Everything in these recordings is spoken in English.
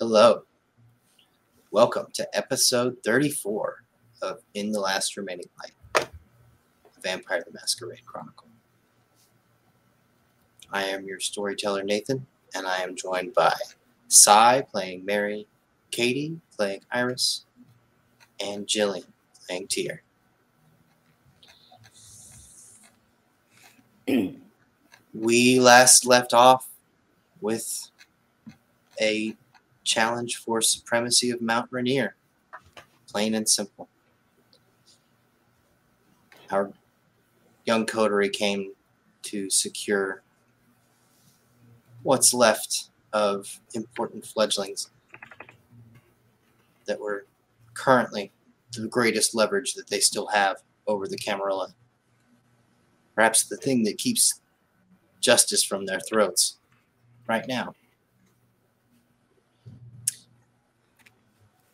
Hello. Welcome to episode 34 of In the Last Remaining Light, Vampire the Masquerade Chronicle. I am your storyteller, Nathan, and I am joined by Cy playing Mary, Katie playing Iris, and Jillian playing Tyr. we last left off with a challenge for supremacy of Mount Rainier. Plain and simple. Our young coterie came to secure what's left of important fledglings that were currently the greatest leverage that they still have over the Camarilla. Perhaps the thing that keeps justice from their throats right now.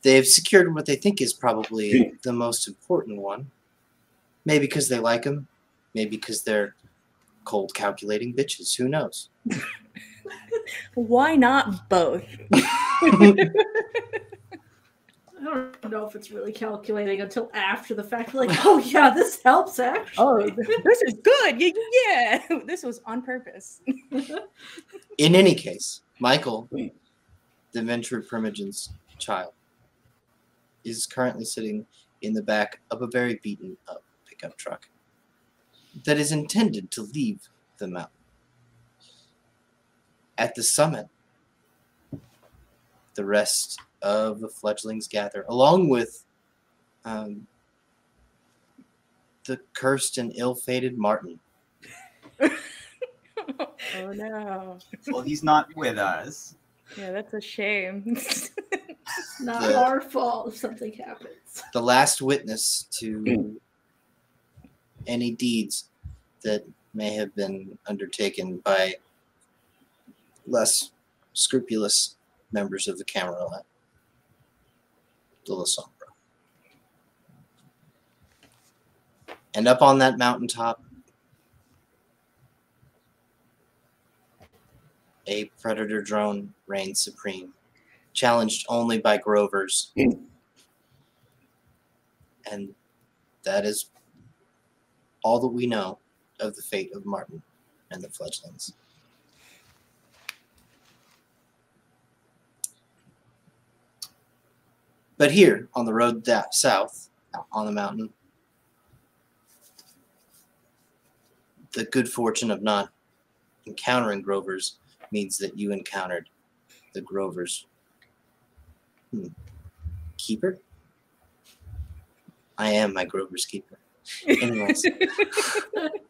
They've secured what they think is probably hmm. the most important one. Maybe because they like him, maybe because they're cold calculating bitches. Who knows? Why not both? I don't know if it's really calculating until after the fact. Like, oh yeah, this helps actually. Oh, this is good. Yeah, yeah. This was on purpose. In any case, Michael, hmm. the Ventrue Primogen's child, is currently sitting in the back of a very beaten up pickup truck that is intended to leave the mountain. At the summit, the rest of the fledglings gather, along with um, the cursed and ill fated Martin. oh no. Well, he's not with us. Yeah, that's a shame. It's not The- our fault if something happens. the last witness to hmm. any deeds that may have been undertaken by less scrupulous members of the Camarilla, the Lasombra. And up on that mountaintop, a predator drone reigns supreme, challenged only by Grovers hmm. and that is all that we know of the fate of Martin and the fledglings. But here on the road da- south, on the mountain, the good fortune of not encountering Grovers means that you encountered the Grovers hmm, keeper. I am my Grover's keeper. Anyways,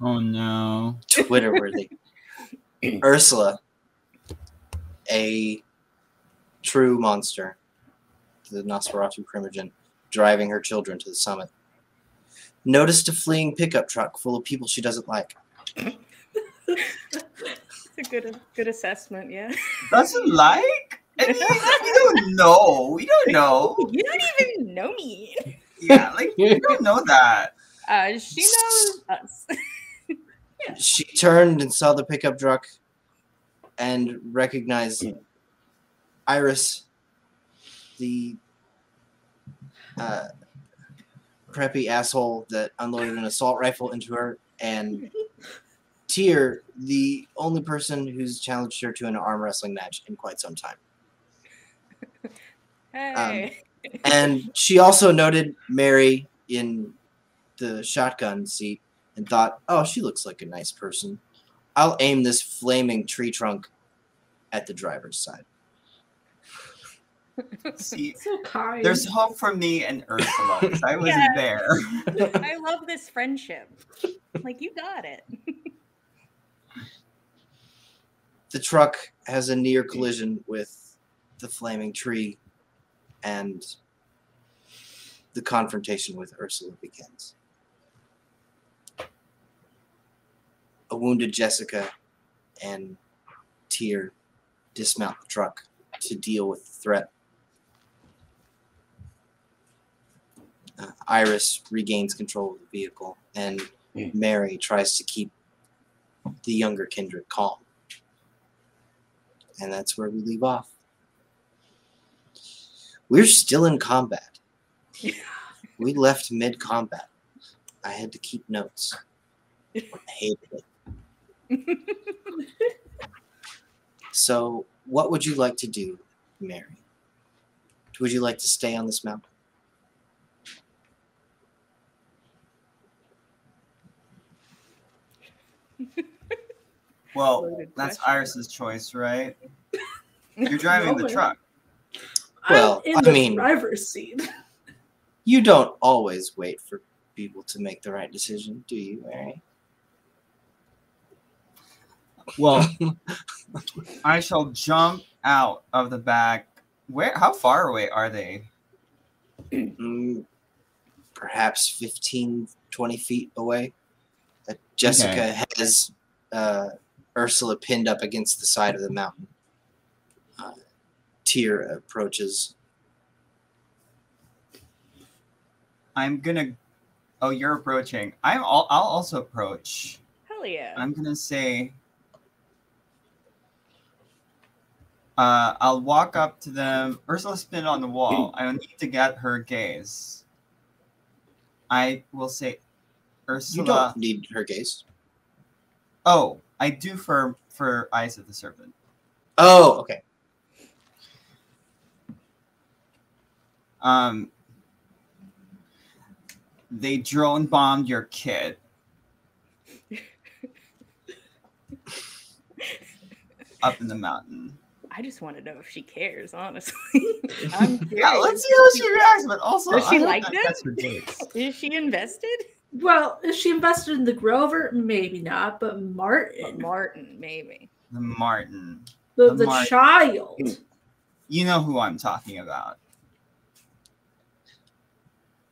Oh no. Twitter worthy. Ursula, a true monster, the Nosferatu Primogen, driving her children to the summit, noticed a fleeing pickup truck full of people she doesn't like. It's a good good assessment, yeah. Doesn't like? I mean, we don't know. We don't know. You don't even know me. Yeah, like you don't know that. Uh, she knows us. She turned and saw the pickup truck and recognized Iris, the uh, preppy asshole that unloaded an assault rifle into her, and Tyr, the only person who's challenged her to an arm wrestling match in quite some time. Um, hey. And she also noted Mary in the shotgun seat and thought, oh, she looks like a nice person. I'll aim this flaming tree trunk at the driver's side. See, So kind. there's hope for me and Ursula. 'cause I was Yeah. there. I love this friendship. Like you got it. The truck has a near collision with the flaming tree, and the confrontation with Ursula begins. A wounded Jessica and Tyr dismount the truck to deal with the threat. Uh, Iris regains control of the vehicle, and Mary tries to keep the younger kindred calm. And that's where we leave off. We're still in combat. Yeah. We left mid combat. I had to keep notes. I hated it. So, what would you like to do, Mary? Would you like to stay on this mountain? Well, that's. Iris's choice, right? You're driving the truck. Well, I'm in I the mean- driver's seat. You don't always wait for people to make the right decision, do you, Mary? Well, I shall jump out of the back. Where? How far away are they? Mm, perhaps 15, 20 feet away. Uh, Jessica has uh, Ursula pinned up against the side of the mountain. Tyr approaches. I'm gonna. Oh, you're approaching. I'm. I'll, I'll also approach. Hell yeah. I'm gonna say. Uh, I'll walk up to them. Ursula's pinned on the wall. I need to get her gaze. I will say, Ursula. You Ursula. don't need her gaze. Oh, I do for for Eyes of the Serpent. Oh, okay. Um, they drone bombed your kid. Up in the mountain. I just want to know if she cares, honestly. I'm curious. Yeah, let's see how she reacts. But also, Does she I hope like that that? gets her dates. Is she invested? Well, is she invested in the Grover? Maybe not, but Martin, Martin, maybe. The Martin. the, the the Martin. child. You know who I'm talking about.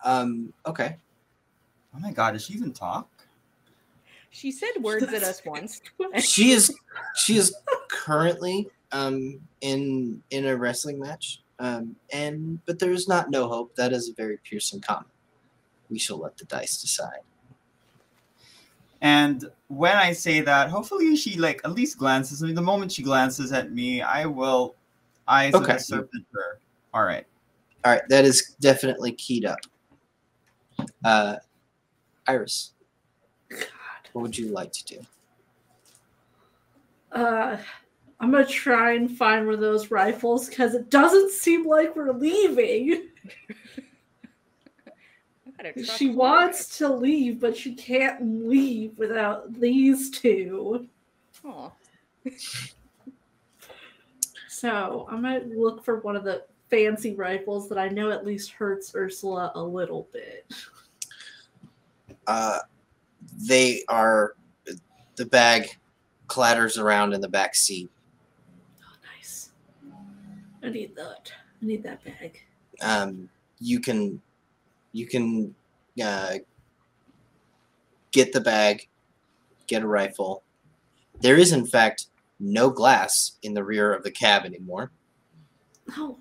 Um, okay. Oh my god, does she even talk? She said words at us once. She is she is currently um in in a wrestling match. Um and but there is not no hope. That is a very piercing comment. We shall let the dice decide. And when I say that, hopefully she like at least glances. I mean, the moment she glances at me, I will eyes of Okay. the serpent her. All right. All right, that is definitely keyed up. Uh, Iris, God. what would you like to do? Uh, I'm gonna try and find one of those rifles because it doesn't seem like we're leaving. I had a truck She full of wants to leave, but she can't leave without these two. it. So I'm gonna look for one of the fancy rifles that I know at least hurts Ursula a little bit. Uh, they are the bag clatters around in the back seat. Oh, nice. I need that. I need that bag. Um, you can you can uh, get the bag, get a rifle. There is in fact no glass in the rear of the cab anymore. Oh,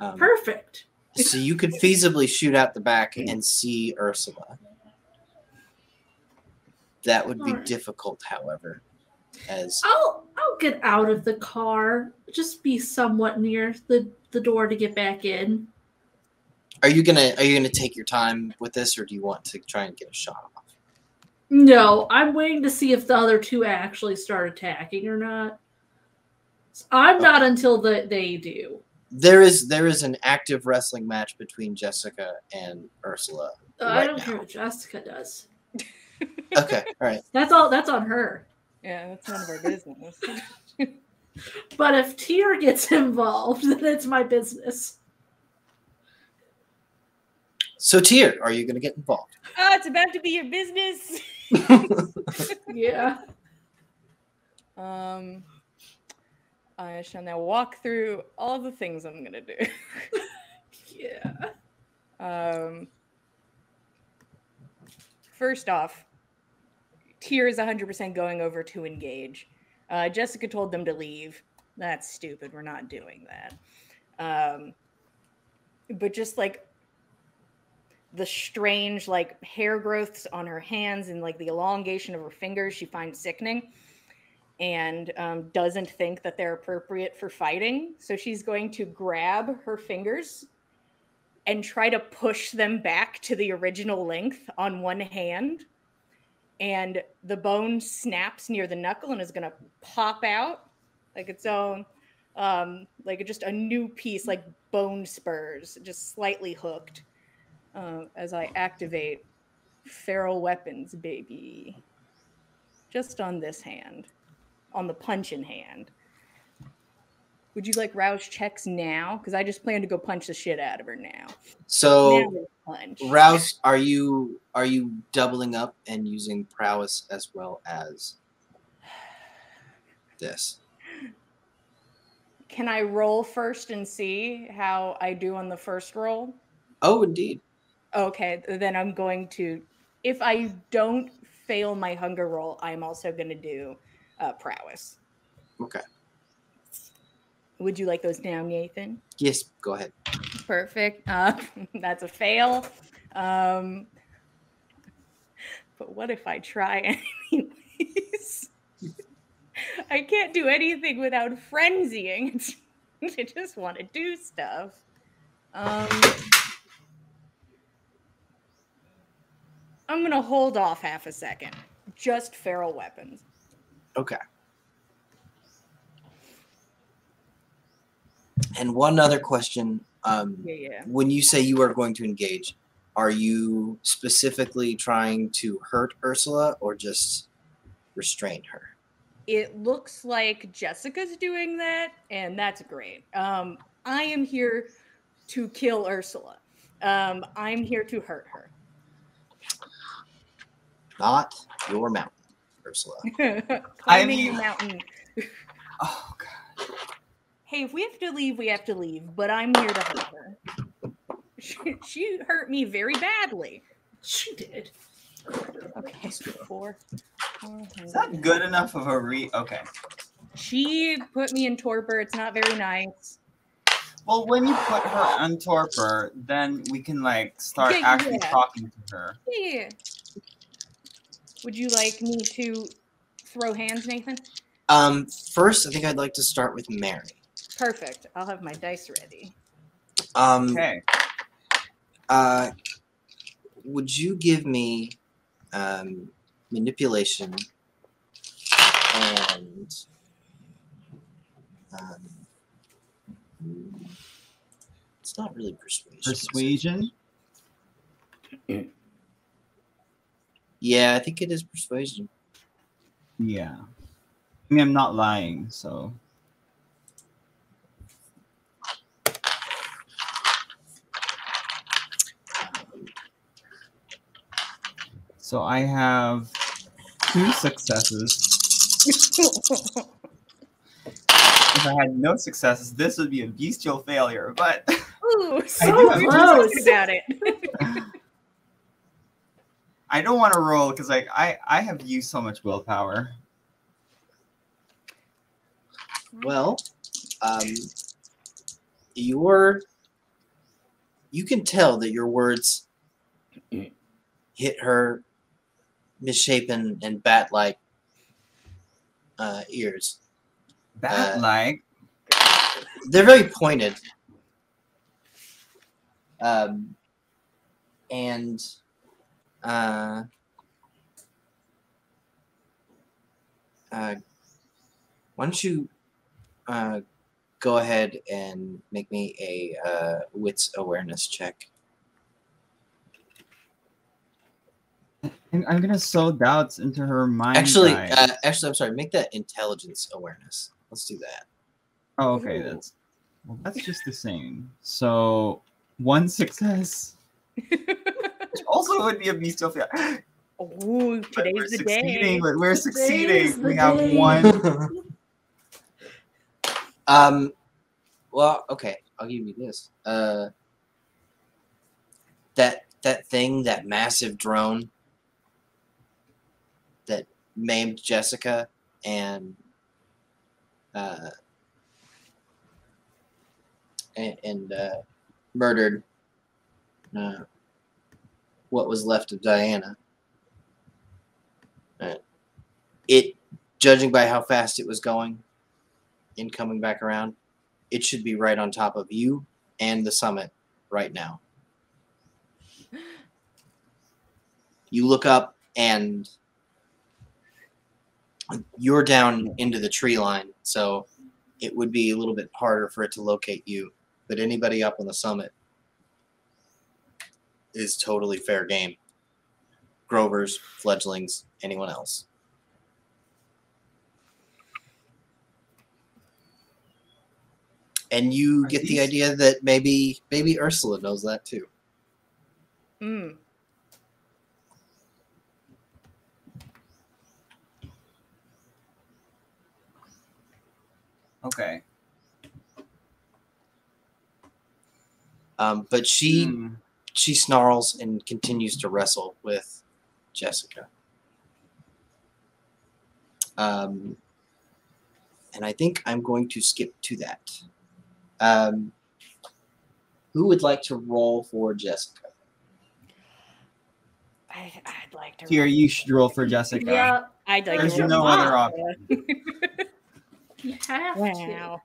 Um, perfect. So you could feasibly shoot out the back and see Ursula. That would be Alright. difficult, however, as I'll I'll get out of the car. Just be somewhat near the the door to get back in. are you gonna are you gonna take your time with this, or do you want to try and get a shot off? No, I'm waiting to see if the other two actually start attacking or not. I'm not until the, they do. There is there is an active wrestling match between Jessica and Ursula. Uh, I don't now. care what Jessica does. Okay, all right. That's all. That's on her. Yeah, that's none of our business. But if Tyr gets involved, then it's my business. So Tyr, are you gonna get involved? Ah, it's about to be your business. Yeah. Um, I shall now walk through all the things I'm gonna do. Yeah. Um, first off, Tyr is 100% going over to engage. Uh, Jessica told them to leave. That's stupid. We're not doing that. Um, but just like the strange like hair growths on her hands and like the elongation of her fingers she finds sickening and um, doesn't think that they're appropriate for fighting. So she's going to grab her fingers and try to push them back to the original length on one hand. And the bone snaps near the knuckle and is going to pop out like its own, um, like just a new piece, like bone spurs, just slightly hooked uh, as I activate feral weapons, baby. Just on this hand, on the punching hand. Would you like Rouse checks now? Because I just plan to go punch the shit out of her now. So now. Rouse, are you are you doubling up and using prowess as well as this? Can I roll first and see how I do on the first roll? Oh, indeed. Okay, then I'm going to. If I don't fail my hunger roll, I'm also going to do uh, prowess. Okay. Would you like those down, Nathan? Yes, go ahead. Perfect. Uh, that's a fail. Um, but what if I try anyways? I can't do anything without frenzying. I just want to do stuff. Um, I'm gonna hold off half a second. Just feral weapons. Okay. And one other question. Um, Yeah, yeah. when you say you are going to engage, are you specifically trying to hurt Ursula or just restrain her? It looks like Jessica's doing that, and that's great. Um, I am here to kill Ursula. Um, I'm here to hurt her. Not your mountain, Ursula. Climbing mean- the mountain. Oh god. Hey, if we have to leave, we have to leave. But I'm here to hurt her. She, she hurt me very badly. She did. Okay, four. four Is that good enough of a re? Okay. She put me in torpor. It's not very nice. Well, when you put her on torpor, then we can like start Yeah, actually yeah. talking to her. Yeah. Would you like me to throw hands, Nathan? Um, first, I think I'd like to start with Mary. Perfect. I'll have my dice ready. Um, Okay. uh, would you give me um, manipulation and um, it's not really persuasion. Persuasion. Yeah, I think it is persuasion. Yeah. I mean, I'm not lying, so. So I have two successes. If I had no successes, this would be a bestial failure. But Ooh, so do have close. about it. I don't want to roll because like I I have used so much willpower. Well, um, your you can tell that your words hit her misshapen and bat-like uh, ears. Bat Uh, like They're very pointed, um, and uh, uh, why don't you uh, go ahead and make me a uh, wits awareness check? I'm, I'm gonna sow doubts into her mind. Actually, uh, actually, I'm sorry. Make that intelligence awareness. Let's do that. oh, okay, Ooh. that's well, that's just the same. So one success. Which also would be a bestial failure. Ooh, But we're the succeeding. day. We're succeeding. the We have day. one. um. Well, okay. I'll give you this. Uh. That that thing, that massive drone that maimed Jessica and uh and, and uh, murdered uh, what was left of Diana. It judging by how fast it was going in coming back around, it should be right on top of you and the summit right now. You look up and you're down into the tree line, so it would be a little bit harder for it to locate you. But anybody up on the summit is totally fair game. Grovers, fledglings, anyone else. And you Are get the idea that maybe maybe Ursula knows that too. Mm. Okay. Um, but she Hmm. She snarls and continues to wrestle with Jessica. Um, and I think I'm going to skip to that. Um, who would like to roll for Jessica? I, I'd like to. Here, you should roll for Jessica. Yeah, I'd like There's to. no roll other option. You have to. All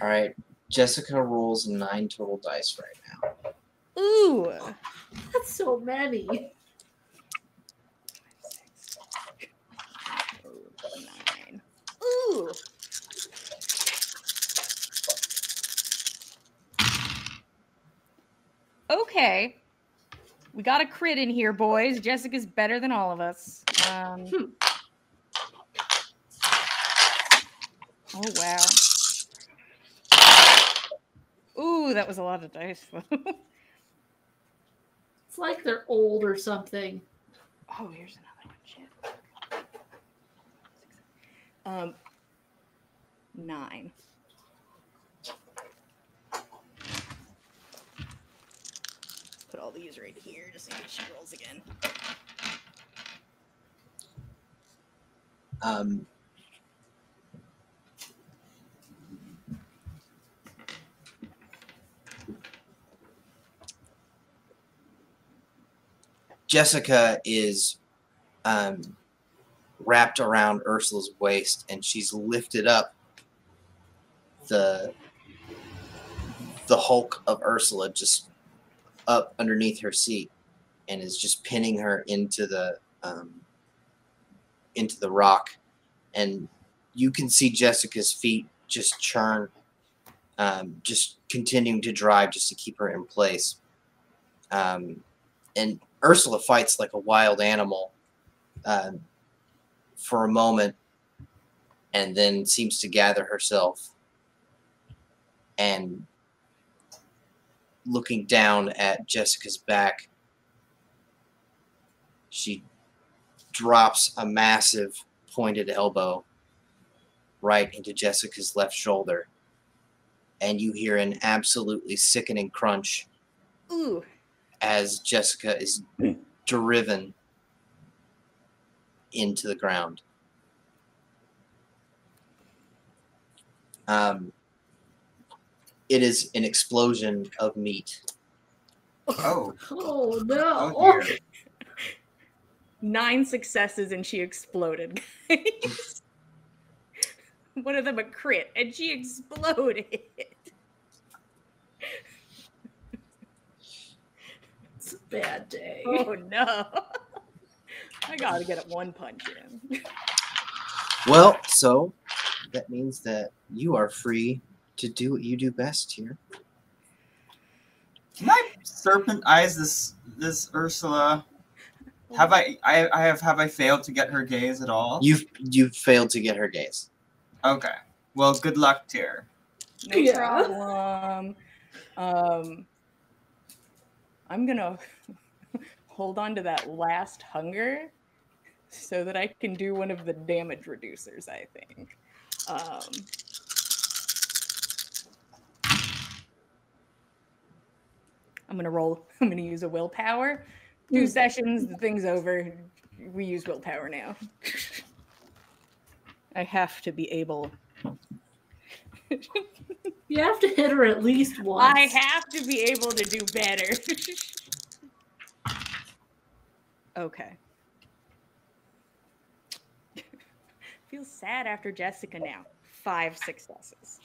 right, Jessica rolls nine total dice right now. Ooh. That's so many. Nine. Ooh. Okay. We got a crit in here, boys. Jessica's better than all of us. Um, Hmm. Oh, wow. Ooh, that was a lot of dice. It's like they're old or something. Oh, here's another one. Shit. Um, nine. Put all these right here just in case she rolls again. Um, Jessica is um, wrapped around Ursula's waist, and she's lifted up the the hulk of Ursula just up underneath her seat, and is just pinning her into the um, into the rock, and you can see Jessica's feet just churn, um, just continuing to drive just to keep her in place. Um, and Ursula fights like a wild animal um, for a moment, and then seems to gather herself and looking down at Jessica's back, she drops a massive pointed elbow right into Jessica's left shoulder. And you hear an absolutely sickening crunch Ooh. As Jessica is driven into the ground. Um, it is an explosion of meat. Oh, Oh no! oh dear. Nine successes and she exploded, guys. One of them a crit and she exploded. It's a bad day. Oh no. I gotta get it one punch in. Well, so that means that you are free to do what you do best here. Can I serpent eyes this this Ursula? Have I, I I have have I failed to get her gaze at all? You've you've failed to get her gaze. Okay. Well, good luck, Tyr. No Yeah. problem. Um, I'm gonna hold on to that last hunger so that I can do one of the damage reducers. I think. Um, I'm gonna roll. I'm gonna use a willpower. Two Mm. sessions. The thing's over. We use willpower now. I have to be able You have to hit her at least once. I have to be able to do better. okay. Feels sad after Jessica now. Five successes.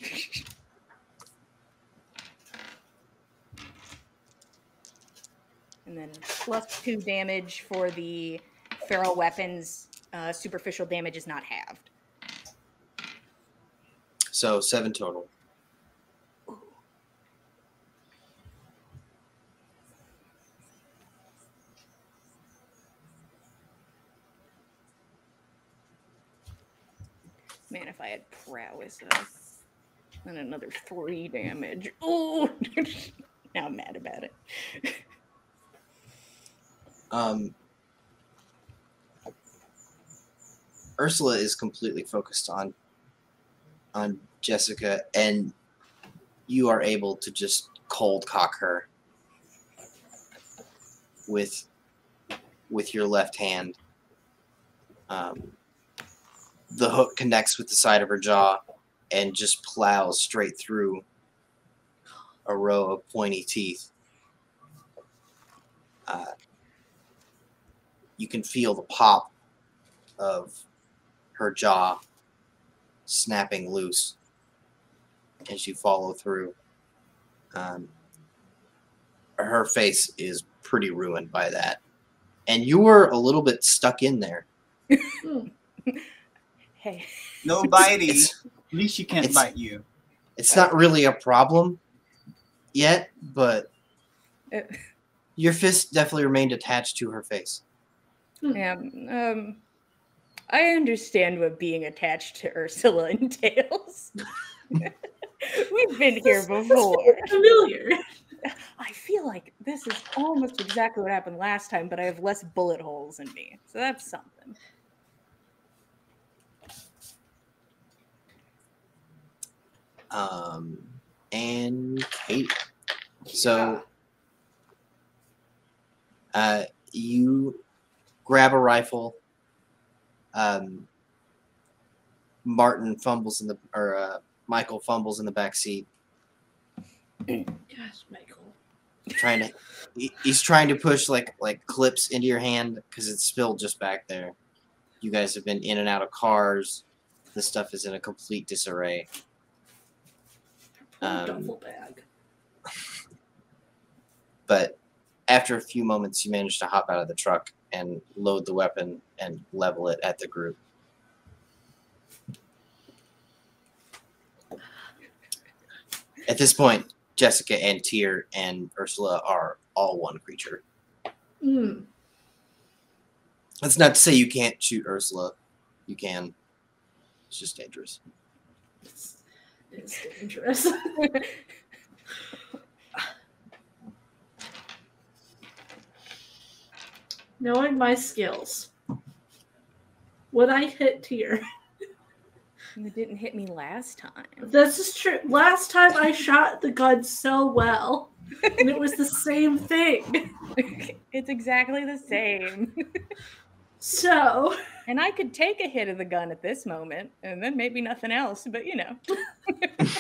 and then plus two damage for the feral weapons. Uh, superficial damage is not halved. So seven total. If prowess, and another three damage. Oh, now I'm mad about it. Um, Ursula is completely focused on on Jessica, and you are able to just cold cock her with with your left hand. Um, the hook connects with the side of her jaw and just plows straight through a row of pointy teeth. Uh, you can feel the pop of her jaw snapping loose as you follow through. Um, her face is pretty ruined by that. And you were a little bit stuck in there. Hey, No bitey. It's, At least she can't it's- bite you. it's not really a problem yet, but Uh, your fist definitely remained attached to her face. yeah, um, I understand what being attached to Ursula entails. We've been here before. Familiar. I feel like this is almost exactly what happened last time, but I have less bullet holes in me. So that's something. Um, and Katie. So, uh, you grab a rifle. Um, Martin fumbles in the, or uh, Michael fumbles in the back seat, Yes, Michael. trying to. he- He's trying to push like like clips into your hand because it's spilled just back there. You guys have been in and out of cars. This stuff is in a complete disarray. Um, duffel bag. but after a few moments you manage to hop out of the truck and load the weapon and level it at the group. At this point jessica and Tyr and ursula are all one creature. Mm. that's not to say you can't shoot ursula. You can. It's just dangerous it's dangerous. Knowing my skills, would I hit Tyr? it didn't hit me last time. This is true. Last time I shot the gun so well, and it was the same thing. it's exactly the same. So, And I could take a hit of the gun at this moment, and then maybe nothing else, but you know.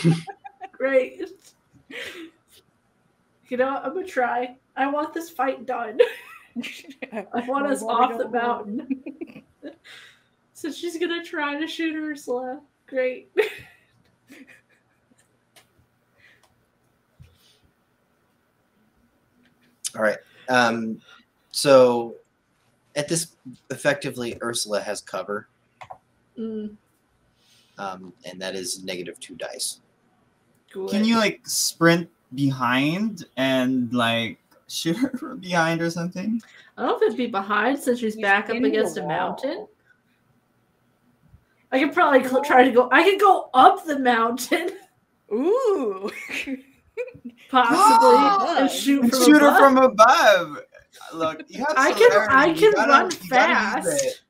great. You know. I'm gonna try. I want this fight done. I want I us off the mountain. so she's gonna try to shoot Ursula. Great. all right um so at this effectively ursula has cover Mm, um, and that is negative two dice good. Can you like sprint behind and like shoot her from behind or something? I don't know if it'd be behind since she's She's back up against a mountain. I could probably cl- try to go. I could go up the mountain, Ooh. possibly, Oh, and shoot And from shoot her from above. Look, you have I can. celerity. I can gotta- run you gotta use it. fast,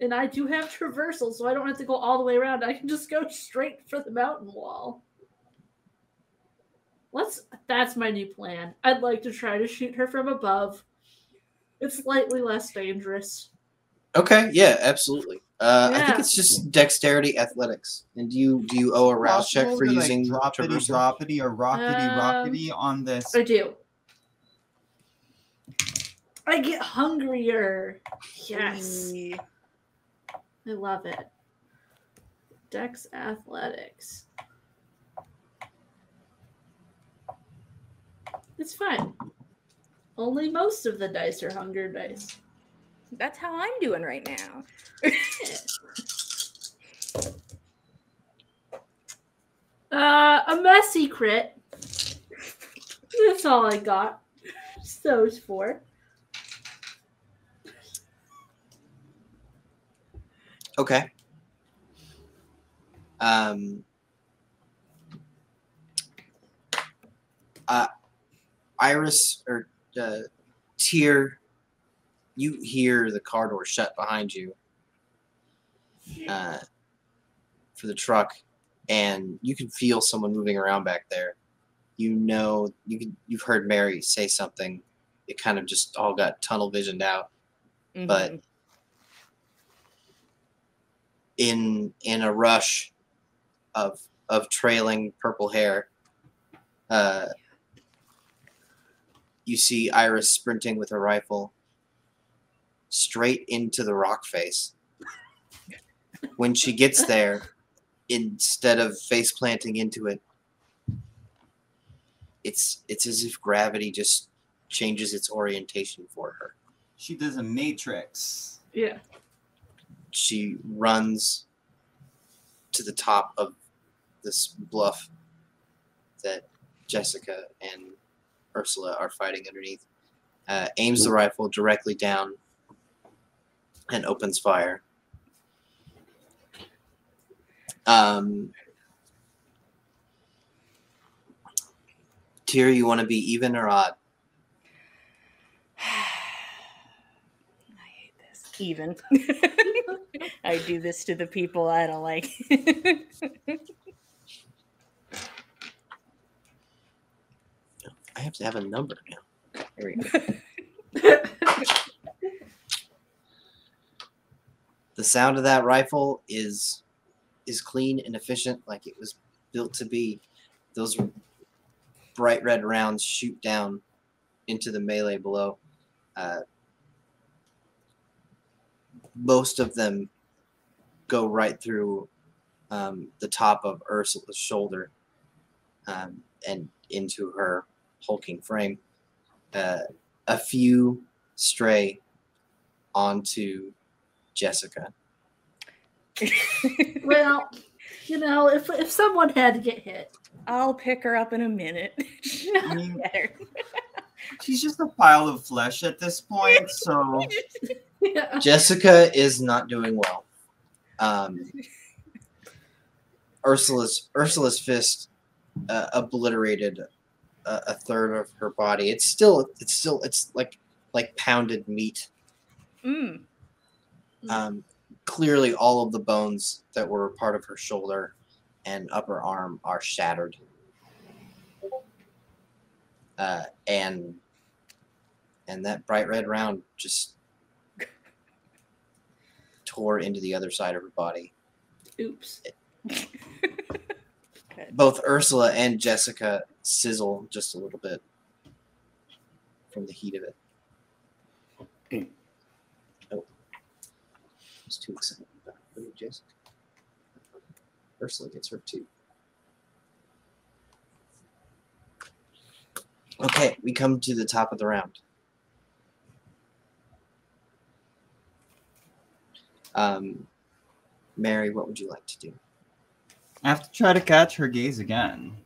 and I do have traversal, so I don't have to go all the way around. I can just go straight for the mountain wall. Let's. That's my new plan. I'd like to try to shoot her from above. It's slightly less dangerous. okay yeah absolutely uh, i think it's just dexterity athletics and do you do you owe a rouse check for to, like, using droppity, traversal? droppity, or rockety, Um, rockety on this. I do. I get hungrier. Yes. Eee. I love it. Dex Athletics. It's fine. Only most of the dice are hunger dice. That's how I'm doing right now. Uh, a messy crit. That's all I got. Just those four. Okay. Um. Uh, Iris or uh, Tyr, you hear the car door shut behind you. Uh, for the truck, and you can feel someone moving around back there. You know, you can. You've heard Mary say something. It kind of just all got tunnel visioned out. But Mhm. In in a rush of of trailing purple hair uh you see iris sprinting with a rifle straight into the rock face when she gets there instead of face planting into it it's it's as if gravity just changes its orientation for her She does a matrix. Yeah. She runs to the top of this bluff that Jessica and Ursula are fighting underneath. Uh, aims the rifle directly down and opens fire. Um, Tyr, you want to be even or odd? I hate this. Even. I do this to the people I don't like. I have to have a number now. There we go. the sound of that rifle is is clean and efficient like it was built to be those bright red rounds shoot down into the melee below uh, most of them go right through um, the top of ursula's shoulder um, and into her hulking frame uh, a few stray onto jessica well, you know, if if someone had to get hit, I'll pick her up in a minute. I mean, Better. she's just a pile of flesh at this point, so yeah. Jessica is not doing well. Um, Ursula's Ursula's fist uh, obliterated a, a third of her body. It's still it's still it's like like pounded meat. Mm. Um, clearly, all of the bones that were part of her shoulder and upper arm are shattered. Uh, and and that bright red round just tore into the other side of her body. Oops. Both Ursula and Jessica sizzle just a little bit from the heat of it. Oh, I was too excited about it. Jessica. Ursula gets hurt too. Okay, we come to the top of the round. Um, Mary, what would you like to do? I have to try to catch her gaze again.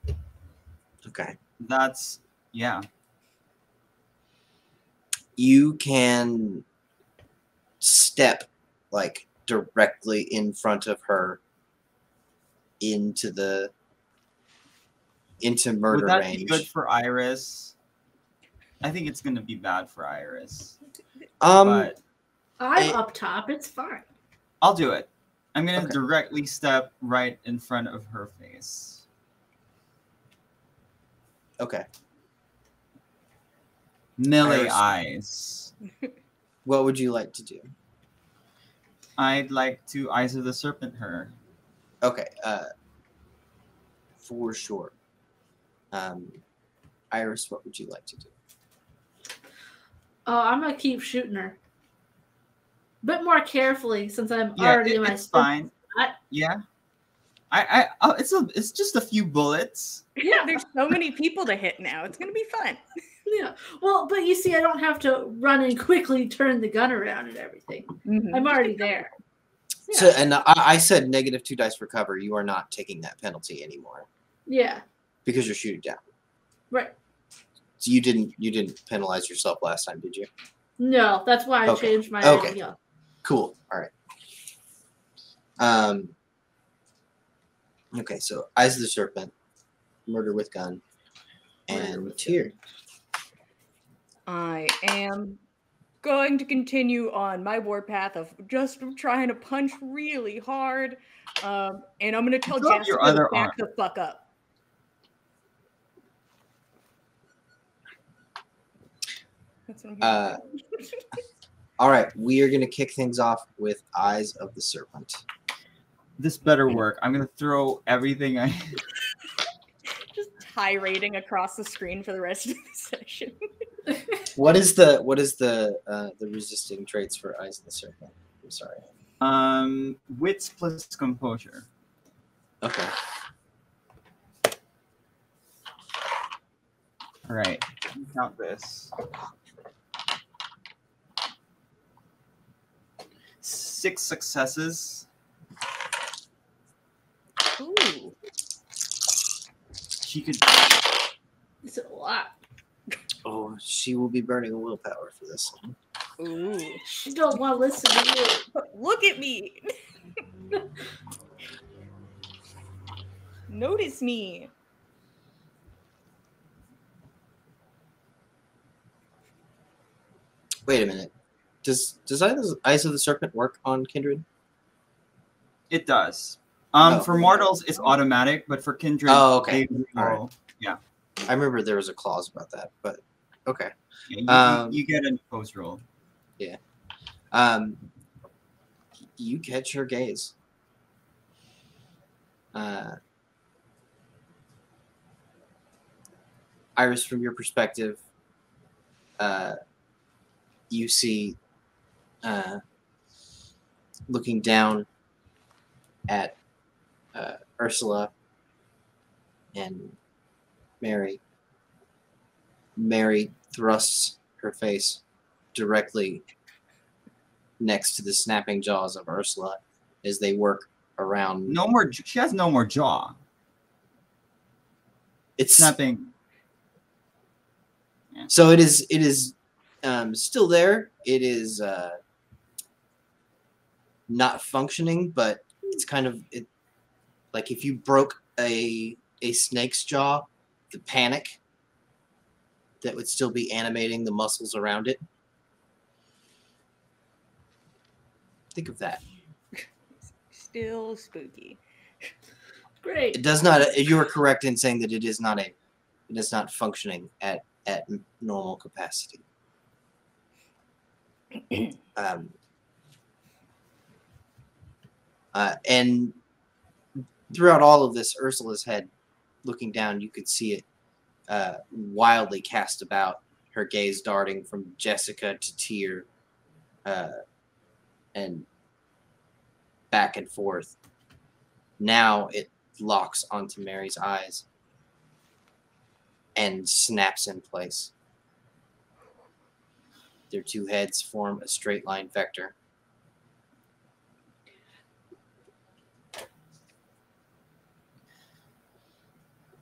Okay. That's yeah. you can step like directly in front of her into the into murder Would that range. be good for Iris? I think it's gonna be bad for Iris. um but I'm I- up top. It's fine. I'll do it. I'm gonna Okay. directly step right in front of her face. okay. Melee Iris. eyes. What would you like to do? I'd like to Eyes of the Serpent her. Okay, uh for sure. Um Iris, what would you like to do? Oh, I'm gonna keep shooting her. Bit more carefully since I'm Yeah, already it- in my it's spin- fine. I- yeah. I, I, oh, it's a, it's just a few bullets. Yeah. There's so many people to hit now. It's gonna be fun. Yeah. Well, but you see, I don't have to run and quickly turn the gun around and everything. Mm-hmm. I'm already there. Yeah. So, and I, I said negative two dice for cover. You are not taking that penalty anymore yeah. because you're shooting down. Right. So you didn't you didn't penalize yourself last time, did you? No, that's why I Okay. changed my Okay. idea. Cool. All right. Um. Okay, so Eyes of the Serpent, Murder with Gun, and Tyr. I am going to continue on my warpath of just trying to punch really hard. Um, and I'm going to tell Drop to back arm. the fuck up. That's what I'm Uh. All right, we are going to kick things off with Eyes of the Serpent. This better work. I'm gonna throw everything I. just tirading across the screen for the rest of the session. What is the what is the uh, the resisting traits for Eyes of the Serpent? I'm sorry. Um, wits plus composure. Okay. All right. Count this. Six successes. Ooh. She could. It's a lot. Oh, she will be burning a willpower for this. one. Ooh. She don't want to listen to you. Look at me. Notice me. Wait a minute. Does does Eyes of the Serpent work on Kindred? It does. Um, Oh. for mortals, it's automatic, but for kindred, Oh, okay. right. roll. I remember there was a clause about that, but okay. Yeah, you, Um, you get an opposed roll. Um, you catch her gaze. Uh, Iris, from your perspective, uh, you see, uh, looking down at uh, Ursula and Mary. Mary thrusts her face directly next to the snapping jaws of Ursula as they work around. No more. She has no more jaw. it's Snapping. so it is. It is um, still there. It is uh, not functioning, but it's kind of it. Like if you broke a a snake's jaw, the panic that would still be animating the muscles around it. Think of that. Still spooky. Great. It does not. You are correct in saying that it is not a. It is not functioning at at normal capacity. um, uh, and throughout all of this, Ursula's head, looking down, you could see it uh, wildly cast about, her gaze darting from Jessica to Tyr, uh, and back and forth. Now it locks onto Mary's eyes and snaps in place. Their two heads form a straight line vector.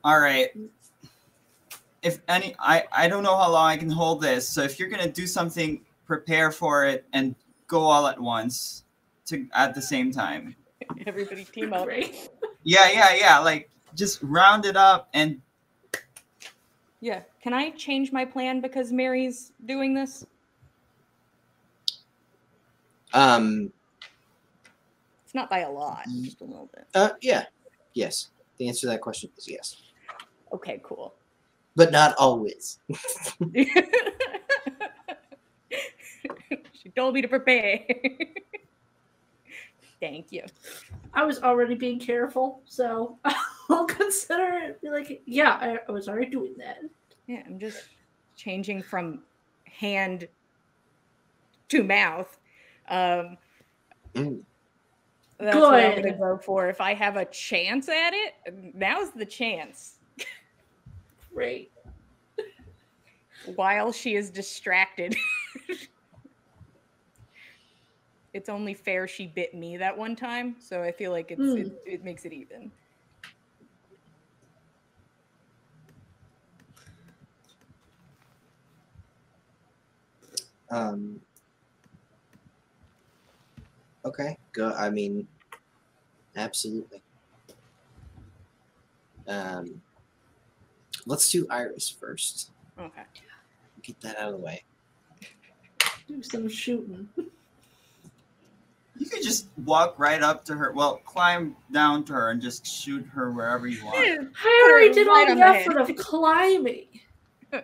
All right. If any, I I don't know how long I can hold this. So if you're gonna do something, prepare for it and go all at once, to at the same time. Everybody team up. Great. Yeah, yeah, yeah. Like just round it up and Yeah. Can I change my plan because Mary's doing this? Um, It's not by a lot, just a little bit. uh, yeah, yes. The answer to that question is yes, Okay, cool. but not always. she told me to prepare. Thank you. I was already being careful, so I'll consider it. Be like, yeah, I, I was already doing that. Yeah, I'm just changing from hand to mouth. Um, Mm. that's what I'm gonna go for. If I have a chance at it, now's the chance. Great. While she is distracted. it's only fair she bit me that one time, so I feel like it's it, it makes it even. Um. Okay, go. I mean, absolutely. Um. Let's do Iris first. Okay. Get that out of the way. Do some shooting. You could just walk right up to her. Well, climb down to her and just shoot her wherever you want. I already did all the the effort of climbing.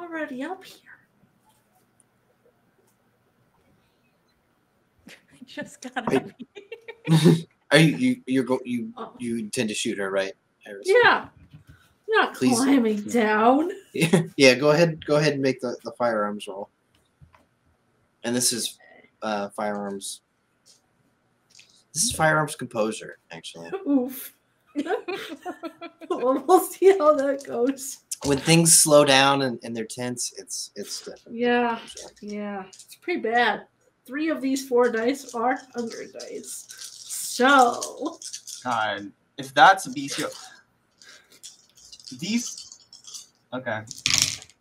Already up here. I just got Wait. up here. Are you you you're go you Oh. you intend to shoot her, right, Iris? Yeah. Not Please. climbing down. Yeah. yeah. Go ahead. Go ahead and make the the firearms roll. And this is uh firearms. This is firearms composure, actually. Oof. well, we'll see how that goes. When things slow down and, and they're tense, it's it's definitely Yeah. composure. Yeah. It's pretty bad. Three of these four dice are hunger dice. So God, if that's a BCO, these. Okay.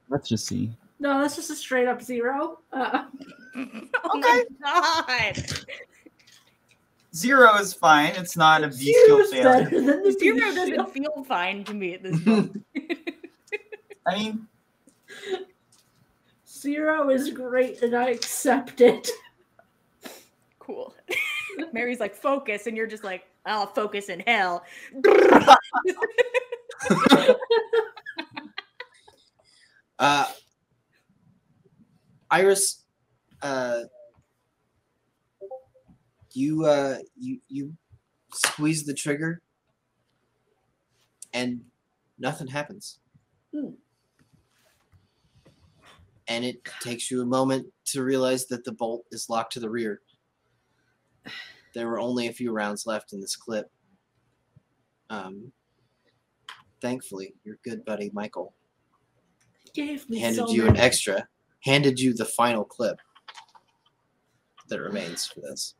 Let's just see. no, that's just a straight up zero. Uh, oh my god. Zero is fine. It's not a BCO zero's failure. better than the Zero zero. doesn't feel fine to me at this point. I mean, Zero is great, and I accept it. cool. Mary's like, focus, and you're just like, I'll focus in hell. Uh, Iris, uh, you uh, you you squeeze the trigger, and nothing happens. Hmm. And it takes you a moment to realize that the bolt is locked to the rear. There were only a few rounds left in this clip. Um, thankfully, your good buddy Michael Gave me handed so you an extra, handed you the final clip that remains for this.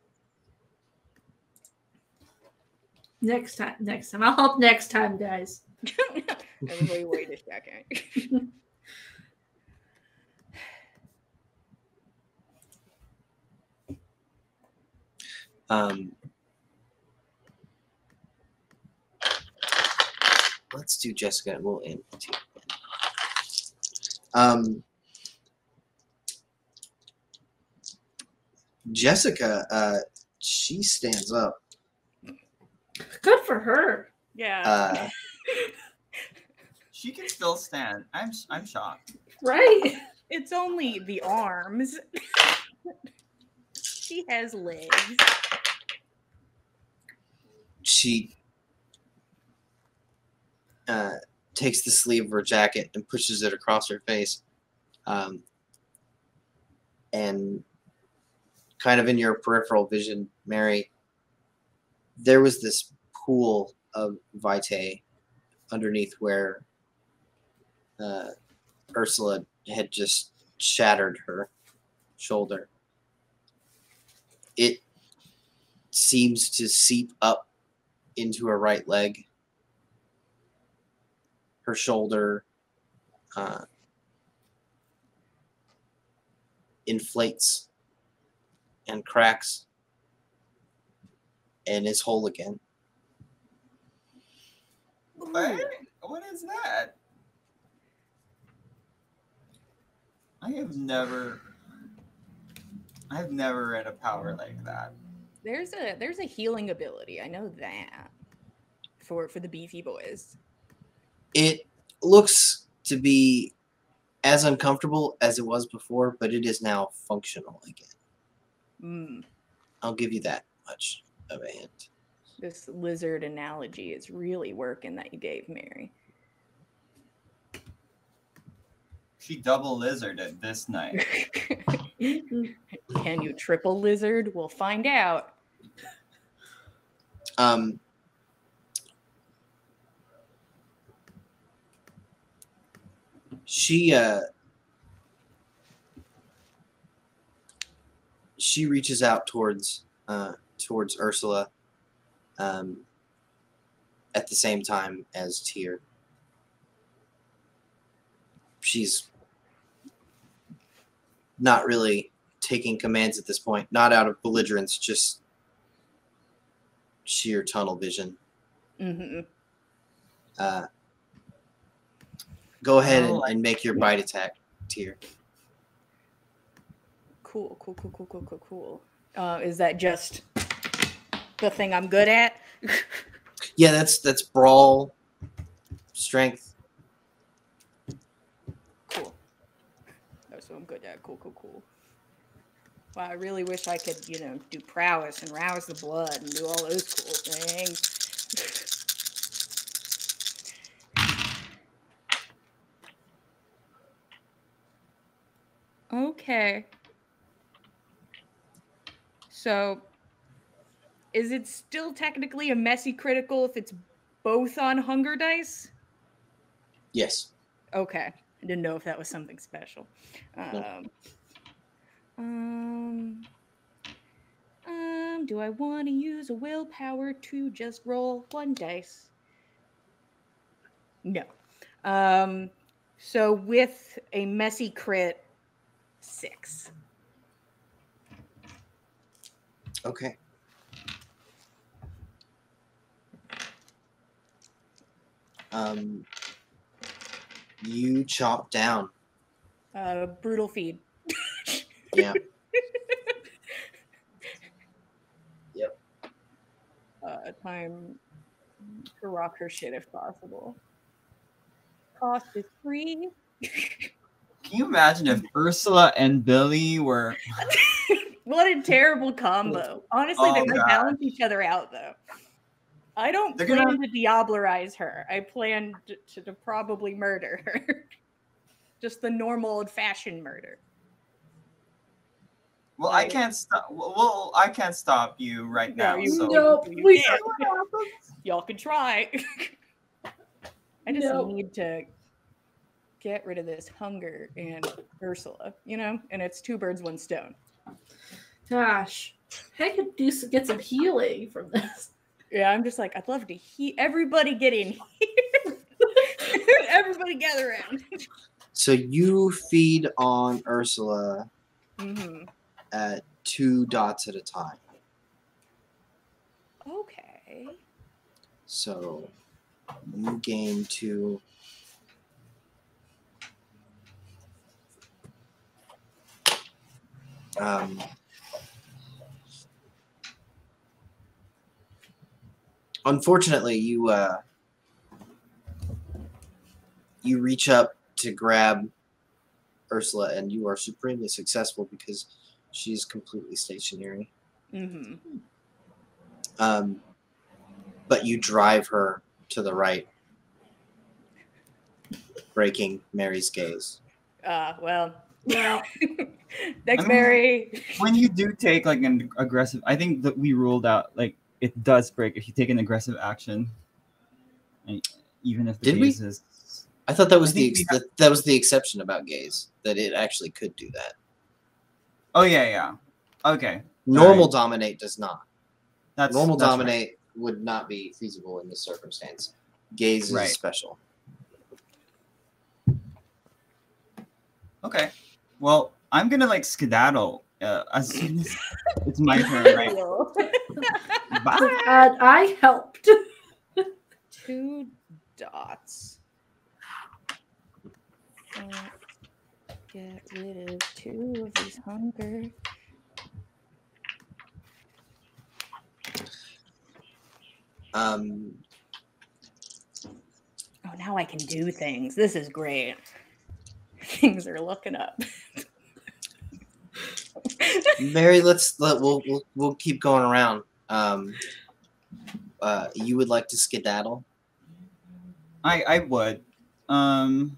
Next time, next time. I'll help next time, guys. Everybody wait a second. Um, let's do Jessica and we'll end. with you. Um, Jessica, uh, she stands up. Good for her. Yeah. Uh, she can still stand. I'm I'm shocked. Right? it's only the arms. she has legs. she uh, takes the sleeve of her jacket and pushes it across her face. Um, and kind of in your peripheral vision, Mary, there was this pool of vitae underneath where uh, Ursula had just shattered her shoulder. It seems to seep up into her right leg. Her shoulder uh, inflates and cracks and is whole again. What? What is that? I have never. I have never read a power like that. There's a there's a healing ability. I know that for for the beefy boys. It looks to be as uncomfortable as it was before, but it is now functional again. Mm, I'll give you that much of a hint. this lizard analogy is really working that you gave Mary. She double lizarded this night. Can you triple lizard? We'll find out. Um, she uh, she reaches out towards uh, towards Ursula um, at the same time as Tyr. She's not really taking commands at this point, not out of belligerence, just sheer tunnel vision. hmm Uh, go ahead and, Oh. and make your bite attack, Tyr. Cool, cool, cool, cool, cool, cool, cool. Uh, is that just the thing I'm good at? Yeah, that's that's brawl, strength. cool. That's what I'm good at. Cool, cool, cool. Wow, I really wish I could, you know, do prowess and rouse the blood and do all those cool things. okay. So, is it still technically a messy critical if it's both on hunger dice? Yes. Okay. I didn't know if that was something special. Um, um, um, do I want to use a willpower to just roll one dice? No. Um, so with a messy crit, six. Okay. Um, you chop down. Uh, brutal feed. Yeah. Uh, time to rock her shit if possible. Cost is three. Can you imagine if Ursula and Billy were? what a terrible combo. Honestly, Oh, they're gonna God. balance each other out though. I don't They're plan gonna- to diablerize her. I plan to, to, to probably murder her. Just the normal old fashioned murder. Well, I can't stop. Well, I can't stop you right No, now. You, so. No, please. Y'all can try. I just No. need to get rid of this hunger and Ursula, you know? And it's two birds, one stone. Gosh, I could do s- get some healing from this. Yeah, I'm just like, I'd love to hear everybody get in here. everybody gather around. So you feed on Ursula hmm at two dots at a time. Okay. So you gain two. Um, unfortunately, you uh, you reach up to grab Ursula, and you are supremely successful because she's completely stationary. hmm Um, but you drive her to the right, breaking Mary's gaze. Uh, well, Well, thanks, I mean- Mary. when you do take like an aggressive, I think that we ruled out like it does break if you take an aggressive action, and even if the Did we? is. I thought that was the ex- we that, that was the exception about gaze that it actually could do that. Oh yeah, yeah. Okay, Normal Alright. dominate does not. that's Normal that's right. dominate would not be feasible in this circumstance. Gaze is Right. special. Okay, well, I'm gonna like skedaddle uh, as soon as it's my turn. Right. Bye. and I helped. Two dots. Get rid of two of these hunger. Um, Oh, now I can do things. This is great. Things are looking up. Mary, let's let we'll, we'll we'll keep going around. Um, uh, you would like to skedaddle? I I would. Um,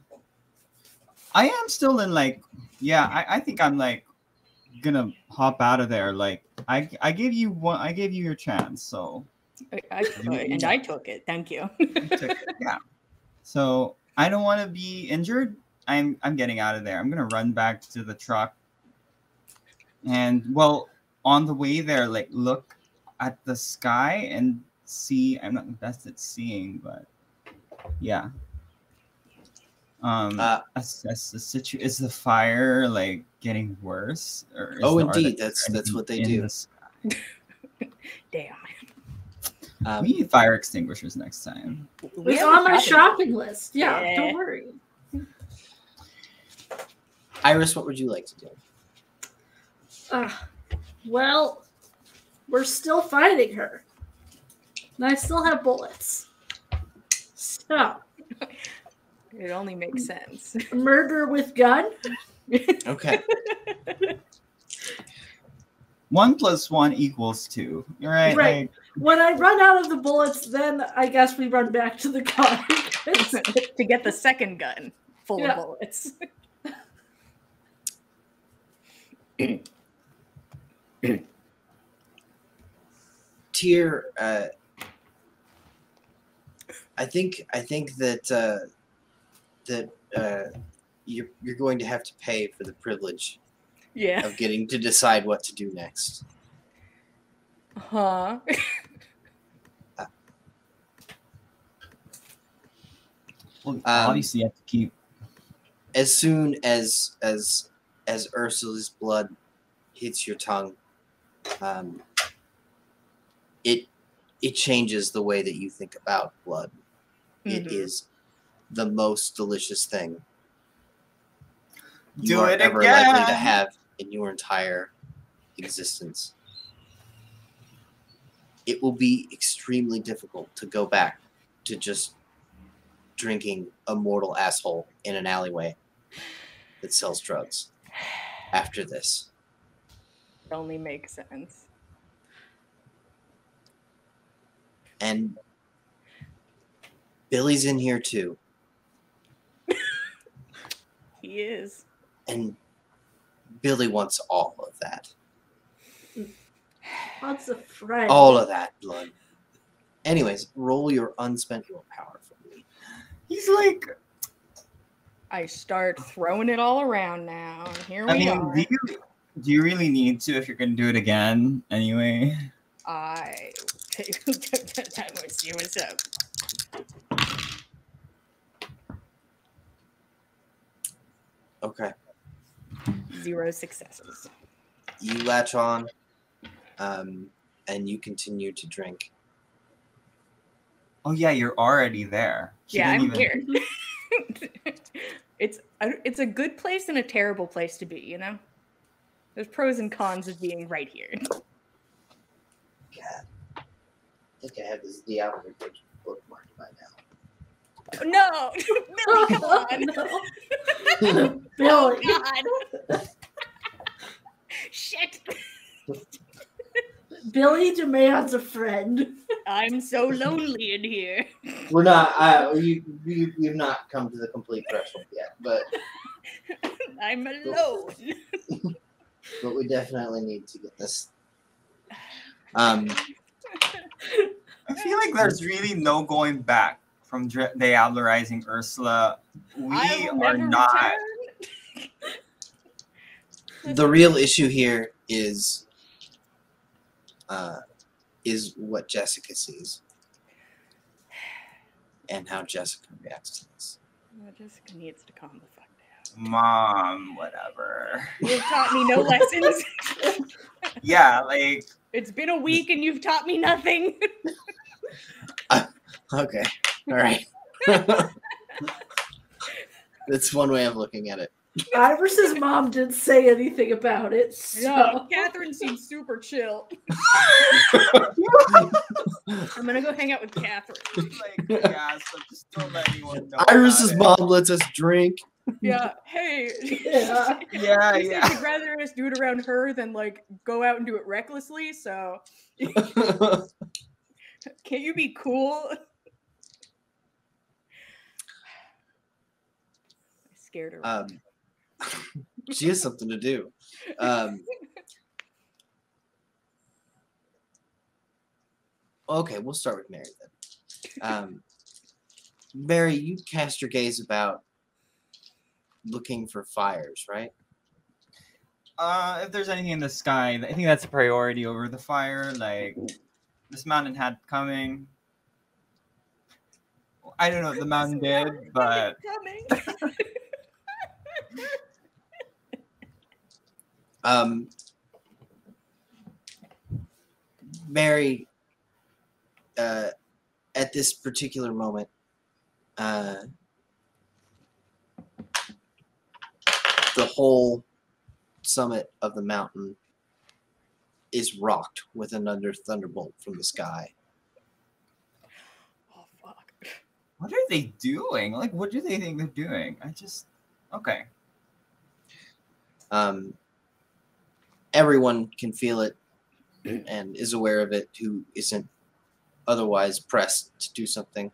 I am still in like, yeah. I I think I'm like gonna hop out of there. Like I I gave you one I gave you your chance, so I, I, and I took it. Thank you. you took it. yeah. So I don't want to be injured. I'm I'm getting out of there. I'm gonna run back to the truck. And well, on the way there, like look at the sky and see. I'm not the best at seeing, but yeah. Um, Uh, assess the situ. Is the fire like getting worse? Or is oh, the- indeed, that's that's what they do. the? Damn. Um, we need fire extinguishers next time. We It's on my talked about shopping list. Yeah, Yeah. don't worry. Iris, what would you like to do? Uh, well, we're still fighting her. And I still have bullets. So, it. It only makes sense. murder with gun? Okay. One plus one equals two. You're right. Right. like, When I run out of the bullets, then I guess we run back to the car to get the second gun full Yeah. of bullets. Tyr, uh, I think I think that uh, that uh, you're you're going to have to pay for the privilege Yeah. of getting to decide what to do next. Huh. well, Um, obviously, you have to keep. As soon as as as Ursula's blood hits your tongue, um, it it changes the way that you think about blood. It Mhm. is the most delicious thing you Do are it ever likely to have in your entire existence. It will be extremely difficult to go back to just drinking a mortal asshole in an alleyway that sells drugs after this. It only makes sense. And Billy's in here too. He is. And Billy wants all of that. What's a friend? All of that blood. Anyways, roll your unspent willpower for me. He's like. I start throwing it all around now. and Here we I mean, are. do you do you really need to if you're gonna do it again anyway? I let's see what's up. Okay. Zero successes. You latch on um, and you continue to drink. Oh yeah, you're already there. She yeah, I'm even- here. it's a, it's a good place and a terrible place to be. You know, there's pros and cons of being right here. God. I think I have this Diablo page bookmarked by now. No, Billy, come on. no. Oh God. Shit. Billy demands a friend. I'm so lonely in here. We're not. Uh, you, you you've not come to the complete threshold yet, but I'm alone. But we definitely need to get this. Um, I feel like there's really no going back from dri- diablerizing Ursula. We are not. the real issue here is uh, is what Jessica sees and how Jessica reacts to this. Well, Jessica needs to calm the fuck down. Mom, whatever. You've taught me no lessons. Yeah, like It's been a week and you've taught me nothing. Okay, all right. That's one way of looking at it. Iris's mom didn't say anything about it. So. No, Catherine seems super chill. I'm gonna go hang out with Catherine. like yeah, so just don't let anyone know. Iris's about mom lets us drink yeah, hey, yeah, yeah, yeah. She'd rather us do it around her than like go out and do it recklessly. So, can't you be cool? I scared her. Um, she has something to do. Um, okay, we'll start with Mary then. Um, Mary, you cast your gaze about looking for fires, right? Uh, if there's anything in the sky, I think that's a priority over the fire. Like this mountain had coming. I don't know what the mountain did, but Coming. Um, Mary, uh, at this particular moment, uh, the whole summit of the mountain is rocked with another thunderbolt from the sky. oh fuck. what are they doing? Like, what do they think they're doing? I just okay. Um, everyone can feel it and is aware of it who isn't otherwise pressed to do something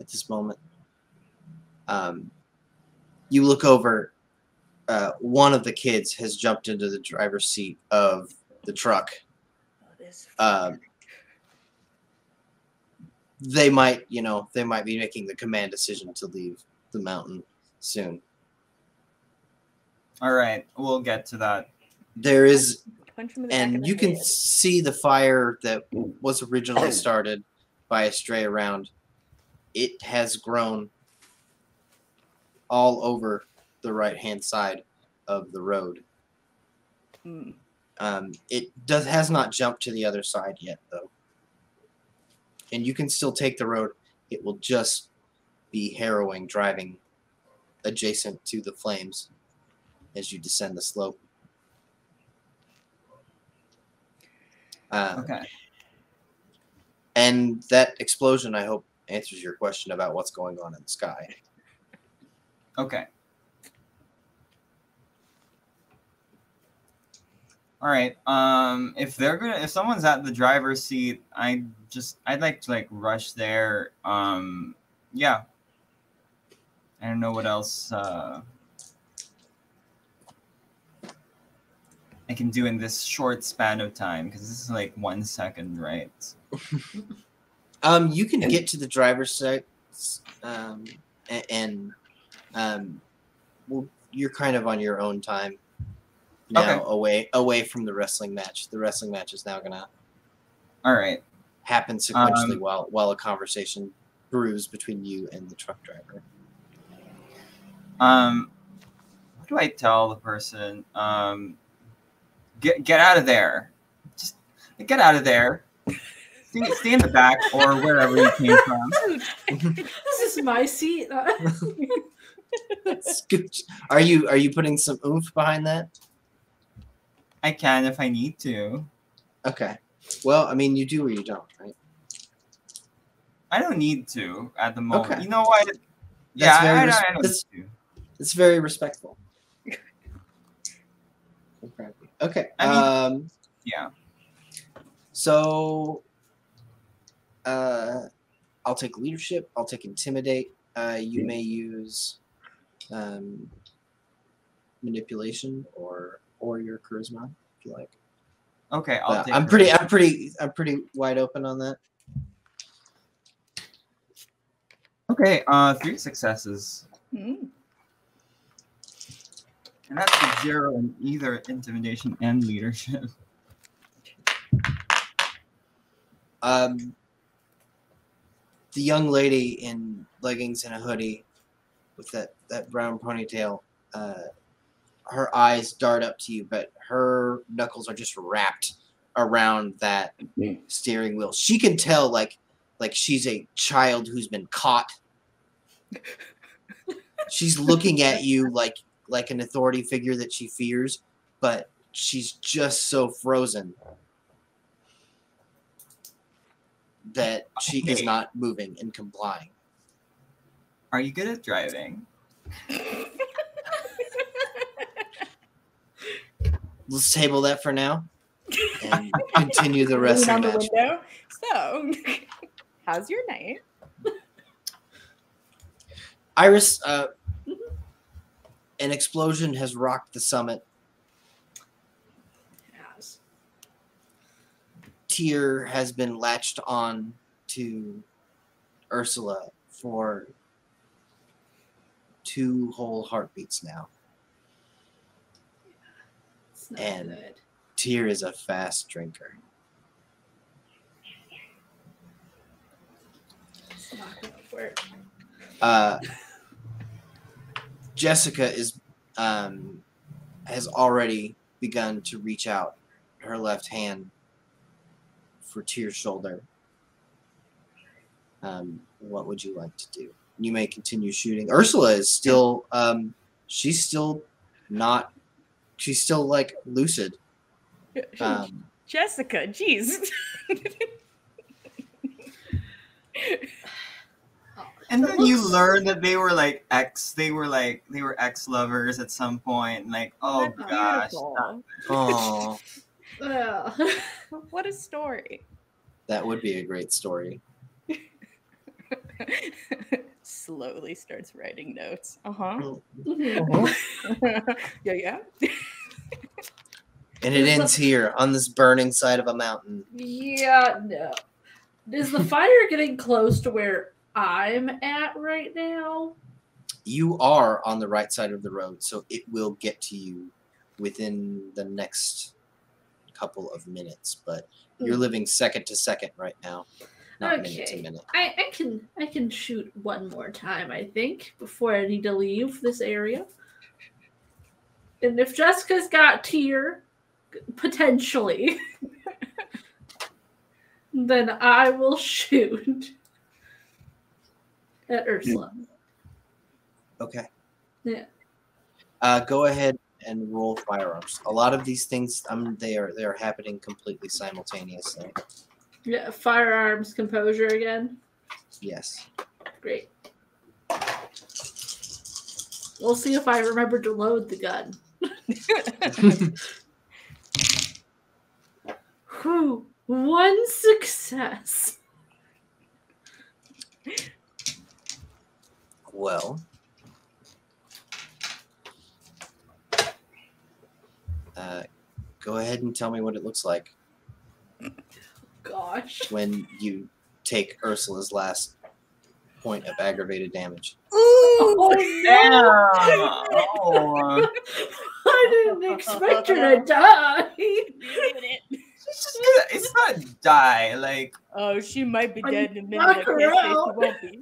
at this moment. Um, you look over, uh, one of the kids has jumped into the driver's seat of the truck. Oh, Um, they might, you know, they might be making the command decision to leave the mountain soon. All right, we'll get to that. There is punch him the and you can head. see the fire that was originally started by a stray around. It has grown all over the right hand side of the road. Mm. Um, it does has not jumped to the other side yet, though. And you can still take the road. It will just be harrowing driving adjacent to the flames as you descend the slope. Uh, Okay. And that explosion, I hope, answers your question about what's going on in the sky. Okay. All right. Um, if they're gonna, if someone's at the driver's seat, I just, I'd like to like rush there. Um, yeah. I don't know what else. Uh, I can do in this short span of time because this is like one second, right? Um, you can get to the driver's seat, um, and um, well, you're kind of on your own time now, Okay. away away from the wrestling match. The wrestling match is now gonna All right. happen sequentially Um, while while a conversation brews between you and the truck driver. Um, what do I tell the person? Um, get get out of there. Just get out of there. Stay, stay in the back or wherever you came from. This is my seat. Scooch. Are you are you putting some oomph behind that? I can if I need to. Okay. Well, I mean, you do or you don't, right? I don't need to at the moment. Okay. You know what? Yeah, very I, I, don't that's- need to. It's very respectful. Okay. Okay. I mean- um. Yeah. So, uh, I'll take leadership. I'll take intimidate. Uh, you may use um, manipulation or or your charisma if you like. Okay, I'll But take I'm her. pretty. I'm pretty. I'm pretty wide open on that. Okay, uh, three successes. Mm. And that's a zero in either intimidation and leadership. Um, the young lady in leggings and a hoodie with that, that brown ponytail, uh, her eyes dart up to you, but her knuckles are just wrapped around that steering wheel. She can tell like like she's a child who's been caught. she's looking at you like like an authority figure that she fears, but she's just so frozen that she is not moving and complying. Are you good at driving? Let's table that for now and continue the rest of the window. So, how's your night? Iris, uh, an explosion has rocked the summit. Yes. Tyr has been latched on to Ursula for two whole heartbeats now. Not And- good. Tyr is a fast drinker. It's not gonna work. Uh, Jessica is um, has already begun to reach out her left hand for Tyr's shoulder. Um, what would you like to do? You may continue shooting. Ursula is still um, she's still not she's still like lucid. Um, Jessica, jeez. And then you learn that they were like ex. They were like they were ex lovers at some point. and Like oh That's gosh, oh, What a story. that would be a great story. Slowly starts writing notes. Uh huh. mhm. yeah, yeah. And it ends here on this burning side of a mountain. yeah, no. Is the fire getting close to where I'm at right now? you are on the right side of the road, so it will get to you within the next couple of minutes. But you're Mm. living second to second right now, not minute to Okay. minute. I, I can I can shoot one more time, I think, before I need to leave this area. And if Jessica's got Tyr, potentially, then I will shoot at Ursula. Okay. Yeah. Uh, go ahead and roll firearms. A lot of these things, um, they are they are happening completely simultaneously. Yeah, firearms composure again. Yes. Great. We'll see if I remember to load the gun. Whew, one success. Well. Uh, go ahead and tell me what it looks like Gosh. when you take Ursula's last point of aggravated damage. Oh Damn. no! Oh. I didn't expect her to die. It's just gonna, it's not die. Like oh, she might be I'm dead in a minute. knock I can't say she won't be.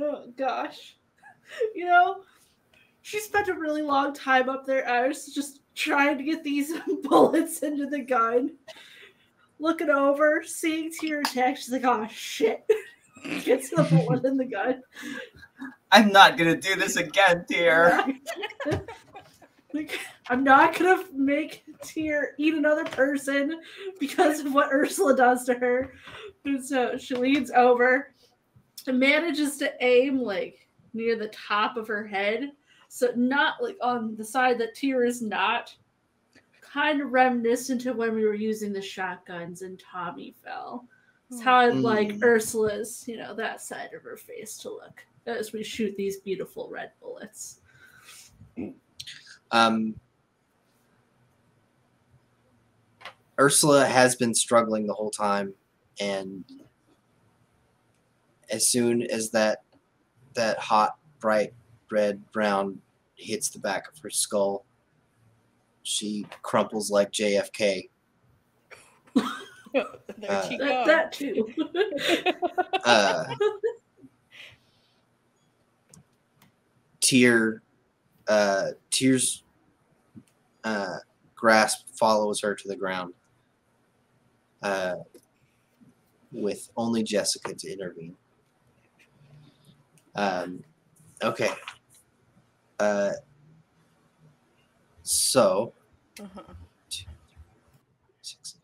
Oh gosh. You know, she spent a really long time up there. I was just trying to get these bullets into the gun. Looking over, seeing Tyr attack, she's like, oh shit. Gets the bullet in the gun. I'm not gonna do this again, dear. like, I'm not gonna make Tyr eat another person because of what Ursula does to her. And so she leans over and manages to aim like near the top of her head. So not like on the side that Tyr is not. Kind of reminiscent of when we were using the shotguns and Tommy fell. It's how I'd like Mm. Ursula's, you know, that side of her face to look as we shoot these beautiful red bullets. Um, Ursula has been struggling the whole time, and as soon as that that hot, bright red brown hits the back of her skull, she crumples like JFK. there Uh, she That, goes. that too. Uh, Tyr, uh, Tyr's, uh, grasp follows her to the ground. Uh, with only Jessica to intervene. Um, okay. Uh, so, Uh-huh. six.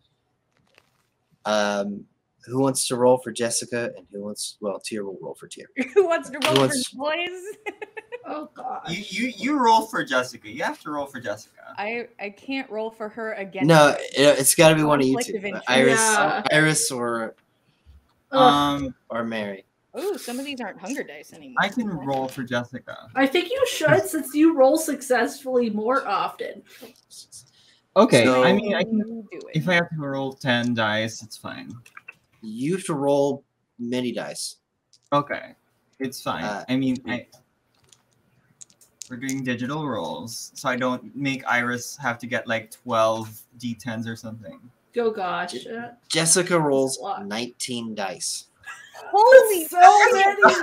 Um, who wants to roll for Jessica, and who wants? Well, Tyr will roll for Tyr. Who wants to roll wants- for boys? oh god. You you you roll for Jessica. You have to roll for Jessica. I I can't roll for her again. No, it, it's got to be one of you two. Iris, Yeah. Iris, or Um, or Mary. Oh, some of these aren't hunger dice anymore. I can roll for Jessica. I think you should since you roll successfully more often. Okay, So- I mean, I can, do it. if I have to roll ten dice, it's fine. You have to roll many dice. Okay, it's fine. Uh, I mean, I we're doing digital rolls, so I don't make Iris have to get like twelve d10s or something. Oh gosh. Jessica rolls That's a lot. 19 dice. Holy so many.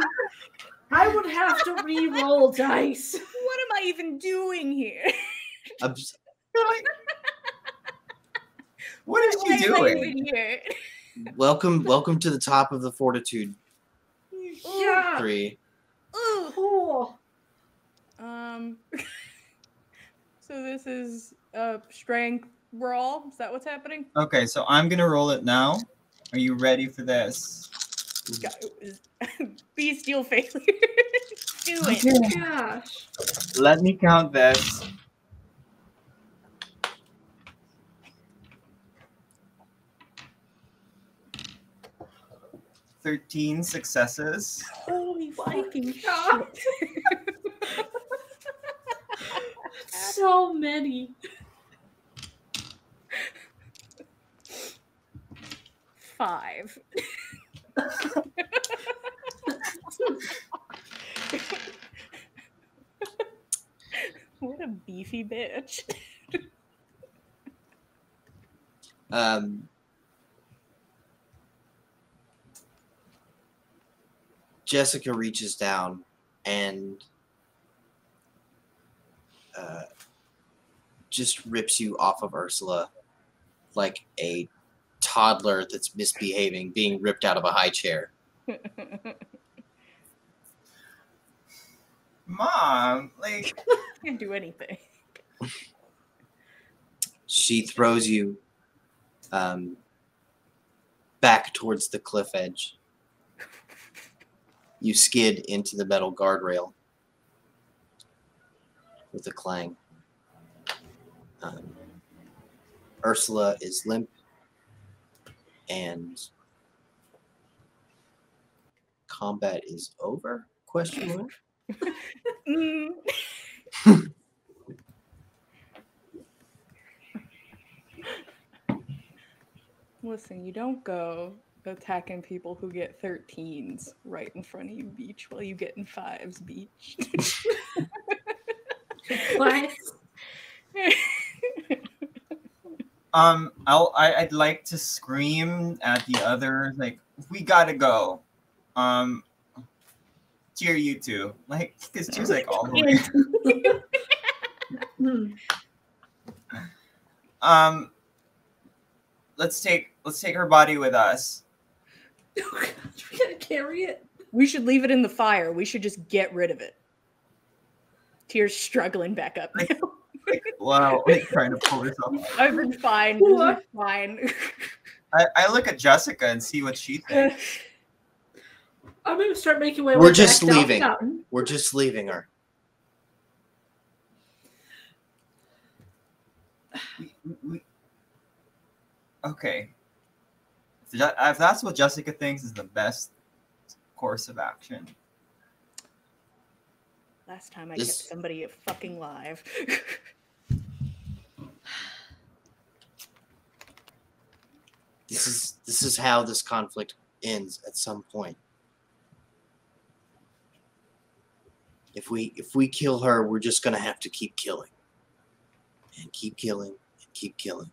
I would have to re-roll dice. What am I even doing here? Obs- You're like, what is she am I doing? here? welcome, welcome to the top of the fortitude Yeah. three. Ooh. Cool. Um. so this is a strength brawl. Is that what's happening? Okay, so I'm gonna roll it now. Are you ready for this? Mm. Bestial failure. Do it. Oh, oh, gosh. Let me count this. Thirteen successes. Holy oh, fucking God. shit. So many. Five. what a beefy bitch. Um, Jessica reaches down and uh, just rips you off of Ursula like a toddler that's misbehaving, being ripped out of a high chair. Mom, like Can't do anything. She throws you um, back towards the cliff edge. You skid into the metal guardrail with a clang. Um, Ursula is limp, and combat is over? Question mark. Mm. Listen, you don't go attacking people who get 13s right in front of you, Beach, while you get in fives, Beach. What? um I'll I, I'd like to scream at the other like we gotta go. Um cheer you two. Like because she's like all the way. Um let's take let's take her body with us. Oh, gosh, we gotta carry it. we should leave it in the fire. We should just get rid of it. Tyr's struggling back up. Like- Like, wow, like trying to pull this off. I've been fine. This is What? fine. I, I look at Jessica and see what she thinks. I'm gonna start making way. We're just leaving. mountain. We're just leaving her. We, we, we- okay. If, if that's what Jessica thinks is the best course of action, Last time I This- kept somebody fucking alive. This is this is how this conflict ends at some point. If we if we kill her, we're just gonna have to keep killing. And keep killing and keep killing.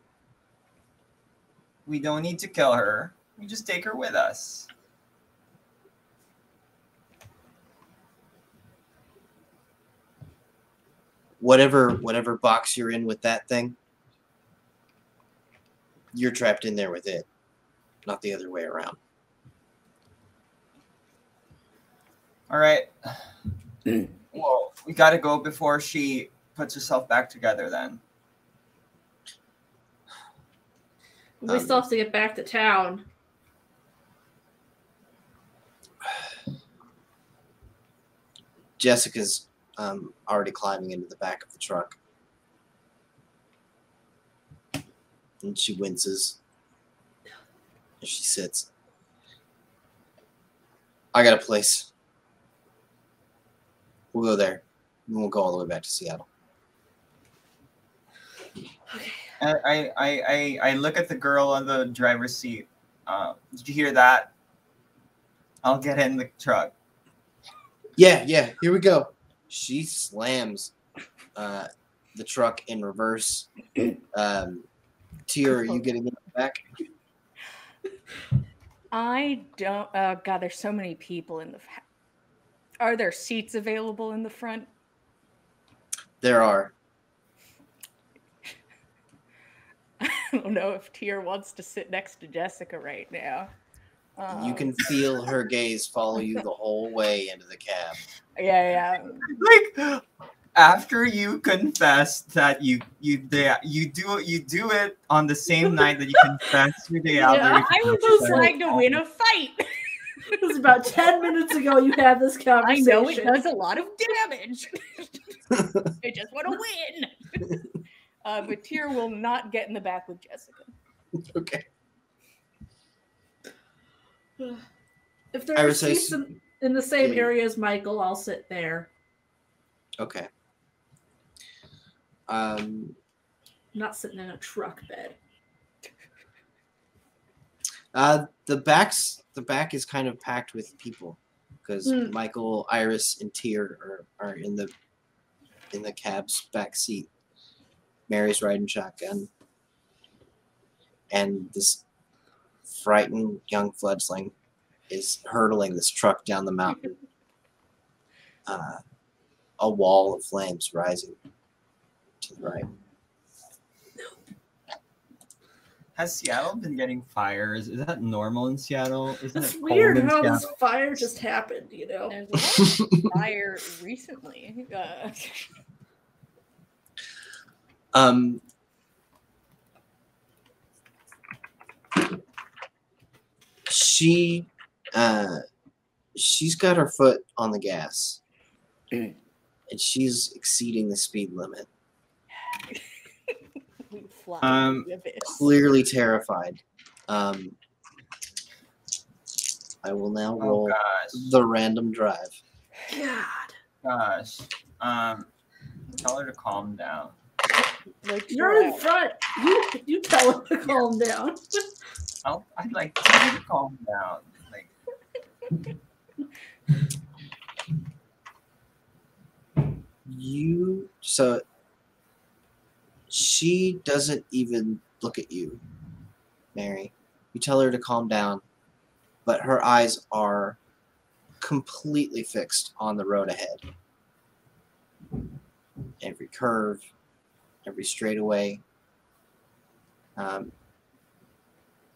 we don't need to kill her. We just take her with us. Whatever whatever box you're in with that thing, you're trapped in there with it. Not the other way around. All right. well, we got to go before she puts herself back together. Then. We Um, still have to get back to town. Jessica's um, already climbing into the back of the truck. And she winces as she sits. I got a place. We'll go there. And we'll go all the way back to Seattle. Okay. I, I, I, I- I look at the girl on the driver's seat. Uh, did you hear that? I'll get in the truck. Yeah, yeah. Here we go. She slams uh, the truck in reverse. Um, Tyr, are you getting in the back? I don't. Oh God, there's so many people in the. Are there seats available in the front? There are. I don't know if Tyr wants to sit next to Jessica right now. You Um, can feel her gaze follow you the whole way into the cab. Yeah, yeah. Like after you confess that you you they, you do you do it on the same night that you confess your day out. Yeah, I was just trying to win a fight. It was about 10 minutes ago you had this conversation. I know it does a lot of damage. I just want to win. Uh, but Tyr will not get in the back with Jessica. Okay. If there are seats in, in the same Yeah. area as Michael, I'll sit there. Okay. Um, I'm not sitting in a truck bed. uh, the backs the back is kind of packed with people because Hmm. Michael, Iris, and Tyr are, are in the in the cab's back seat. Mary's riding shotgun, and this frightened young fledgling is hurtling this truck down the mountain. Uh, a wall of flames rising right. Has Seattle been getting fires? Is that normal in Seattle? Isn't It's it weird how Seattle? this fire just happened, you know? There's a fire recently. Uh, Um, she, uh, she's got her foot on the gas, and she's exceeding the speed limit. We fly Um, into the abyss. Clearly terrified. Um, I will now Oh roll gosh, the random drive. God. gosh. Um, tell her to calm down. Like, You're in wow. front. You you tell her to calm down. I'll, I'd like to to calm down. Like, You so she doesn't even look at you, Mary. You tell her to calm down, but her eyes are completely fixed on the road ahead. Every curve, every straightaway. Um,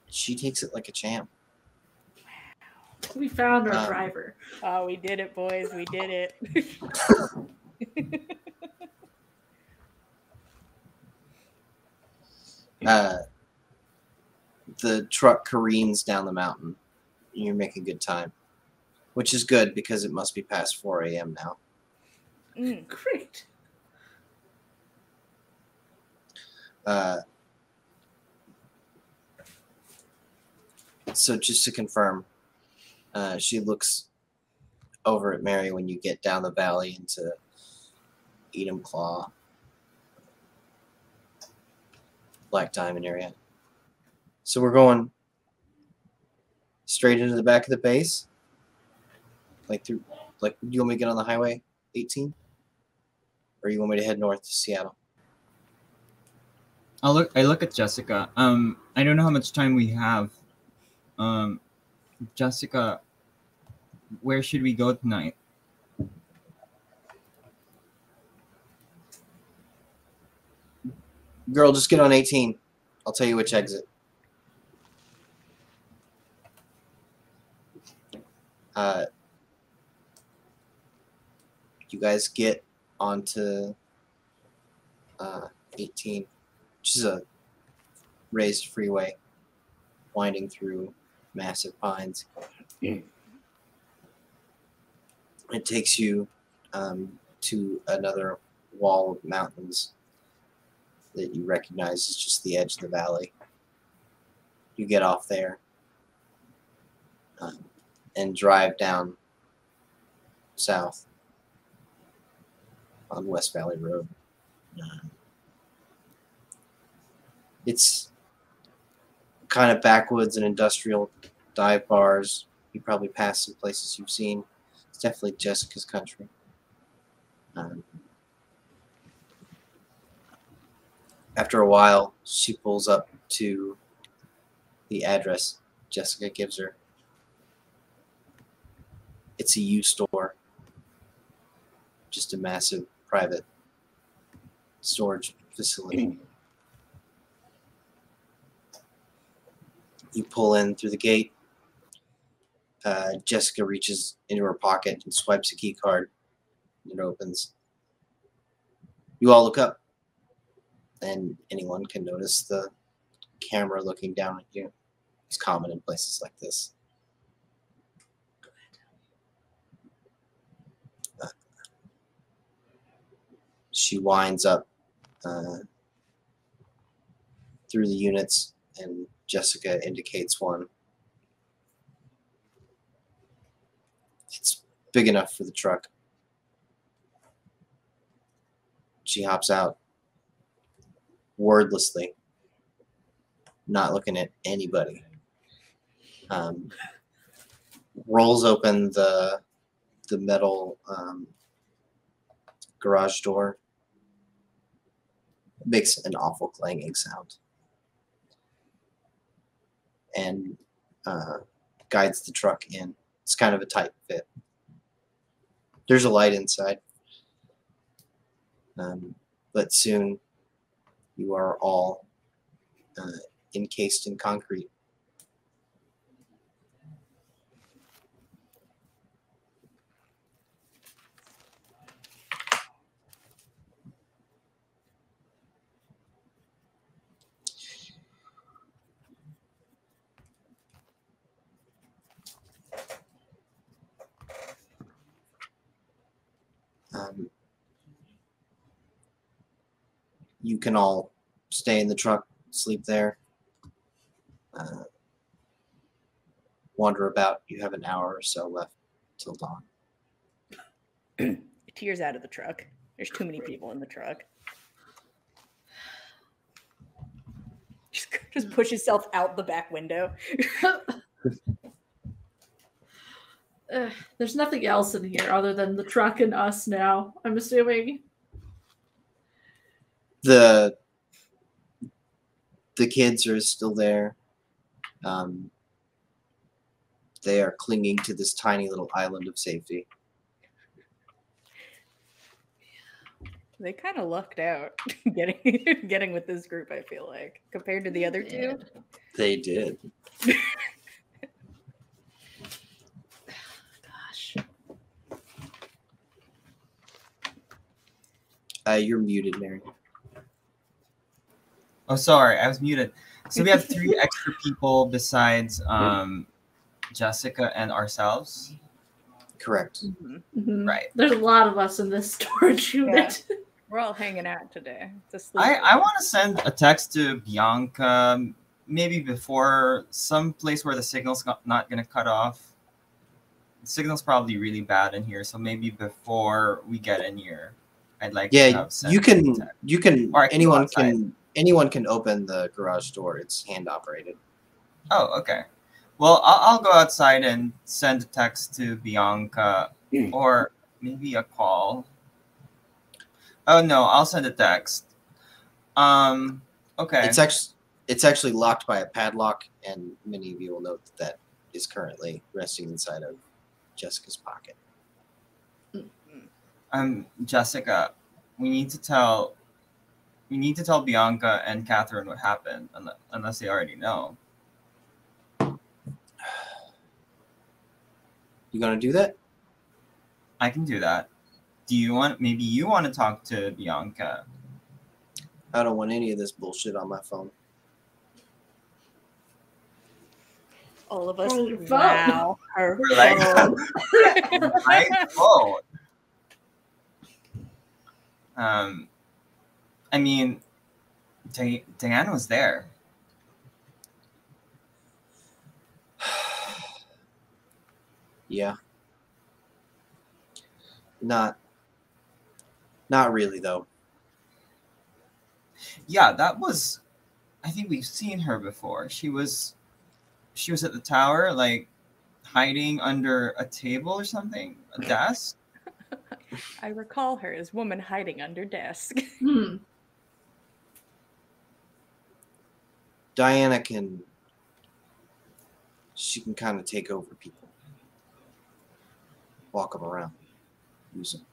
she takes it like a champ. We found our Um, driver. Oh, we did it, boys. We did it. Uh, the truck careens down the mountain. You're making good time, which is good because it must be past 4 a.m. now. Mm. Great. Uh, so just to confirm, uh, she looks over at Mary when you get down the valley into Enumclaw, Black Diamond area. So we're going straight into the back of the base, like through, like you want me to get on the highway 18, or you want me to head north to Seattle? I'll look. I look at Jessica. Um, I don't know how much time we have. Um, Jessica, where should we go tonight? Girl, just get on 18. I'll tell you which exit. Uh, you guys get onto uh, 18, which is a raised freeway winding through massive pines. It takes you um, to another wall of mountains that you recognize as just the edge of the valley. You get off there um, and drive down south on West Valley Road. Um, It's kind of backwoods and industrial dive bars. You probably passed some places you've seen. It's definitely Jessica's country. Um, after a while, she pulls up to the address Jessica gives her. It's a U store, just a massive private storage facility. You pull in through the gate. Uh, Jessica reaches into her pocket and swipes a key card. It opens. You all look up, and anyone can notice the camera looking down at you. It's common in places like this. Uh, she winds up uh, through the units, and Jessica indicates one. It's big enough for the truck. She hops out wordlessly, not looking at anybody. Um, rolls open the the metal um, garage door. Makes an awful clanging sound, and uh, guides the truck in. It's kind of a tight fit. There's a light inside, um, but soon you are all uh, encased in concrete. Um, you can all stay in the truck, sleep there, uh, wander about. You have an hour or so left till dawn. Tyr's out of the truck. There's too many people in the truck. Just, just push yourself out the back window. Uh, there's nothing else in here other than the truck and us now. I'm assuming. The the kids are still there. Um, they are clinging to this tiny little island of safety. They kind of lucked out getting getting with this group. I feel like compared to the other two. They did. Gosh. Uh, you're muted, Mary. Oh, sorry, I was muted. So we have three extra people besides um, Jessica and ourselves. Correct. Mhm. Mhm. Right. There's a lot of us in this storage unit. We're all hanging out today. It's a sleep. I, I want to send a text to Bianca, maybe before some place where the signal's not, not going to cut off. The signal's probably really bad in here, so maybe before we get in here, I'd like to Yeah, have sent you a can. text. You can. Or I can anyone outside. can. Anyone can open the garage door. It's hand operated. Oh, okay. Well, I'll, I'll go outside and send a text to Bianca Hmm. or maybe a call. Oh no, I'll send a text. Um, okay. It's actually it's actually locked by a padlock, and many of you will note that that is currently resting inside of Jessica's pocket. um, Jessica, we need to tell, we need to tell Bianca and Catherine what happened, unle- unless they already know. You gonna do that? I can do that. Do you want? Maybe you want to talk to Bianca. I don't want any of this bullshit on my phone. all of us. On your phone. Wow. Her We're like- phone. Oh. Um, I mean, Di- Diane was there. Yeah. Not. Not really though. Yeah, that was I think we've seen her before. She was she was at the tower, like hiding under a table or something, a desk. I recall her as woman hiding under desk. Hmm. Diana can she can kind of take over people. Walk them around. Use them.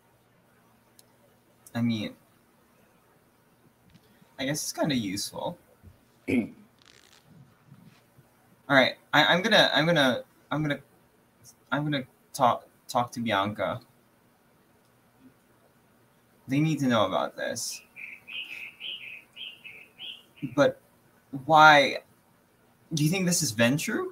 I mean, I guess it's kind of useful. All right, I, I'm gonna, I'm gonna, I'm gonna, I'm gonna talk talk to Bianca. They need to know about this. But why? Do you think this is Ventrue?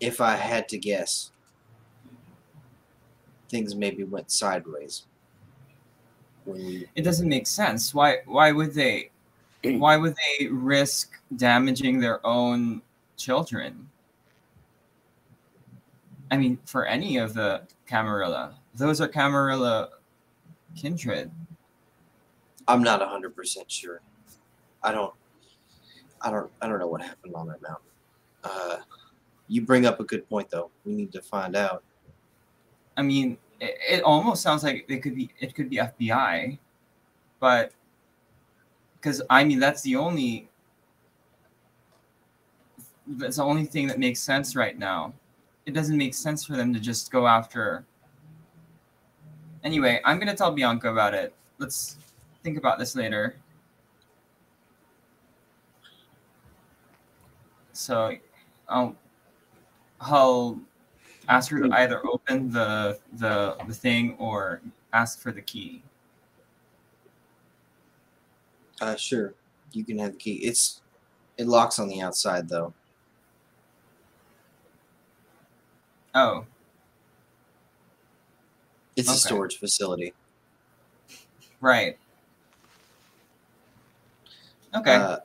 If I had to guess, things maybe went sideways. We It doesn't make sense. Why? Why would they? Why would they risk damaging their own children? I mean, for any of the Camarilla, those are Camarilla kindred. I'm not hundred percent sure. I don't. I don't. I don't know what happened on that mountain. Uh, you bring up a good point, though. We need to find out. I mean, it, it almost sounds like it could be it could be FBI, but because I mean that's the only that's the only thing that makes sense right now. It doesn't make sense for them to just go after. Anyway, I'm gonna tell Bianca about it. Let's think about this later. So, I'll I'll ask her to either open the the the thing or ask for the key. Uh, sure. You can have the key. It's it locks on the outside, though. Oh, It's a storage facility. right. Okay. Uh,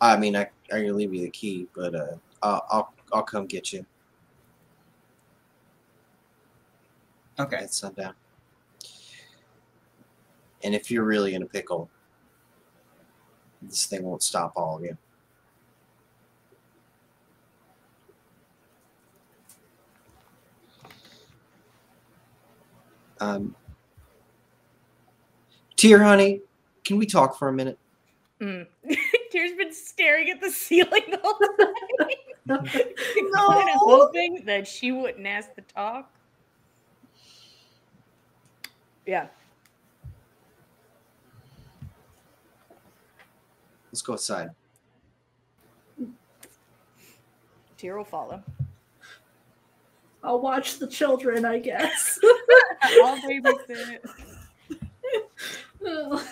I mean, I I can leave you the key, but uh, I'll I'll, I'll come get you okay. at sundown. And if you're really in a pickle, this thing won't stop all of you. Um, Tyr, honey, can we talk for a minute? Mm. Tyr's been staring at the ceiling the whole time. kind of No. hoping that she wouldn't ask to talk. Yeah. Let's go outside. Tyr will follow. I'll watch the children, I guess. I'll babysit. Oh.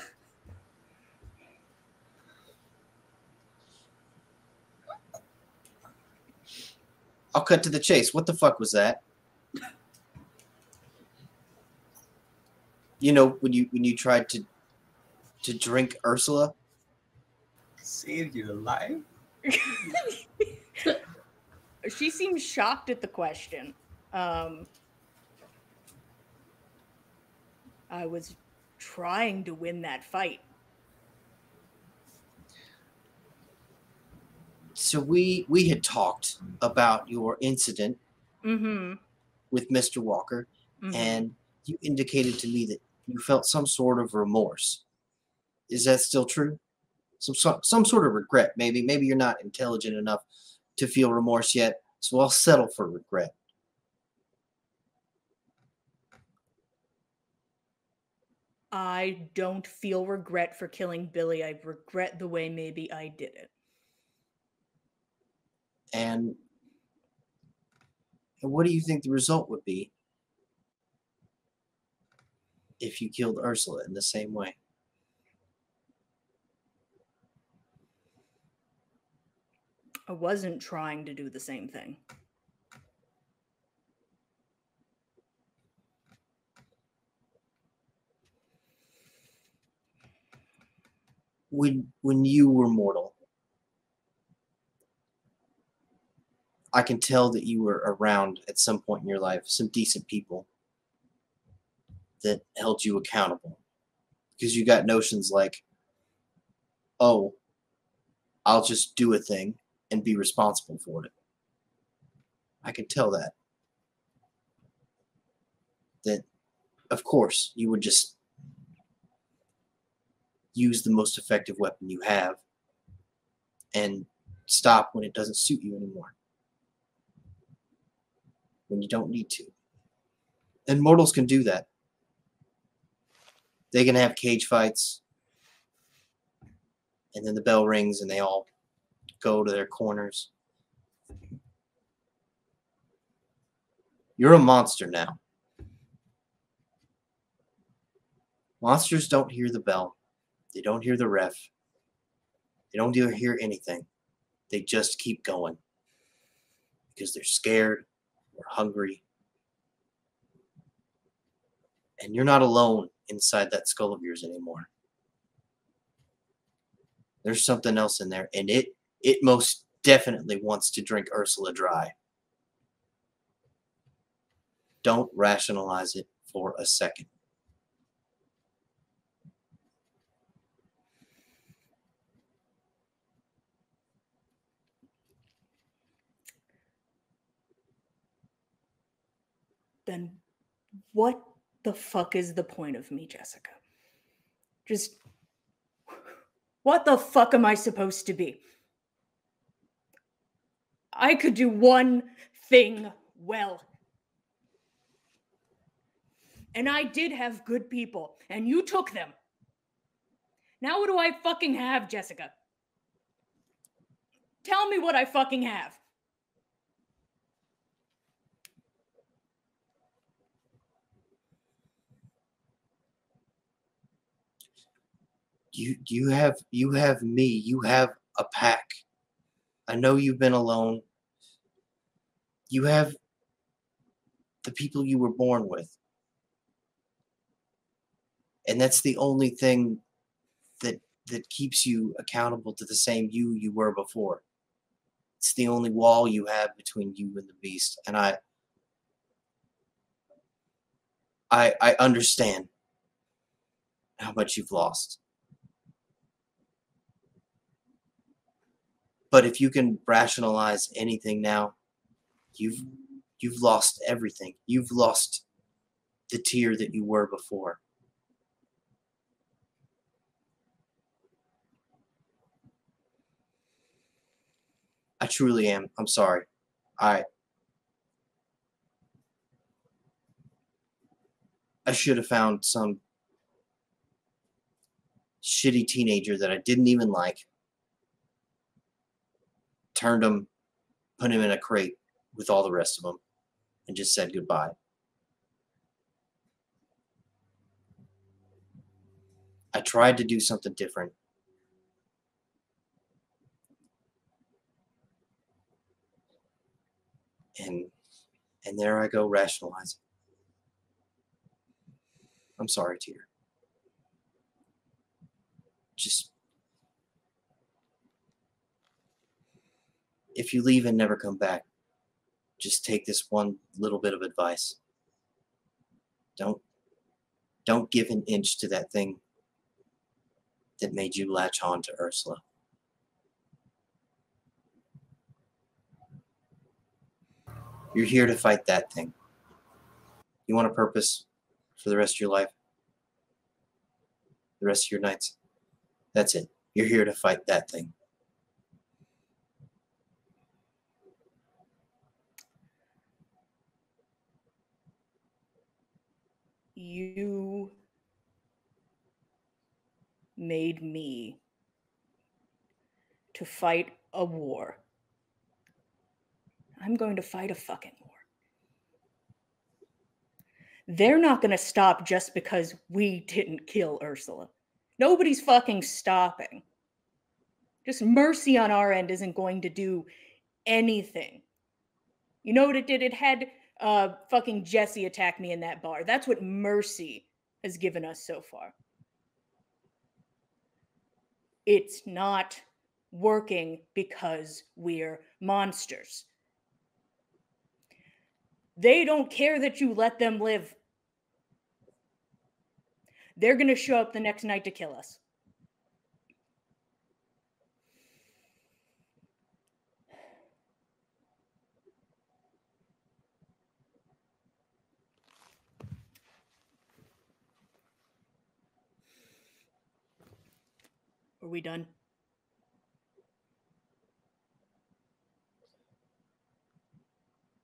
I'll cut to the chase. What the fuck was that? You know when you when you tried to to drink Ursula. Saved your life. she seems shocked at the question. Um, I was trying to win that fight. So we we had talked about your incident Mm-hmm. with Mr. Walker, mhm. and you indicated to me that you felt some sort of remorse. Is that still true? Some so- some sort of regret, maybe. Maybe you're not intelligent enough to feel remorse yet, so I'll settle for regret. I don't feel regret for killing Billy. I regret the way maybe I did it. And and what do you think the result would be if you killed Ursula in the same way? I wasn't trying to do the same thing. When when you were mortal i can tell that you were around at some point in your life some decent people that held you accountable because you got notions like, oh, I'll just do a thing and be responsible for it. I can tell that. That, of course, you would just use the most effective weapon you have and stop when it doesn't suit you anymore. When you don't need to. And mortals can do that. They can have cage fights, and then the bell rings and they all go to their corners. You're a monster now. Monsters don't hear the bell. They don't hear the ref. They don't hear anything. They just keep going because they're scared or hungry. And you're not alone inside that skull of yours anymore. There's something else in there, and it it most definitely wants to drink Ursula dry. Don't rationalize it for a second. Then what the fuck is the point of me, Jessica? Just what the fuck am I supposed to be? I could do one thing well. And I did have good people, and you took them. Now, what do I fucking have, Jessica? Tell me what I fucking have. You you have you have me you have a pack. I know you've been alone. You have the people you were born with. And that's the only thing that that keeps you accountable to the same you you were before. It's the only wall you have between you and the beast and i i i understand how much you've lost But if you can rationalize anything now, you've you've lost everything. You've lost the Tyr that you were before. I truly am. I'm sorry. I I should have found some shitty teenager that I didn't even like turned him, put him in a crate with all the rest of them, and just said goodbye. I tried to do something different. And and there I go rationalizing. I'm sorry, Tyr. Just if you leave and never come back, just take this one little bit of advice. Don't don't give an inch to that thing that made you latch on to Ursula. You're here to fight that thing. You want a purpose for the rest of your life? The rest of your nights? That's it. You're here to fight that thing. You made me to fight a war. I'm going to fight a fucking war. They're not going to stop just because we didn't kill Ursula. Nobody's fucking stopping. Just mercy on our end isn't going to do anything. You know what it did? It had uh, fucking Jesse attack me in that bar. That's what mercy has given us so far. It's not working because we're monsters. They don't care that you let them live. They're going to show up the next night to kill us. Are we done?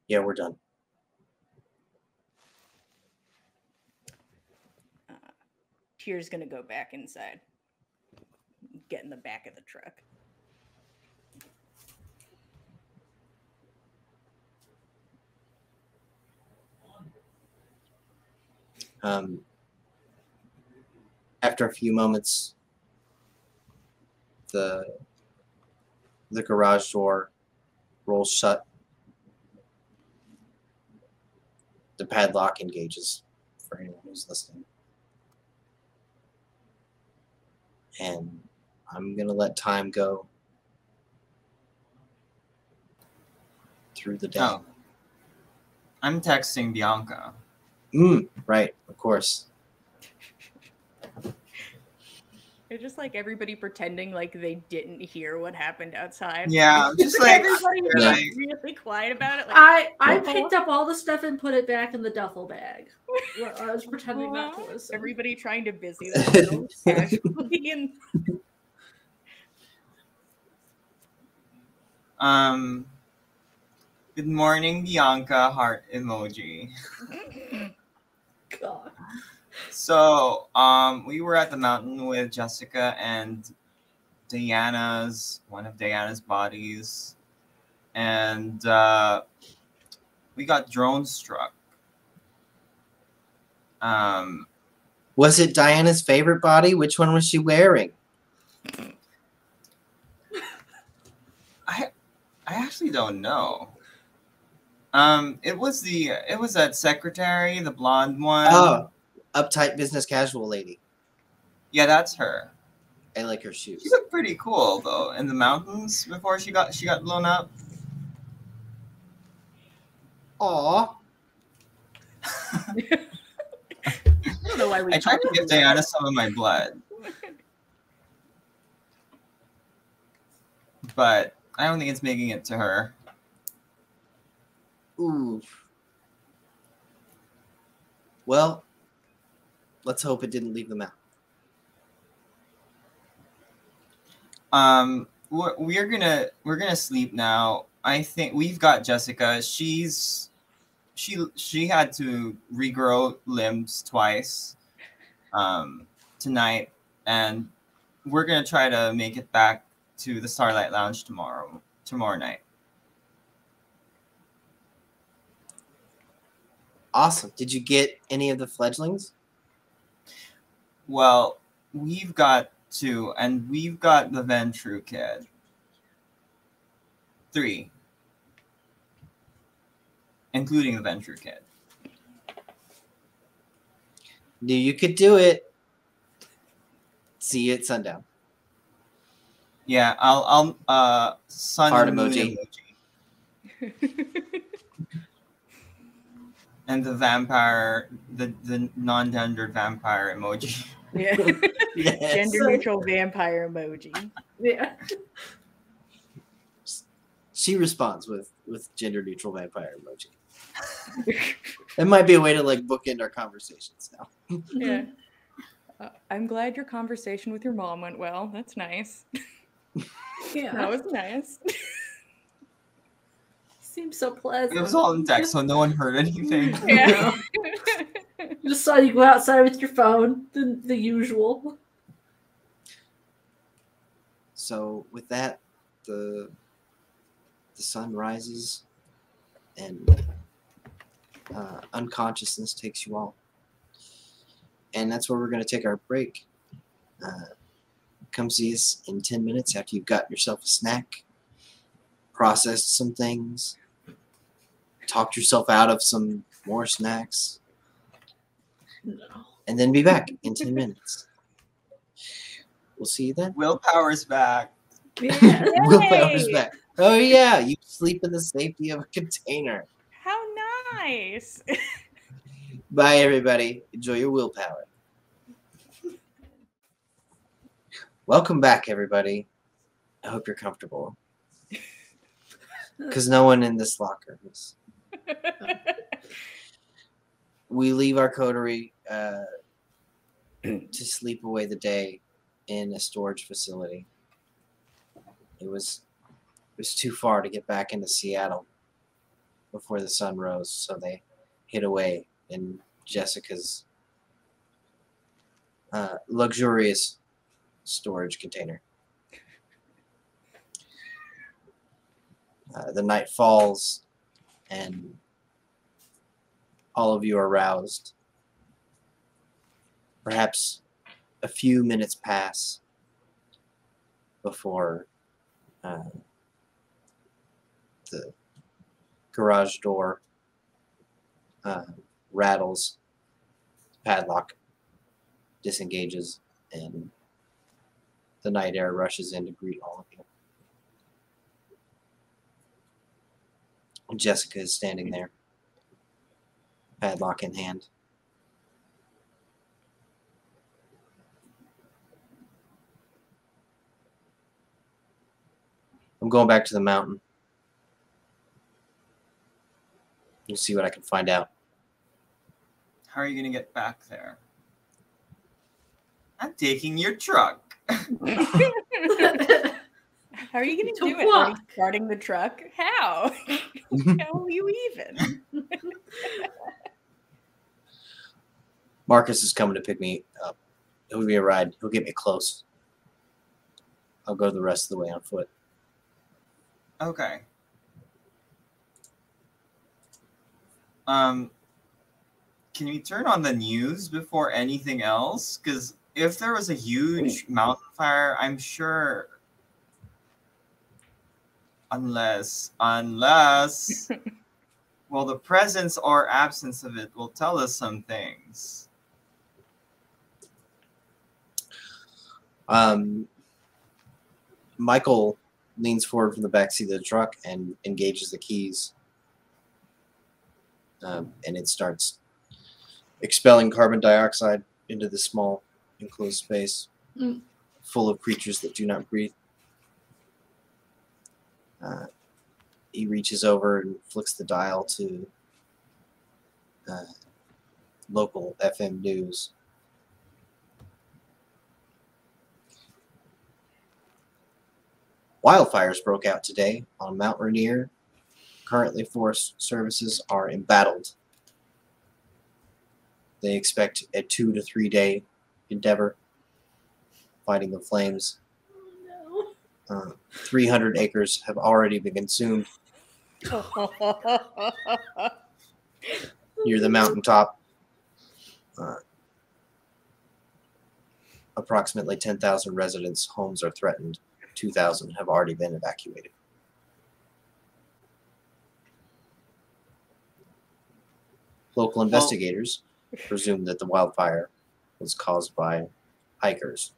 Yeah, we're done. Uh, Tyr's gonna go back inside. Get in the back of the truck. Um, after a few moments, the the garage door rolls shut. The padlock engages for anyone who's listening. And I'm gonna let time go through the day. Oh. I'm texting Bianca. Mm, right, of course. It's just like everybody pretending like they didn't hear what happened outside. Yeah, just like- everybody was Yeah. like really quiet about it. Like, I I picked up all the stuff and put it back in the duffel bag. I was pretending not to listen. everybody trying to busy themselves. casually and Um, good morning, Bianca. Heart emoji. God. So, um, we were at the mountain with Jessica and Diana's one of Diana's bodies, and uh, we got drone struck. Um, Was it Diana's favorite body? Which one was she wearing? I I actually don't know. Um, it was the it was that secretary, the blonde one. Oh, uptight business casual lady. yeah, that's her. I like her shoes. She looked pretty cool though in the mountains before she got she got blown up. Aw. I don't know why we I tried to talked give Diana it. some of my blood, but I don't think it's making it to her. Ooh. Well, let's hope it didn't leave them out. Um, we're, we're gonna we're gonna sleep now. I think we've got Jessica. She's she she had to regrow limbs twice um, tonight, and we're gonna try to make it back to the Starlight Lounge tomorrow tomorrow night. Awesome. Did you get any of the fledglings? Well, we've got two, and we've got the Ventrue kid. Three. Including the Ventrue kid. Knew you could do it. See you at sundown. Yeah, I'll I'll uh sun Heart moon emoji. and the vampire the the non-gendered vampire emoji. yeah. Yes. Gender neutral vampire emoji. Yeah. She responds with with gender neutral vampire emoji. That might be a way to like bookend our conversations now. yeah. Uh, I'm glad your conversation with your mom went well. That's nice. Yeah. That was nice. Seems so pleasant. It was all in text, so no one heard anything. yeah. Just saw you go outside with your phone, the, the usual. So with that, the the sun rises and uh, unconsciousness takes you all, and that's where we're going to take our break. Uh, come see us in ten minutes after you've got yourself a snack, processed some things, talked yourself out of some more snacks. And then be back in ten minutes. We'll see you then. Willpower's back. Yeah. Willpower's Yay! back. Oh yeah, you sleep in the safety of a container. How nice. Bye everybody. Enjoy your willpower. Welcome back, everybody. I hope you're comfortable. Because no one in this locker is. We leave our coterie uh, to sleep away the day in a storage facility. It was it was too far to get back into Seattle before the sun rose, so they hid away in Jessica's uh, luxurious storage container. Uh, the night falls, and all of you are roused. Perhaps a few minutes pass before uh, the garage door uh, rattles, padlock disengages, and the night air rushes in to greet all of you. Jessica is standing there, padlock in hand. I'm going back to the mountain. We'll see what I can find out. How are you gonna get back there? I'm taking your truck. How are you going To to do it? Are you starting the truck? How? How will you even? Marcus is coming to pick me up. He'll give me a ride. He'll get me close. I'll go the rest of the way on foot. Okay. Um, can we turn on the news before anything else? Because if there was a huge mountain fire, I'm sure. Unless, unless, well, the presence or absence of it will tell us some things. Um, Michael leans forward from the back seat of the truck and engages the keys. Um, and it starts expelling carbon dioxide into the small enclosed space Mm. full of creatures that do not breathe. Uh, he reaches over and flicks the dial to uh, local FM news. Wildfires broke out today on Mount Rainier. Currently, forest services are embattled. They expect a two to three day endeavor fighting the flames. no. Uh, 300 acres have already been consumed near the mountaintop. Uh, approximately 10,000 residents' homes are threatened. 2,000 have already been evacuated. Local investigators presume that the wildfire was caused by hikers.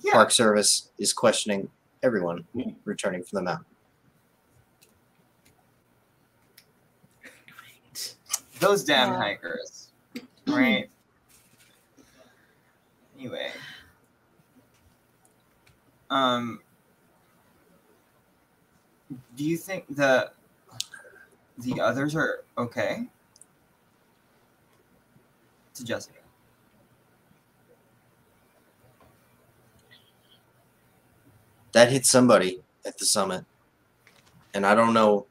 Yeah. Park Service is questioning everyone returning from the mountain. Those damn Yeah. hikers. Right. Anyway. Um do you think the the others are okay? To Jessica. that hit somebody at the summit. And i don't know.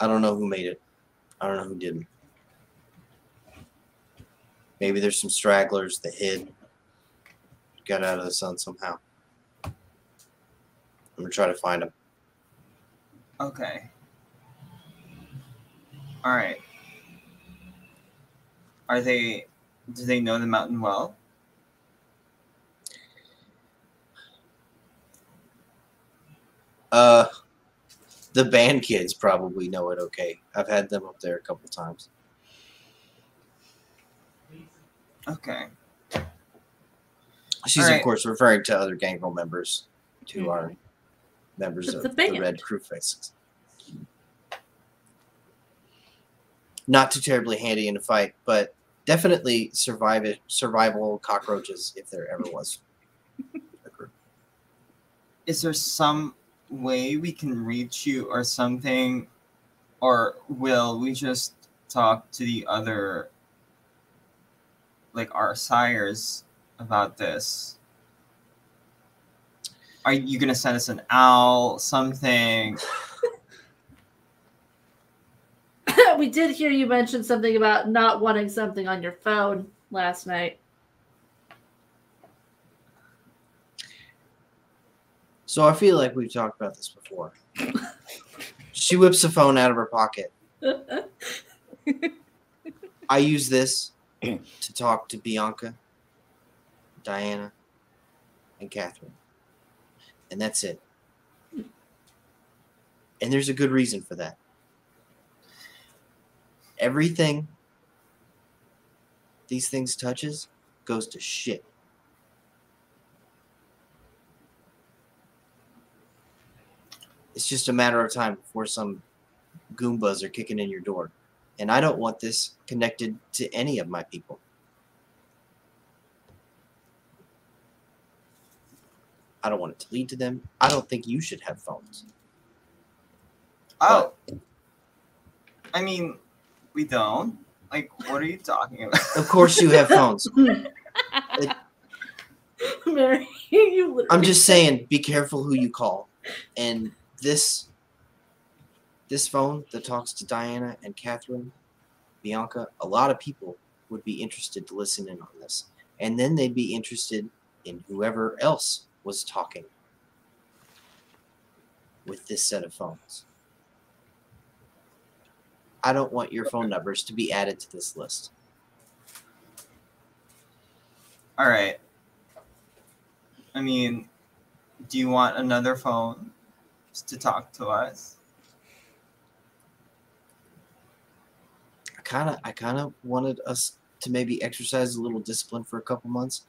I don't know who made it. I don't know who didn't. Maybe there's some stragglers that hid got out of the sun somehow i'm gonna try to find them Okay. All right. Are they do they know the mountain well? uh the band kids probably know it okay i've had them up there a couple times Okay. She's Alright. of course referring to other gangrel members who mm-hmm. are members It's of a the red crew faces not too terribly handy in a fight but definitely survive it, survival cockroaches if there ever was. a group. Is there some way we can reach you or something? Or will we just talk to the other, like our sires, about this? Are you gonna send us an owl, something? we did hear you mention something about not wanting something on your phone last night. So I feel like we've talked about this before. she whips a phone out of her pocket. I use this to talk to Bianca, Diana, and Catherine. And that's it. And there's a good reason for that. Everything these things touches goes to shit. It's just a matter of time before some Goombas are kicking in your door. And I don't want this connected to any of my people. I don't want it to lead to them. I don't think you should have phones. Oh, I mean, we don't. Like, what are you talking about? Of course you have phones. Mary, you I'm just saying, be careful who you call. And this this phone that talks to Diana and Catherine, Bianca, a lot of people would be interested to listen in on this. And then they'd be interested in whoever else was talking with this set of phones. I don't want your phone numbers to be added to this list. All right. I mean, do you want another phone to talk to us? I kind of I kind of wanted us to maybe exercise a little discipline for a couple months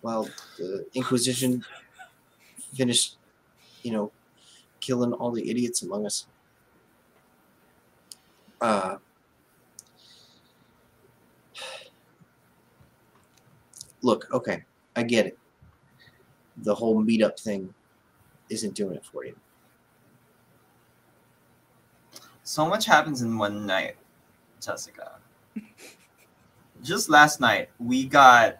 while the Inquisition finished, you know, killing all the idiots among us. Uh, look, okay, I get it. The whole meetup thing isn't doing it for you. So much happens in one night, Jessica. Just last night, we got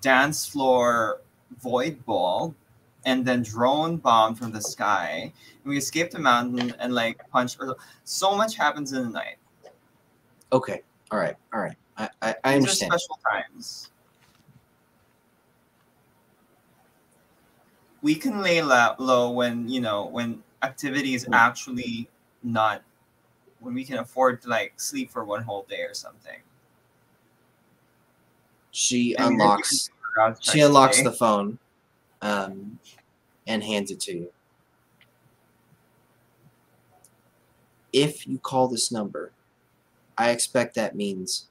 dance floor void ball and then drone bomb from the sky. And we escaped the mountain and like punch So much happens in the night. Okay, all right, all right. I, I, I understand. special times. We can lay low when you know when activity is actually not when we can afford to like sleep for one whole day or something. She And unlocks she unlocks the phone um, and hands it to you. If you call this number, I expect that means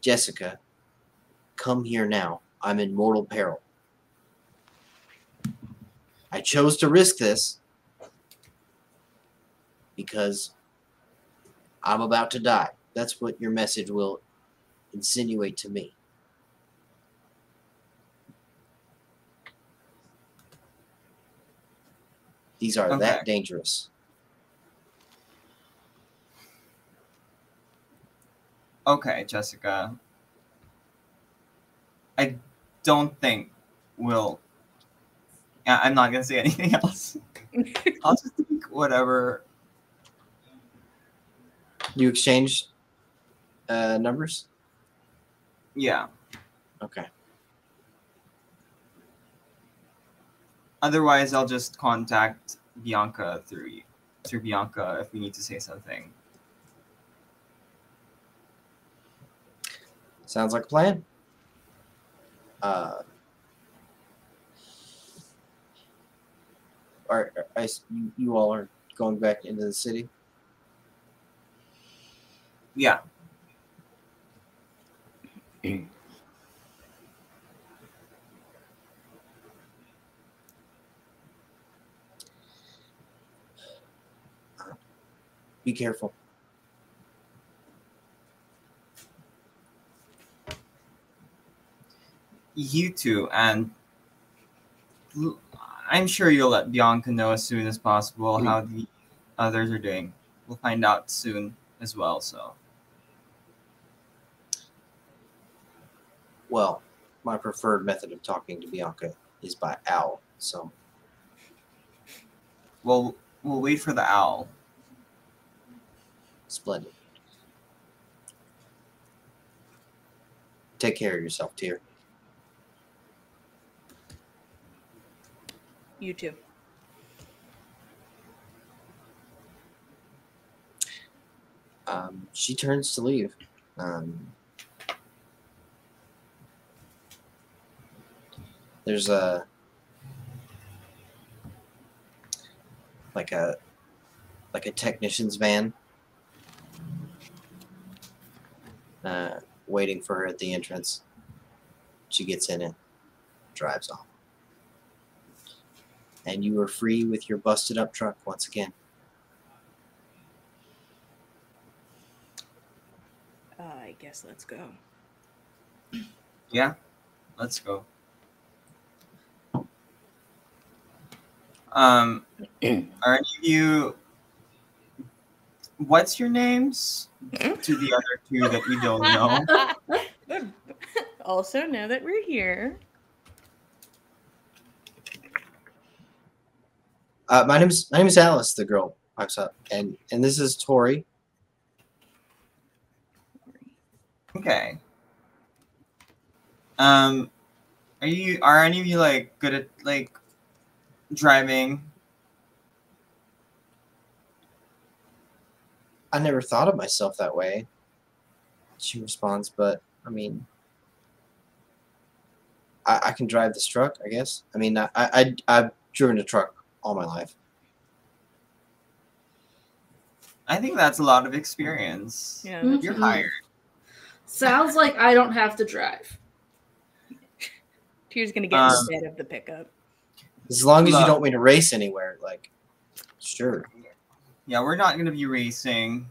Jessica, come here now. I'm in mortal peril. I chose to risk this because I'm about to die. That's what your message will insinuate to me. These are that dangerous. Okay, Jessica. I don't think we'll. I'm not gonna say anything else. I'll just think whatever. You exchange uh, numbers? Yeah. Okay. Otherwise, I'll just contact Bianca through y- through Bianca if we need to say something. Sounds like a plan. Uh, are, are- I you, you all are going back into the city? Yeah. Be careful. You too, and I'm sure you'll let Bianca know as soon as possible how the others are doing. We'll find out soon as well, so. Well, my preferred method of talking to Bianca is by owl. So we'll we'll wait for the owl. splendid. Take care of yourself, dear. You too. Um, she turns to leave. Um, there's a like a like a technician's van uh, waiting for her at the entrance. She gets in it, drives off, and you are free with your busted up truck once again. Uh, I guess let's go. Yeah, let's go. Um, are any of you? What's your names to the other two that we don't know? also, now that we're here, Uh, my name's my name is Alice. The girl pipes up, and and this is Tori. Okay. Um, are you? Are any of you like good at like driving? I never thought of myself that way. She responds, but I mean, I, I can drive this truck. I guess. I mean, I, I I've driven a truck all my life. I think that's a lot of experience. yeah, Mm. You're hired. Sounds like I don't have to drive. Tier's gonna get Um, instead of the pickup. As long as you don't mean to race anywhere, like, sure. Yeah, we're not gonna be racing,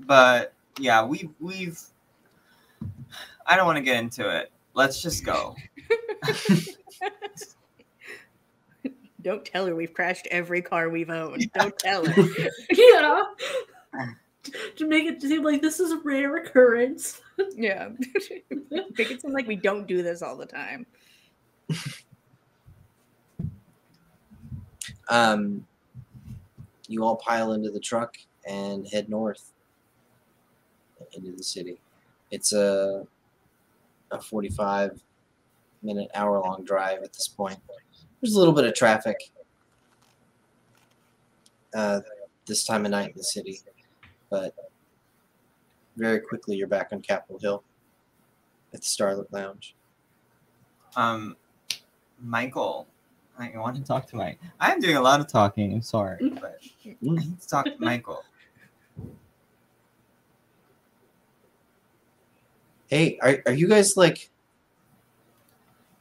but yeah, we we've. I don't want to get into it. Let's just go. Don't tell her we've crashed every car we've owned. Don't tell her. yeah. to make it seem like this is a rare occurrence. yeah. Make it seem like we don't do this all the time. Um, you all pile into the truck and head north into the city. It's a a 45 minute hour long drive at this point. There's a little bit of traffic uh, this time of night in the city, but very quickly you're back on Capitol Hill at the Starlit Lounge. Um, Michael, I want to talk to Mike. I'm doing a lot of talking. I'm sorry, but I need to talk to Michael. Hey, are, are you guys like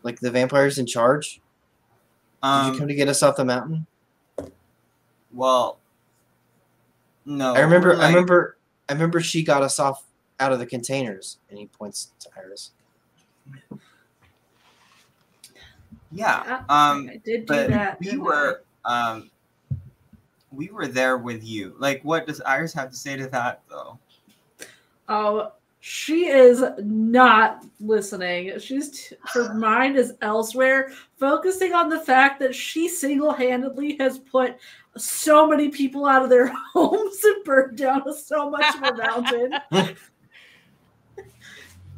like the vampires in charge? Did you Um, come to get us off the mountain? well, no. I remember. we're I remember. I remember she got us off out of the containers, and he points to Iris. Yeah. Um, I did do but that. we were um, we were there with you. Like, what does Iris have to say to that, though? Oh, she is not listening. She's her mind is elsewhere, focusing on the fact that she single-handedly has put so many people out of their homes and burned down so much of a mountain.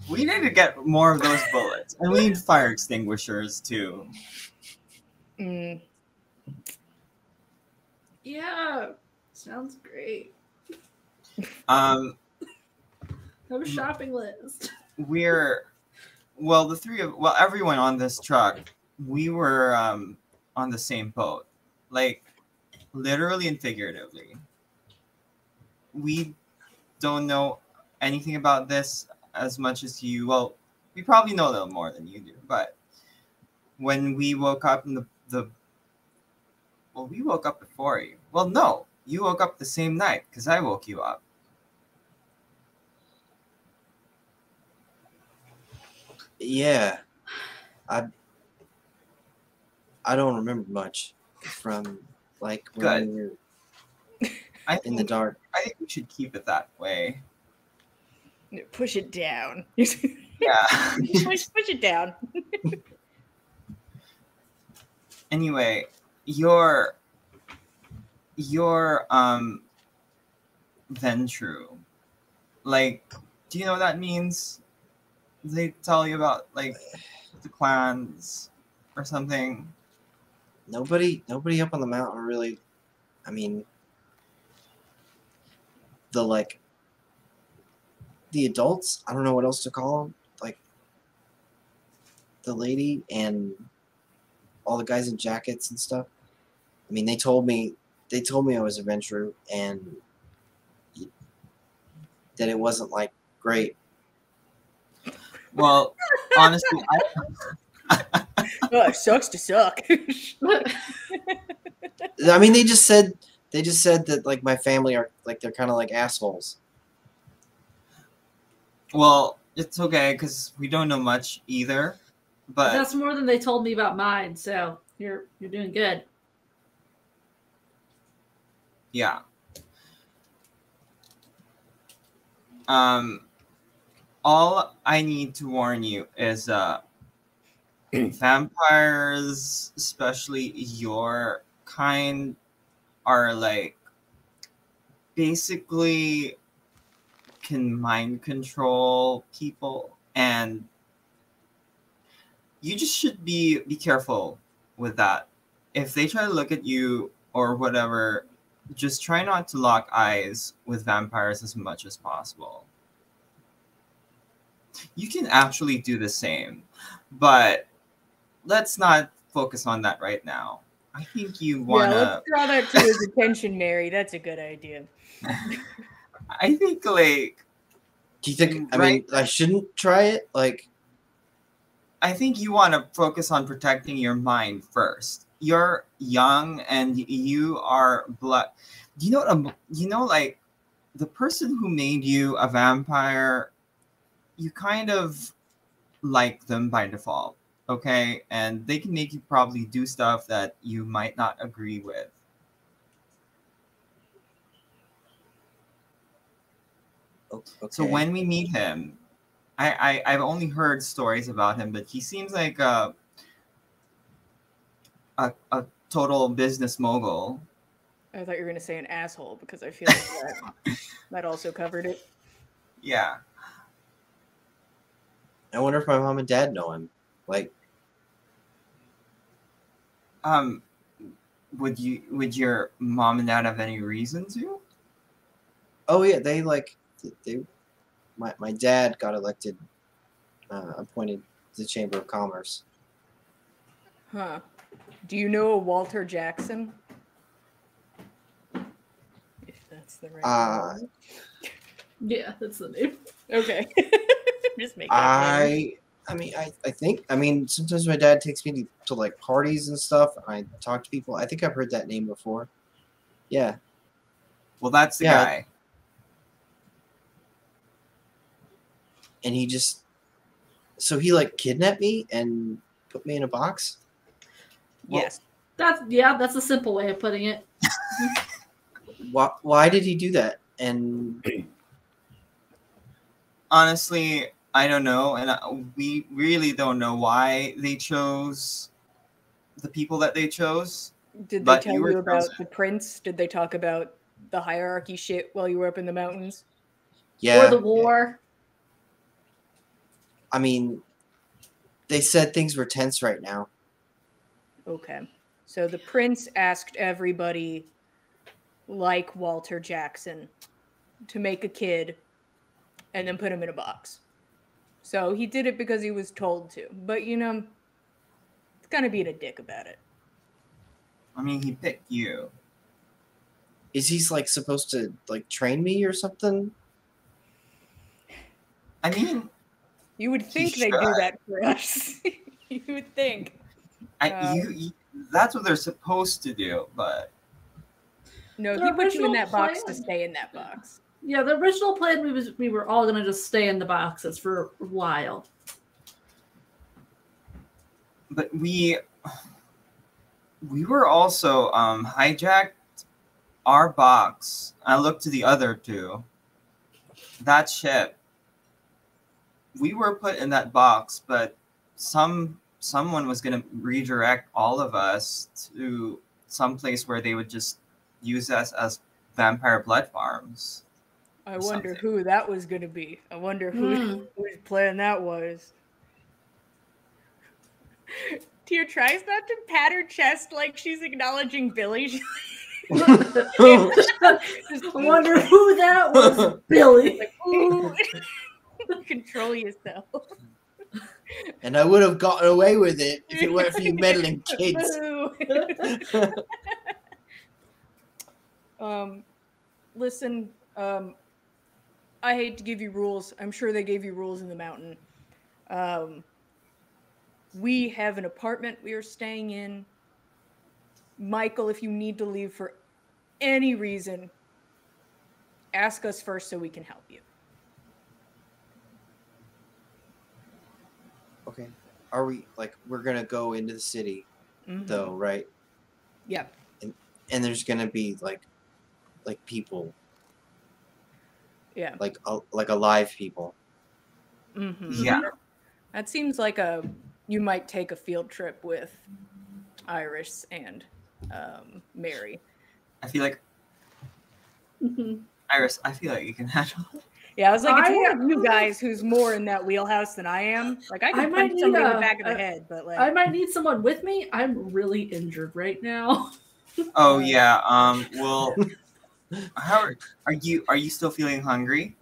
We need to get more of those bullets, and we need fire extinguishers too. Mm, Yeah, sounds great. Um, Have a shopping list. we're well, the three of well, everyone on this truck, we were um on the same boat, like literally and figuratively. We don't know anything about this as much as you. Well, we probably know a little more than you do, but when we woke up in the the well, we woke up before you. Well, no, you woke up the same night because I woke you up. Yeah. I I don't remember much from like when Good. we were I in the dark. I think we should keep it that way. Push it down. push, Yeah. push it down. anyway, your your um Ventrue. Like, do you know what that means? They tell you about like the clans or something. Nobody nobody up on the mountain really I mean the like the adults, I don't know what else to call them, like the lady and all the guys in jackets and stuff. I mean, they told me they told me I was a Ventrue and that it wasn't like great. Well, honestly, I, Oh, it sucks to suck. I mean, they just said they just said that like my family are like they're kind of like assholes. Well, it's okay because we don't know much either. But That's more than they told me about mine. So you're you're doing good. yeah. Um, all I need to warn you is uh, vampires, especially your kind, are like basically can mind control people and you just should be be careful with that if they try to look at you or whatever just try not to lock eyes with vampires as much as possible you can actually do the same but let's not focus on that right now i think you want Yeah, to let's draw that to his attention, Mary. That's a good idea. i think like Do you think? I Right. mean, I shouldn't try it. Like, I think you want to focus on protecting your mind first. You're young and you are blood. Do you know what? You know, like the person who made you a vampire, you kind of like them by default, okay? And they can make you probably do stuff that you might not agree with. Okay. So when we meet him, I, I I've only heard stories about him, but he seems like a a, a total business mogul. I thought you were going to say an asshole because I feel like that, that also covered it. Yeah. I wonder if my mom and dad know him. Like, Um, would you would your mom and dad have any reason to? oh yeah, they like they. My my dad got elected, uh, appointed to the Chamber of Commerce. Huh. Do you know Walter Jackson? If that's the right Uh, one. Yeah, that's the name. Okay. Just make. I I mean I, I think I mean sometimes my dad takes me to, to like parties and stuff and I talk to people. I think I've heard that name before. Yeah. Well, that's the Yeah. guy. And he just so he like kidnapped me and put me in a box. Well- yes. That's yeah, that's a simple way of putting it. Why why did he do that? And Honestly, I don't know, and I, we really don't know why they chose the people that they chose. Did they But tell you you, about chosen. the prince? Did they talk about the hierarchy shit while you were up in the mountains? yeah. or the war. I mean they said things were tense right now. Okay. So the prince asked everybody, like Walter Jackson, to make a kid and then put him in a box. So he did it because he was told to. But you know, it's kind of being a dick about it. I mean, he picked you. Is he like supposed to like train me or something? I mean, You would think they should. do that for us. you would think. I, Um, you, you, that's what they're supposed to do, but No, The he put you in original that box to stay in that box. Yeah, the original plan we was we were all gonna just stay in the boxes for a while. but we we were also um hijacked our box. I looked to the other two. That ship. We were put in that box, but some someone was gonna redirect all of us to some place where they would just use us as vampire blood farms. I wonder something. who that was going to be. I wonder who Hmm. whose plan that was. Tyr tries not to pat her chest like she's acknowledging Billy. I wonder who that was. Billy. like, ooh. Control yourself. and I would have gotten away with it if it weren't for you meddling kids. Um, listen, um, I hate to give you rules. I'm sure they gave you rules in the mountain. Um, we have an apartment we are staying in. Michael, if you need to leave for any reason, ask us first so we can help you. Are we like we're gonna go into the city Mhm. though, right? Yeah. And there's gonna be like like people, Yeah. like uh, like alive people. hmm Yeah. That seems like a you might take a field trip with Iris and um, Mary. I feel like Mhm. Iris, I feel like you can handle it. Yeah, I was like, it's I- one of you guys who's more in that wheelhouse than I am. Like, I I might punch need somebody in the back of the a- head, but like, I might need someone with me. I'm really injured right now. Oh yeah. Um. Well, how are, are you? Are you still feeling hungry?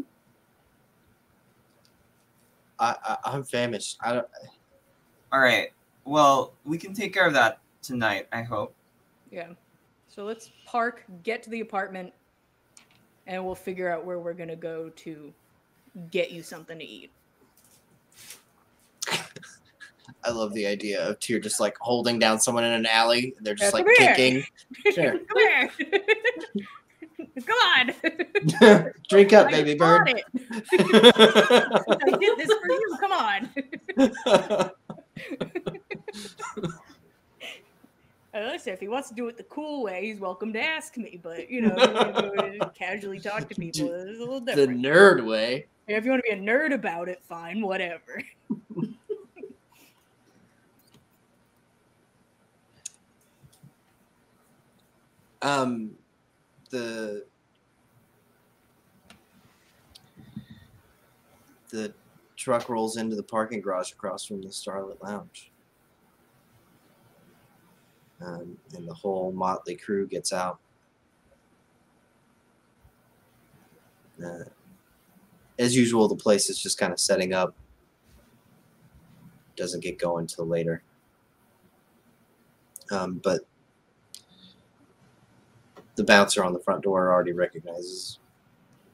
I, I I'm famished. I don't. All right. Well, we can take care of that tonight. I hope. yeah. So let's park, get to the apartment, and we'll figure out where we're gonna go to get you something to eat. I love the idea of Tyr just like holding down someone in an alley. And they're just Yeah, like come here. kicking. Sure. Come here. Come on. Drink up, I baby bird. it. I did this for you. Come on. Uh, listen, if he wants to do it the cool way, he's welcome to ask me. But you know, if you wanna just casually talk to people, it's a little different. the nerd way. if you want to be a nerd about it, fine, whatever. Um, the the truck rolls into the parking garage across from the Starlit Lounge. Um, and the whole motley crew gets out. Uh, as usual, the place is just kind of setting up. Doesn't get going till later. Um, but the bouncer on the front door already recognizes,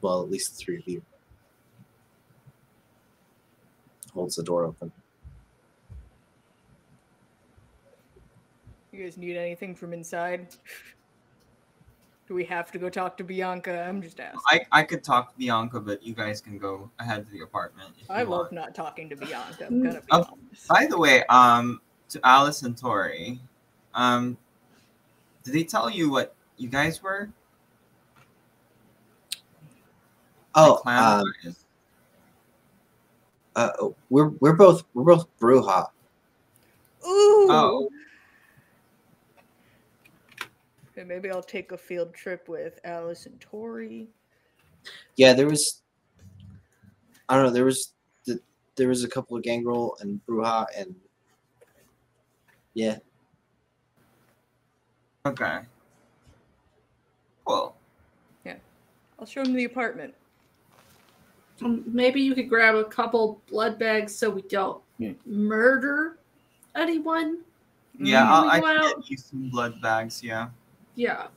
well, at least the three of you. Holds the door open. You guys need anything from inside? Do we have to go talk to Bianca? I'm just asking. I I could talk to Bianca, but you guys can go ahead to the apartment. If I you love want. not talking to Bianca. I'm gonna be Oh, honest. By the way, um, to Alice and Tori, um, did they tell you what you guys were? Oh, Clan um, uh, we're we're both we're both Brujah. Ooh. Oh. Okay, maybe I'll take a field trip with Alice and Tori. Yeah, there was. I don't know. There was the there was a couple of Gangrel and Brujah and. Yeah, Okay. Cool. Yeah. I'll show him the apartment. Um, maybe you could grab a couple blood bags so we don't Yeah. murder anyone. Yeah, I'll, we I can get you some blood bags. Yeah. Yeah.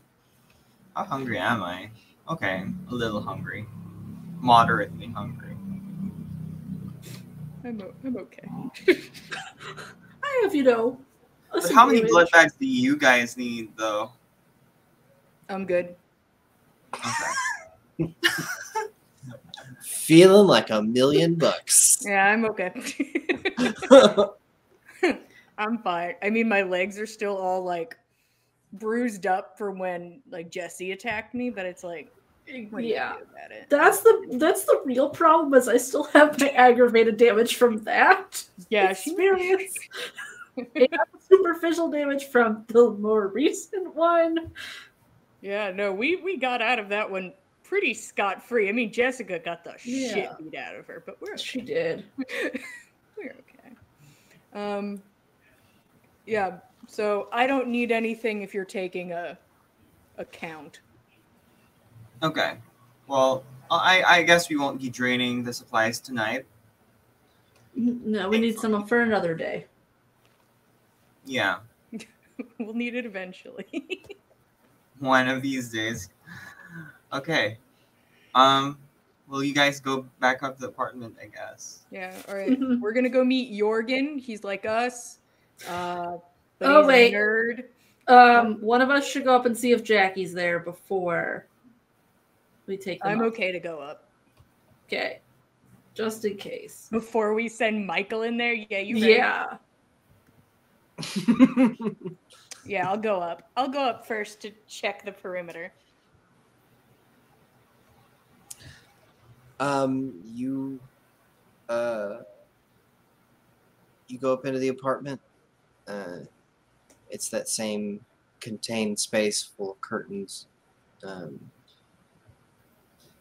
How hungry am I? Okay, a little hungry, moderately hungry. I'm, o- I'm okay. I have, you know. But how many sandwich. blood bags do you guys need, though? I'm good. Okay. feeling like a million bucks. Yeah, I'm okay. I'm fine. I mean, my legs are still all like bruised up from when like Jesse attacked me, but it's like, what Yeah. about it? That's the that's the real problem is I still have my aggravated damage from that Yeah, experience. I superficial damage from the more recent one. Yeah, no, we we got out of that one pretty scot free. I mean, Jessica got the Yeah. shit beat out of her, but we're She did. we're okay. Um, yeah. So I don't need anything if you're taking a a count. Okay. Well, I I guess we won't be draining the supplies tonight. No, we need some for another day. Yeah, we'll need it eventually. one of these days. Okay. Um. Will you guys go back up to the apartment? I guess. yeah. All right. We're gonna go meet Jorgen. He's like us. Uh, but Oh, he's wait. a nerd. Um, one of us should go up and see if Jackie's there before we take them I'm up. okay to go up Okay. Just in case. before we send Michael in there. Yeah, you. ready? Yeah. Yeah, I'll go up. I'll go up first to check the perimeter. um, you, uh, you go up into the apartment. Uh, it's that same contained space full of curtains, um,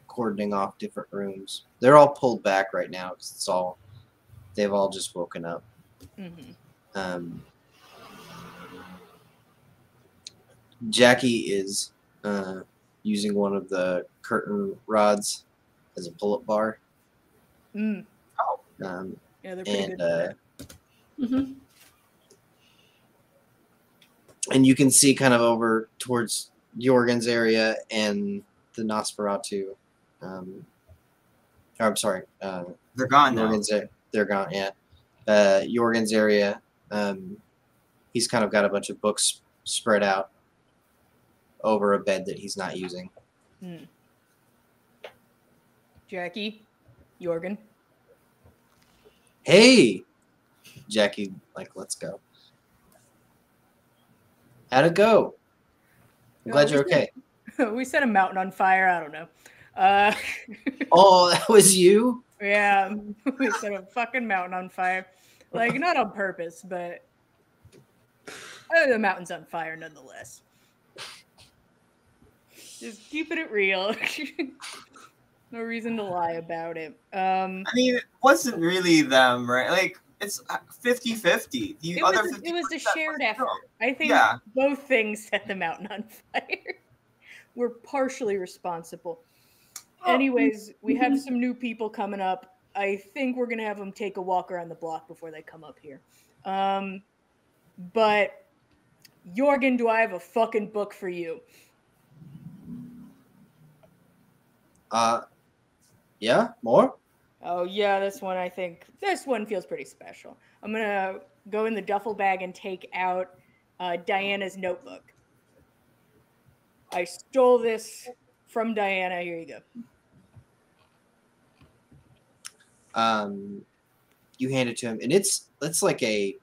cordoning off different rooms. They're all pulled back right now because it's all, they've all just woken up. hmm Um, Jackie is uh, using one of the curtain rods as a pull-up bar, Mm. um, Yeah, they're pretty and good. for uh, that. And you can see kind of over towards Jorgen's area and the Nosferatu. Um, or I'm sorry, uh, They're gone now. A- They're gone. Yeah, uh, Jorgen's area. Um, he's kind of got a bunch of books spread out over a bed that he's not using. Mm. Jackie, Jorgen. Hey, Jackie, like, let's go. How'd it go? I'm No, glad you're said- okay. we set a mountain on fire. I don't know. Uh, Oh, that was you? yeah, we set a fucking mountain on fire. Like not on purpose, but uh, the mountain's on fire nonetheless. Just keeping it real. no reason to lie about it. Um, I mean, it wasn't really them, right? Like it's 50-50. The it other was, a, it was a shared was effort. I think Yeah. both things set the mountain on fire. We're partially responsible. Oh, Anyways, we have mhm. some new people coming up. I think we're gonna have them take a walk around the block before they come up here. Um, but Jorgen, do I have a fucking book for you? Uh, yeah, more? Oh yeah, this one I think this one feels pretty special. I'm gonna go in the duffel bag and take out uh, Diana's notebook. I stole this from Diana. Here you go. Um, you hand it to him, and it's it's like a.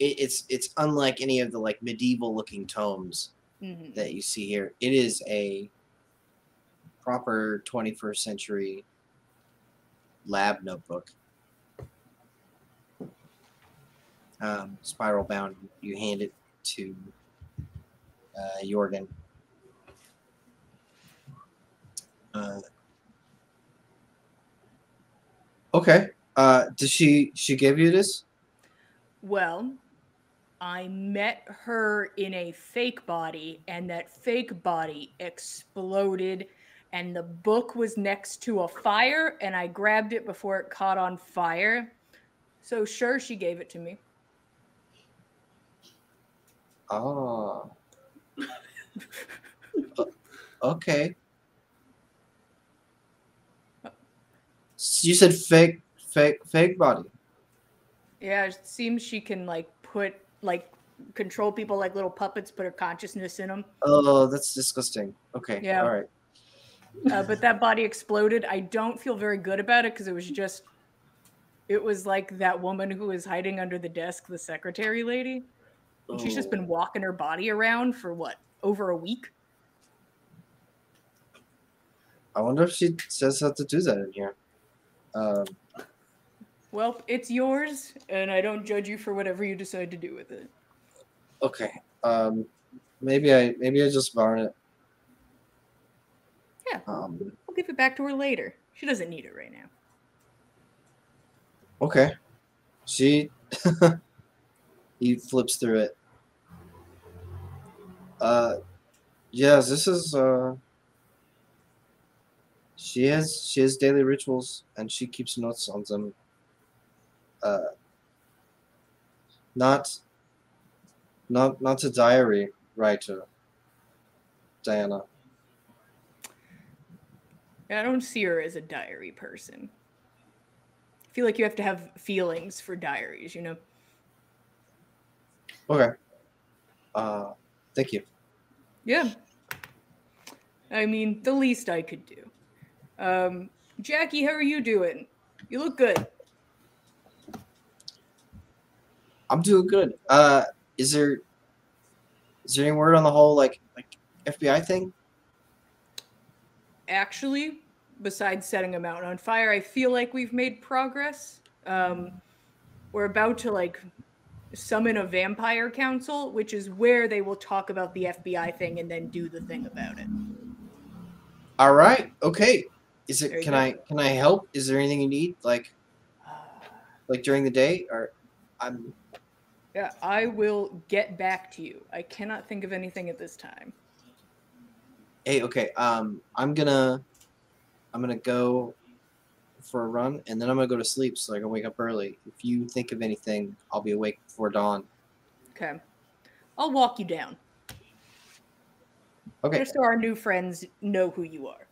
It, it's it's unlike any of the like medieval looking tomes Mhm. that you see here. It is a proper 21st century lab notebook. Um, spiral bound. You hand it to uh, Jorgen. Uh, okay. Uh, did she she give you this? Well, I met her in a fake body, and that fake body exploded, and the book was next to a fire, and I grabbed it before it caught on fire. So, sure, she gave it to me. Oh. Okay. You said fake, fake, fake body. Yeah, it seems she can, like, put, like, control people like little puppets, put her consciousness in them. Oh, that's disgusting. Okay. Yeah. All right. Uh, but that body exploded. I don't feel very good about it because it was just It was like that woman who was hiding under the desk, the secretary lady. And she's just Oh. been walking her body around for what, over a week? I wonder if she says how to do that in here. Um, Well, it's yours, and I don't judge you for whatever you decide to do with it. okay. Um, maybe I maybe I just borrow it. Yeah. Um, We'll give it back to her later. She doesn't need it right now. okay. She he flips through it. Uh, yes, this is uh. She has she has daily rituals and she keeps notes on them. Uh. Not. Not not a diary writer. Diana. I don't see her as a diary person. I feel like you have to have feelings for diaries, you know? Okay. Uh, thank you. Yeah. I mean, the least I could do. Um, Jackie, how are you doing? You look good. I'm doing good. Uh, is there is there any word on the whole like like FBI thing? Actually, besides setting a mountain on fire, I feel like we've made progress. Um, we're about to like summon a vampire council, which is where they will talk about the FBI thing and then do the thing about it. All right. Okay. Is it? Can go. I can I help? Is there anything you need like like during the day or I'm Yeah, I will get back to you. I cannot think of anything at this time. Hey okay um I'm gonna I'm gonna go for a run and then I'm gonna go to sleep so I can wake up early. If you think of anything, I'll be awake before dawn. Okay. I'll walk you down. Okay. Just so our new friends know who you are.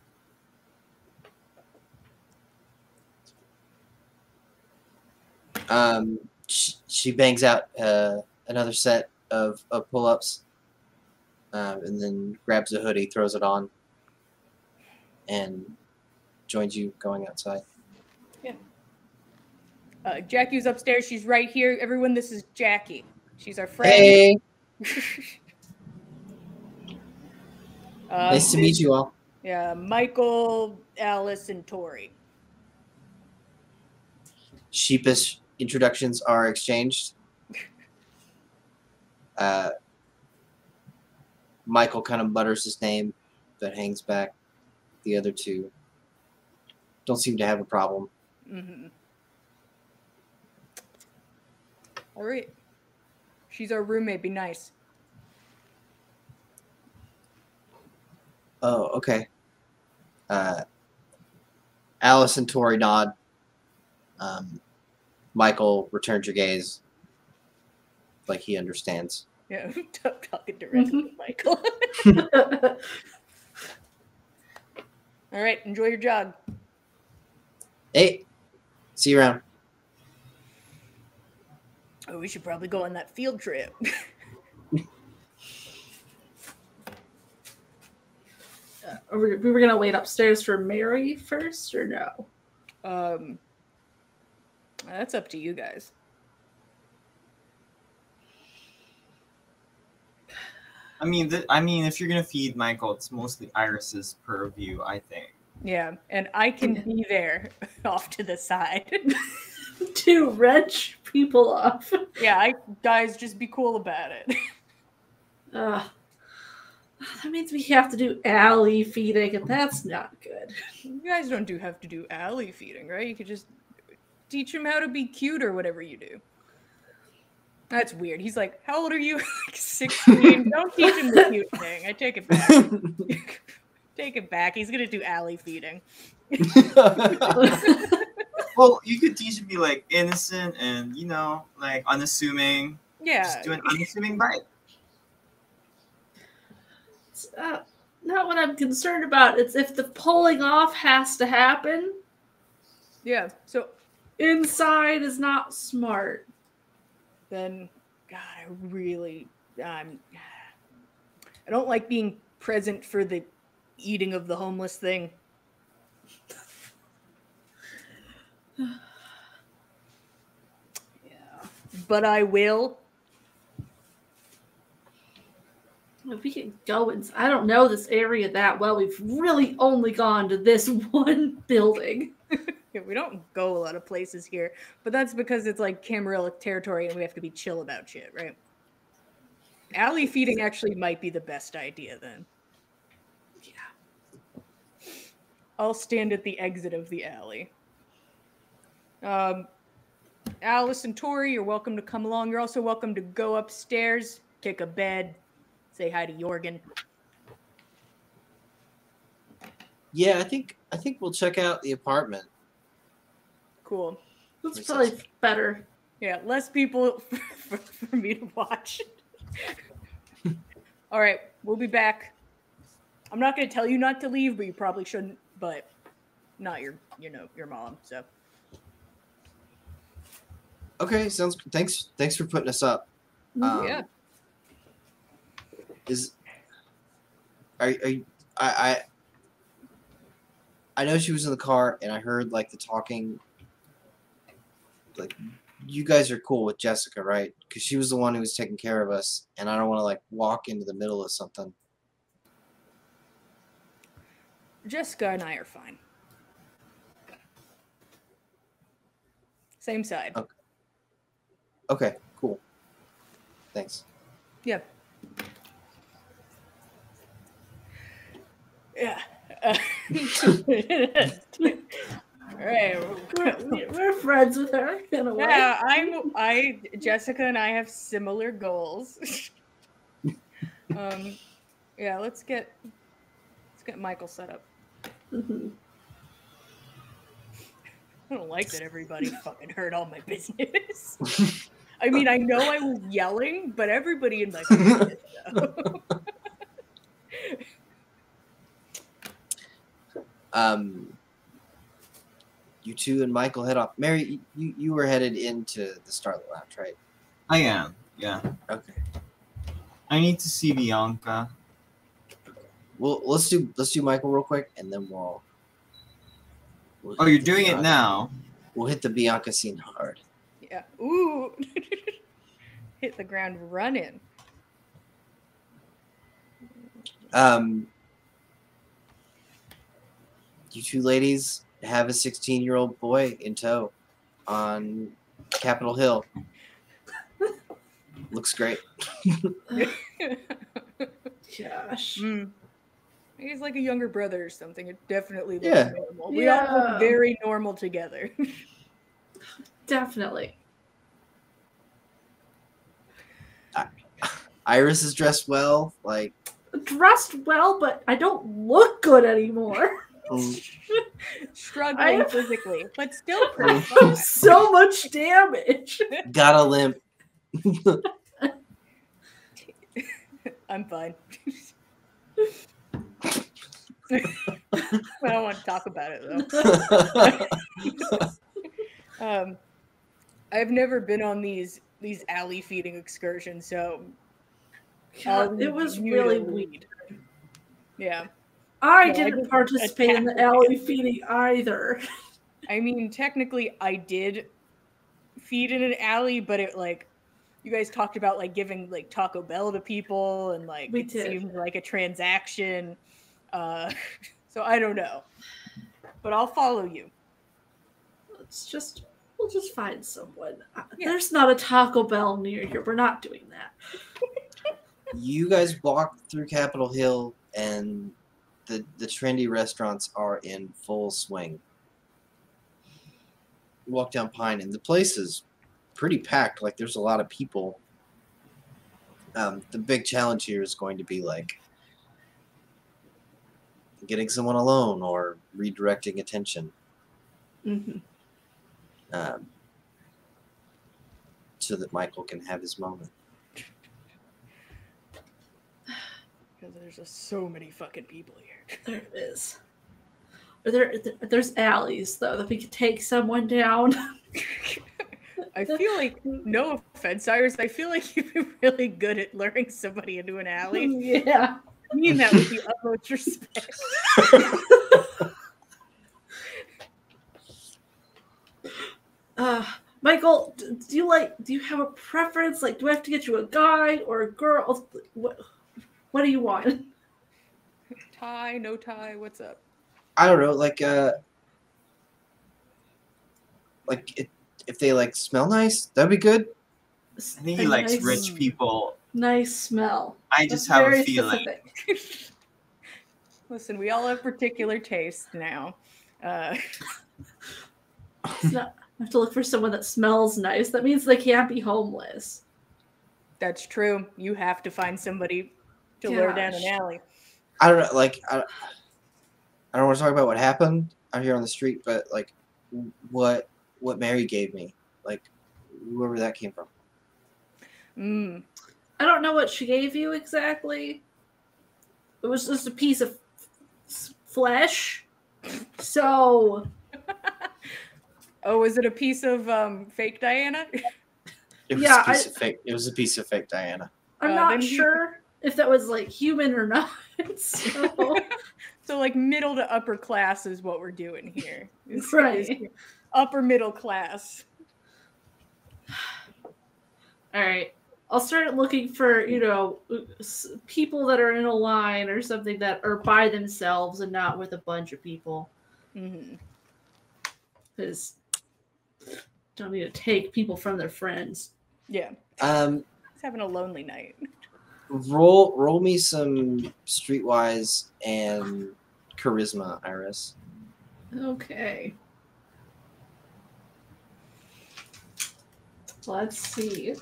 Um, she, she bangs out uh, another set of, of pull ups um, and then grabs a hoodie, throws it on, and joins you going outside. Uh, Jackie's upstairs. She's right here. Everyone, this is Jackie. She's our friend. Hey, Uh, nice to meet you all. Yeah, Michael, Alice, and Tori. Sheepish introductions are exchanged. Uh, Michael kind of mutters his name, but hangs back. The other two don't seem to have a problem. hmm All right. She's our roommate. Be nice. Oh, okay. Uh, Alice and Tori nod. Um, Michael returns your gaze, like he understands. Yeah, I'm talking directly to Michael. All right, enjoy your jog. Hey, see you around. Oh, we should probably go on that field trip. Are we, we were gonna wait upstairs for Mary first, or no? um, that's up to you guys. I mean, th- I mean, if you're gonna feed Michael, it's mostly Iris's purview, I think. Yeah, and I can be there off to the side. to wrench people off. yeah, I guys just be cool about it. Uh, that means we have to do alley feeding, and that's not good. You guys don't do have to do alley feeding, right? You could just teach him how to be cute or whatever you do. That's weird. He's like, "How old are you?" like sixteen. don't teach him the cute thing. I take it back. take it back. He's gonna do alley feeding. Well, you could teach him to be like innocent and you know, like unassuming. Yeah. Just do an unassuming bite. It's uh, not what I'm concerned about. It's if the pulling off has to happen. Yeah. So Inside is not smart. Then, God, I really, um, I don't like being present for the eating of the homeless thing. Yeah. But I will. If we can go and I don't know this area that well. We've really only gone to this one building. We don't go a lot of places here, but that's because it's like Camarilla territory and we have to be chill about shit, right? Alley feeding actually might be the best idea then. Yeah. I'll stand at the exit of the alley. Um, Alice and Tori, you're welcome to come along. You're also welcome to go upstairs, kick a bed, say hi to Jorgen. Yeah, I think I think we'll check out the apartment. Cool. That's probably sense. better. Yeah, less people for, for me to watch. All right, we'll be back. I'm not going to tell you not to leave, but you probably shouldn't. But not your, you know, your mom. So Okay, sounds. Thanks. Thanks for putting us up. Um, yeah, Is are, are you- I I I know she was in the car and I heard like the talking. Like, you guys are cool with Jessica, right? Because she was the one who was taking care of us, and I don't want to like walk into the middle of something. Jessica and I are fine. Same side. Okay. Okay, cool. Thanks. Yeah. Yeah. Uh, right. We're, we're friends with her in a way. Yeah, I'm. I Jessica and I have similar goals. um, yeah. Let's get let's get Michael set up. Mhm. I don't like that everybody fucking heard all my business. I mean, I know I was yelling, but everybody in my business. though. um, you two and Michael head off. Mary, you you were headed into the Starlit Lounge, right? I am. Yeah. Okay. I need to see Bianca. Well, let's do let's do Michael real quick, and then we'll. we'll Oh, you're the doing it now. We'll hit the Bianca scene hard. yeah. Ooh. Hit the ground running. Um, you two ladies have a 16 year old boy in tow on Capitol Hill. Looks great. Gosh. Mm. He's like a younger brother or something. It definitely looks Yeah. normal. We all look very normal together. Definitely. Iris is dressed well. Like, Dressed well, but I don't look good anymore. Struggling I- physically, but still pretty so much damage. got a limp. I'm fine. I don't want to talk about it though. Um, I've never been on these these alley feeding excursions, so I'll God, it was leave you to really weird. yeah. I Yeah, I didn't just participate in the alley feeding either. I mean, technically, I did feed in an alley, but it like you guys talked about like giving like Taco Bell to people, and like We it did. seemed like a transaction. Uh, so I don't know, but I'll follow you. It's just we'll just find someone. Uh, Yeah. There's not a Taco Bell near here. We're not doing that. you guys walk through Capitol Hill, and the the trendy restaurants are in full swing. You walk down Pine, and the place is pretty packed. Like there's a lot of people. Um, the big challenge here is going to be like getting someone alone or redirecting attention Mhm. um, so that Michael can have his moment. Because there's just so many fucking people here. There it is. Are there, there's alleys though that we could take someone down. I feel like, no offense, Cyrus, I feel like you've been really good at luring somebody into an alley. yeah. I mean that with the utmost respect. Uh, Michael, do you like? Do you have a preference? Like, do I have to get you a guy or a girl? What What do you want? Tie, no tie, what's up? I don't know, like uh, like it, if they like smell nice, that'd be good. I think A he likes nice- rich people. Nice smell. I That's just have a feeling. Listen, we all have particular tastes now. Uh, It's not, I have to look for someone that smells nice. That means they can't be homeless. that's true. You have to find somebody to lure down an alley. I don't know, like I, I don't want to talk about what happened out here on the street, but like what what Mary gave me, like whoever that came from. Mm. I don't know what she gave you exactly. It was just a piece of s- flesh. So Oh, is it a piece of um, fake Diana? It was Yeah, a piece I- of fake. It was a piece of fake Diana. I'm Uh, not then you- sure if that was like human or not. so so, like, middle to upper class is what we're doing here. Is- Right. is upper middle class. all right. I'll start looking for, you know, people that are in a line or something that are by themselves and not with a bunch of people. mm-hmm Because don't need to take people from their friends. Yeah, Um, he's having a lonely night. Roll roll me some streetwise and charisma, Iris. Okay. Let's see.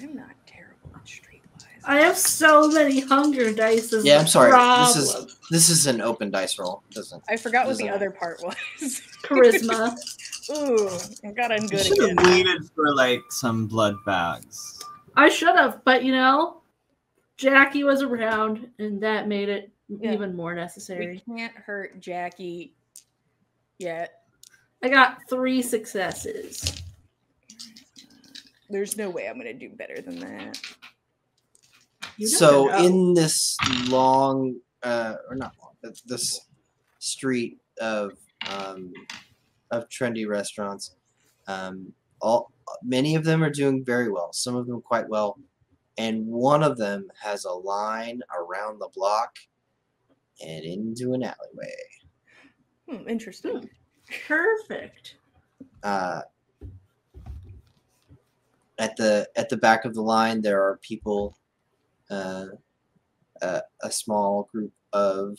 I'm not terrible at streetwise. I have so many hunger dice. is Yeah, I'm sorry. This is this is an open dice roll. Doesn't I forgot what the other part was. charisma. Ooh, I got on You good should have waited for like some blood bags. I should have, but you know, Jackie was around, and that made it Yeah. even more necessary. We necessary. can't hurt Jackie yet. I got three successes. There's no way I'm gonna do better than that. So know. in this long uh or not long but this street of um of trendy restaurants um all many of them are doing very well some of them quite well and one of them has a line around the block and into an alleyway Hmm, interesting. perfect. uh at the at the back of the line there are people uh, uh, a small group of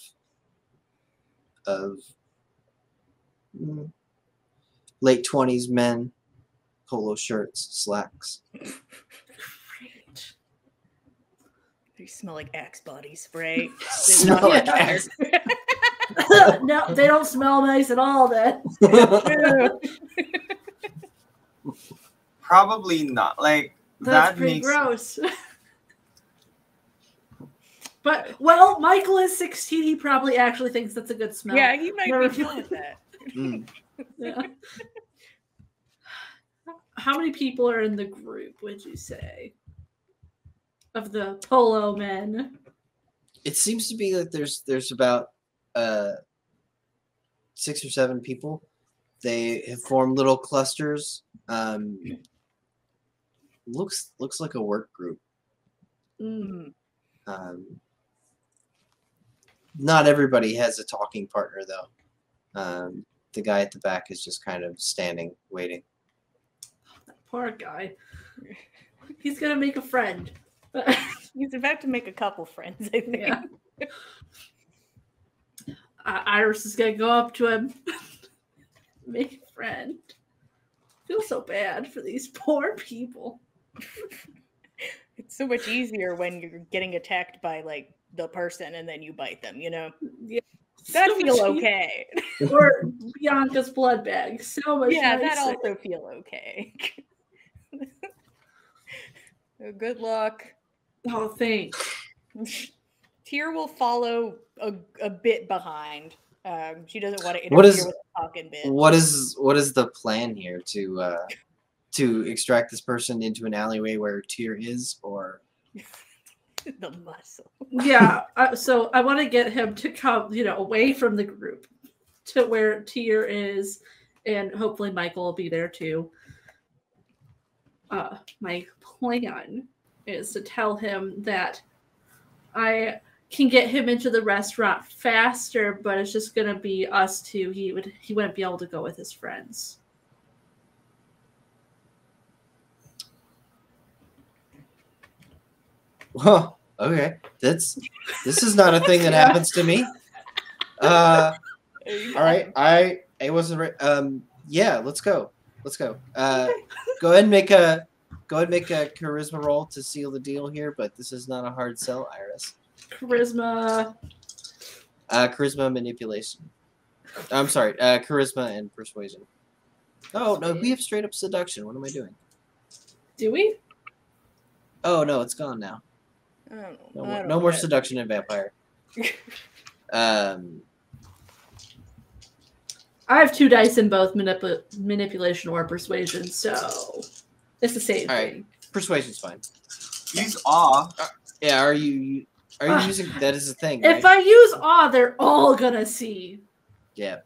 of mm, late 20s men polo shirts slacks Great. They smell like Axe body spray. Smell like. Axe. no, they don't smell nice at all. Then Probably not. Like that's that pretty makes gross. but well, Michael is sixteen. He probably actually thinks that's a good smell. yeah, he might Never be fine with that. Mm. Yeah. How many people are in the group? Would you say of the polo men? it seems to be that there's there's about uh six or seven people they have formed little clusters um looks looks like a work group Mm. um not everybody has a talking partner though um the guy at the back is just kind of standing waiting Poor guy. He's gonna make a friend. He's about to make a couple friends, I think. Yeah. I- Iris is gonna go up to him, make a friend. Feel so bad for these poor people. It's so much easier when you're getting attacked by like the person and then you bite them, you know? Yeah. That So feel okay. Or Bianca's blood bag. So much. yeah, that also feel okay. Uh, Good luck. Oh, thanks. Tyr will follow a, a bit behind. Um, she doesn't want to interfere What is- with the talking bit. what is what is the plan here to uh to extract this person into an alleyway where Tyr is or the muscle. yeah uh, so i want to get him to come you know away from the group to where Tyr is and hopefully michael will be there too uh, my plan is to tell him that I can get him into the restaurant faster, but it's just gonna be us two. He would he wouldn't be able to go with his friends. Well, okay. That's this is not a thing that happens to me. Uh, all right. I I wasn't. Re- um. Yeah. Let's go. Let's go. Uh, go ahead and make a go ahead and make a charisma roll to seal the deal here. But this is not a hard sell, Iris. Charisma. Uh, charisma manipulation. I'm sorry. Uh, charisma and persuasion. Oh no, we have straight up seduction. What am I doing? Do we? Oh no, it's gone now. I. No more, no more seduction in vampire. Um. I have two dice in both manip- manipulation or persuasion, so it's the same All right. thing. Persuasion's fine. Use awe. Yeah, are you are you Ah. using that as a thing? If right? I use awe, they're all gonna see. yeah.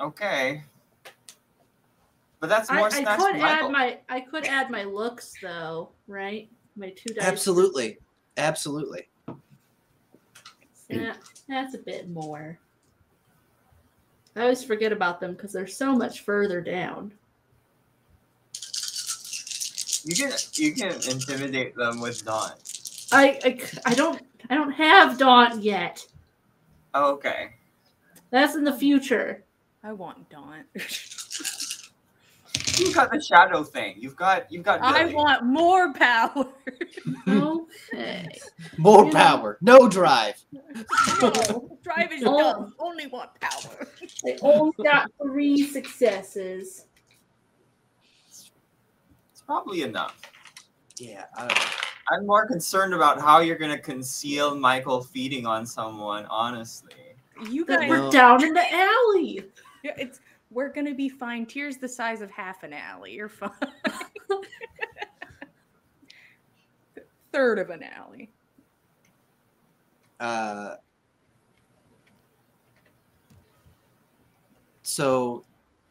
Okay. But that's more I snacks could for Michael. add my I could add my looks though, right? My two dice. Absolutely. Absolutely. Yeah, that's a bit more. I always forget about them because they're so much further down. You can you can intimidate them with Daunt. I don't I don't have Daunt yet. Oh, okay. That's in the future. I want Daunt. You've got the shadow thing. You've got you've got. I want more power. Okay. More You know- power. No drive. no, drive is Oh. dumb. Only want power. I only got three successes. It's probably enough. Yeah. I I'm more concerned about how you're gonna conceal Michael feeding on someone. Honestly. You But guys, we're down in the alley. Yeah, it's we're gonna be fine. Tyr's the size of half an alley. You're fine. Third of an alley. Uh, so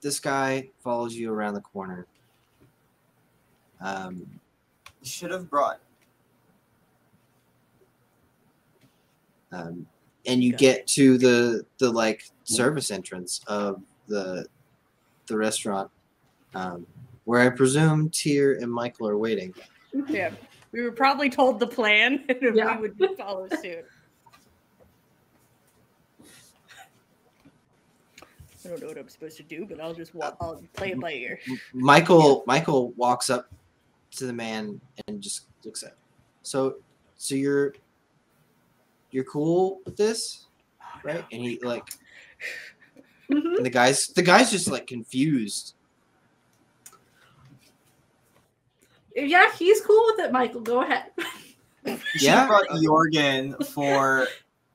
this guy follows you around the corner. Um, should have brought. um, and you get to the the like service entrance of the the restaurant, um, where I presume Tyr and Michael are waiting. Yeah, we were probably told the plan, and Yeah. we would follow suit. I don't know what I'm supposed to do, but I'll just walk. I'll play it by ear. Michael Michael walks up to the man and just looks at. Him. So so you're you're cool with this, right? And he like Mhm. and the guys the guy's just like confused. Yeah, he's cool with it, Michael. Go ahead. You Yeah? have brought Jorgen for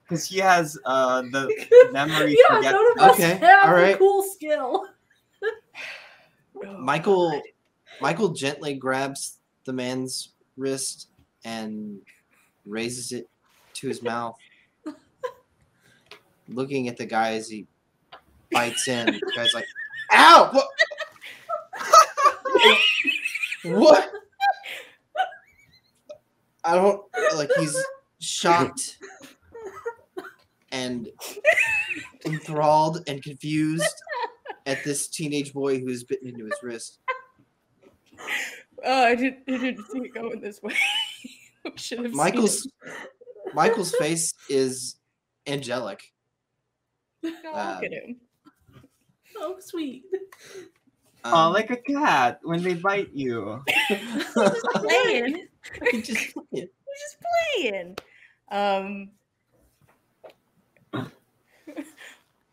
because he has uh the memory yeah, forget- none of us Okay, have all right. a cool skill. Oh, Michael God. Michael gently grabs the man's wrist and raises it to his mouth. Looking at the guy as he bites in, the guy's like, "Ow! What? what? I don't like." He's shocked and enthralled and confused at this teenage boy who's bitten into his wrist. Oh, I didn't, I didn't see it going this way. Should have seen Michael's it. Michael's face is angelic. Oh, look uh, at him. Oh, sweet. Oh, Um, like a cat when they bite you. Playing. he just We're just playing. Um.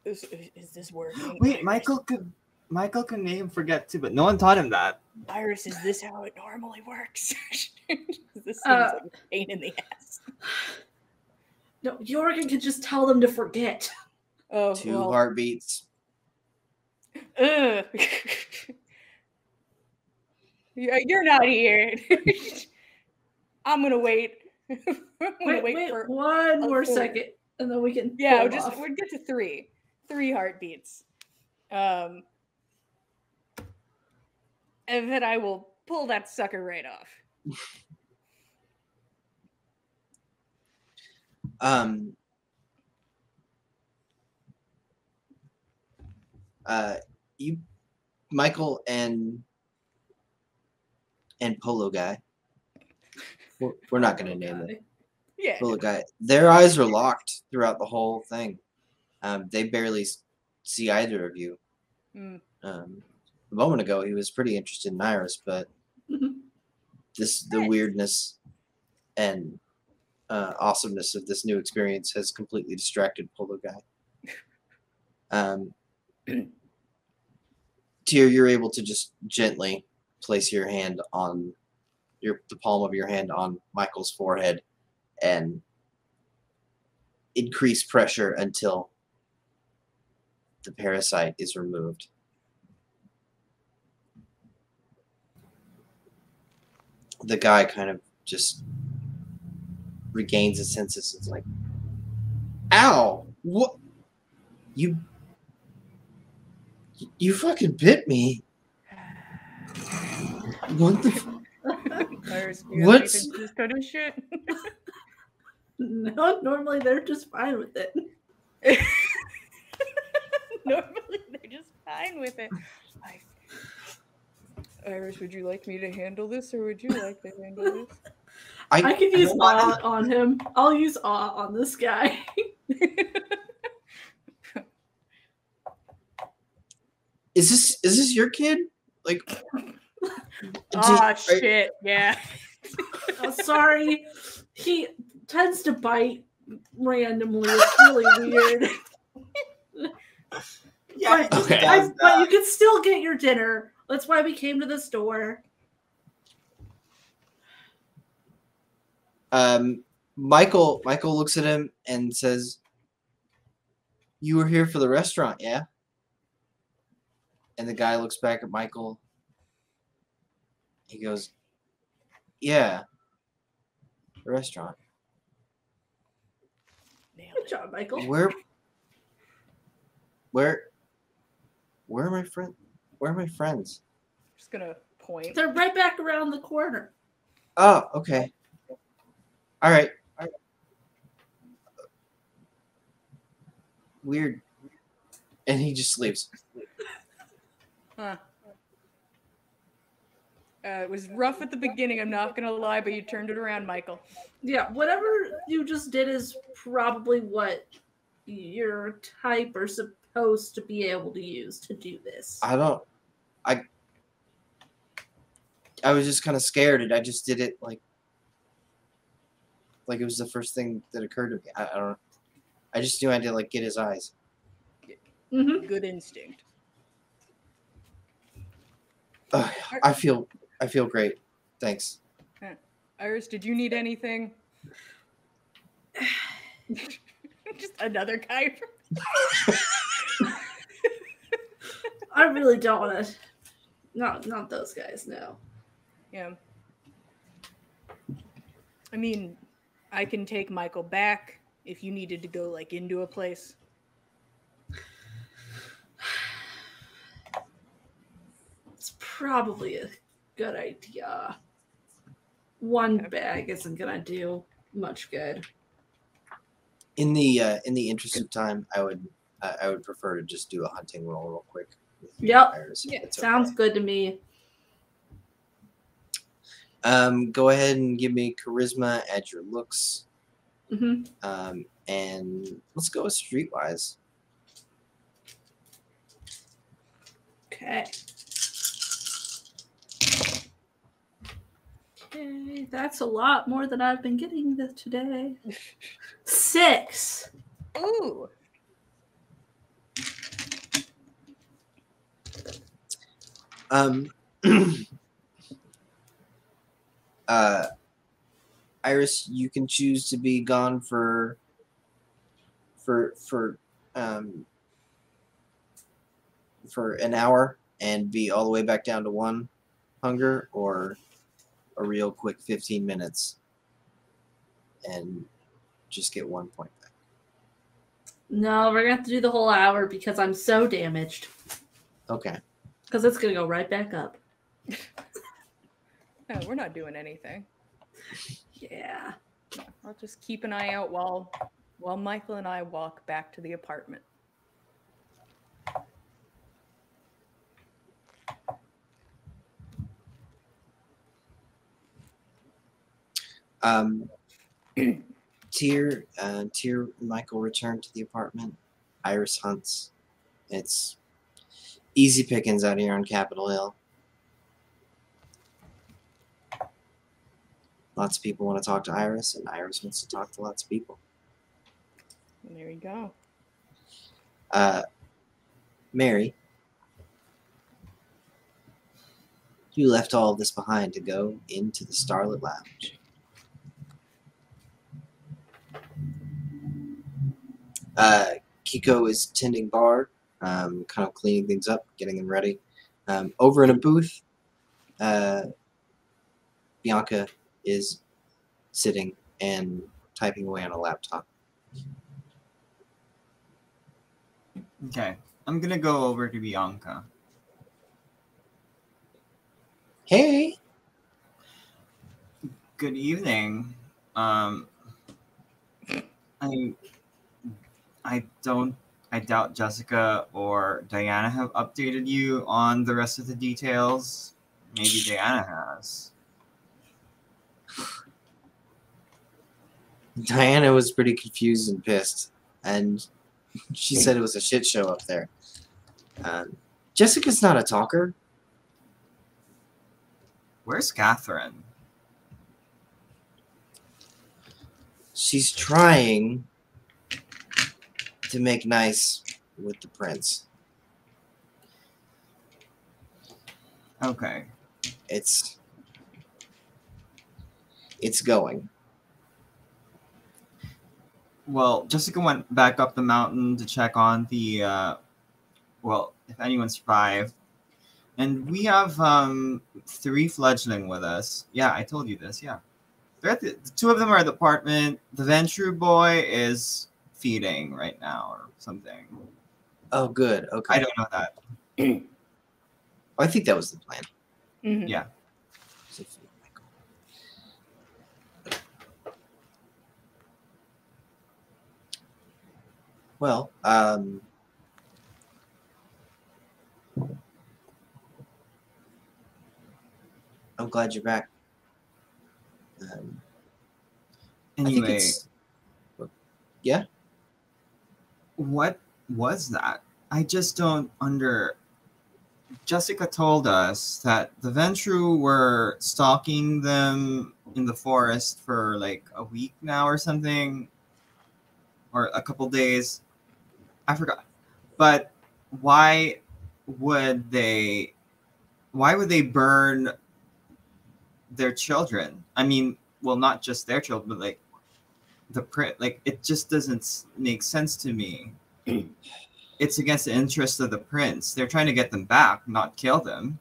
Is, is this working? Wait, Michael could Michael can name forget too, but no one taught him that. Iris, is this how it normally works? this seems Uh, like a pain in the ass. No, Jorgen can just tell them to forget. Oh, two well, heartbeats. ugh. Yeah, You're not here. I'm gonna wait. I'm gonna Wait, wait, wait, for one more four. second, and then we can. yeah. We'll just off. we'll get to three, three heartbeats. Um. And then I will pull that sucker right off. Um. Uh, you, Michael and and Polo guy. We're, we're not going to name it. Yeah. Polo guy. Their eyes are locked throughout the whole thing. Um, they barely see either of you. Mm. Um, a moment ago, he was pretty interested in Iris, but this the weirdness and uh, awesomeness of this new experience has completely distracted Polo Guy. Um, Tyr, you're able to just gently place your hand on your the palm of your hand on Michael's forehead and increase pressure until the parasite is removed. The guy kind of just regains his senses. It's like, ow! What? You. You fucking bit me. What the? F- Iris, do you What's- anything to kind of shit? No, normally they're just fine with it. Normally they're just fine with it. I... Iris, would you like me to handle this or would you like to handle this? I I, can use don't wanna- awe on him. I'll use awe on this guy. is this is this your kid? Like, oh are- shit, yeah. oh, sorry. He tends to bite randomly. It's really weird. Yeah, But- Okay. I- but you uh, can still get your dinner. That's why we came to the store. um, Michael Michael looks at him and says, "You were here for the restaurant, yeah?" And the guy looks back at Michael. He goes, "Yeah, the restaurant. Nailed Good job, Michael. Where? Where? Where are my friends? Where are my friends? Just gonna point. They're right back around the corner. Oh, okay. All right. Weird. And he just leaves. Huh. Uh, it was rough at the beginning, I'm not gonna lie, but you turned it around, Michael. Yeah, whatever you just did is probably what your type are supposed to be able to use to do this. I don't. I. I was just kind of scared, and I just did it like. Like it was the first thing that occurred to me. I, I don't. I just knew I had to like get his eyes. hmm Good instinct. Ugh, I feel. I feel great. Thanks. Iris, did you need anything? Just another guy. I really don't want to. Not not those guys. No. yeah. I mean, I can take Michael back if you needed to go like into a place. It's probably a good idea. One bag isn't gonna do much good. In the uh, in the interest of time, I would I I would prefer to just do a hunting roll real quick. With Yep. Iris, Yeah, Sounds okay. good to me. Um, go ahead and give me charisma. Add your looks. Mm-hmm. Um, and let's go with streetwise. Okay. Okay, that's a lot more than I've been getting today. Six. Ooh. Um, uh, Iris, you can choose to be gone for for for um for an hour and be all the way back down to one hunger, or a real quick fifteen minutes and just get one point back. No, we're gonna have to do the whole hour because I'm so damaged. Okay. Because it's gonna go right back up. No, we're not doing anything. Yeah. I'll just keep an eye out while while Michael and I walk back to the apartment. Um, Tyr, uh, Tyr, Michael returned to the apartment. Iris hunts. It's easy pickings out here on Capitol Hill. Lots of people want to talk to Iris, and Iris wants to talk to lots of people. There you go. Uh, Mary, you left all of this behind to go into the Starlit Lounge. Uh, Kiko is tending bar, um, kind of cleaning things up, getting them ready. Um, over in a booth, uh, Bianca is sitting and typing away on a laptop. Okay. I'm gonna go over to Bianca. Hey, Good evening. Um I I don't I doubt Jessica or Diana have updated you on the rest of the details. Maybe Diana has. Diana was pretty confused and pissed, and she said it was a shit show up there. Um, Jessica's not a talker. Where's Catherine? She's trying to make nice with the prince. Okay. It's it's going. Well, Jessica went back up the mountain to check on the, uh, well, if anyone survived. And we have um, three fledgling with us. Yeah, I told you this. Yeah. They're at the, the two of them are at the apartment. The Ventrue boy is feeding right now or something. Oh, good. Okay. I don't know that. I think that was the plan. Mhm. Yeah. Well, um, I'm glad you're back. Um, I think Anyway, it's yeah. What was that? I just don't under. Jessica told us that the Ventrue were stalking them in the forest for like a week now or something, or a couple days. I forgot. But why would they? Why would they burn their children? I mean, well, not just their children, but like the print. Like it just doesn't make sense to me it's against the interest of the prince. They're trying to get them back, not kill them.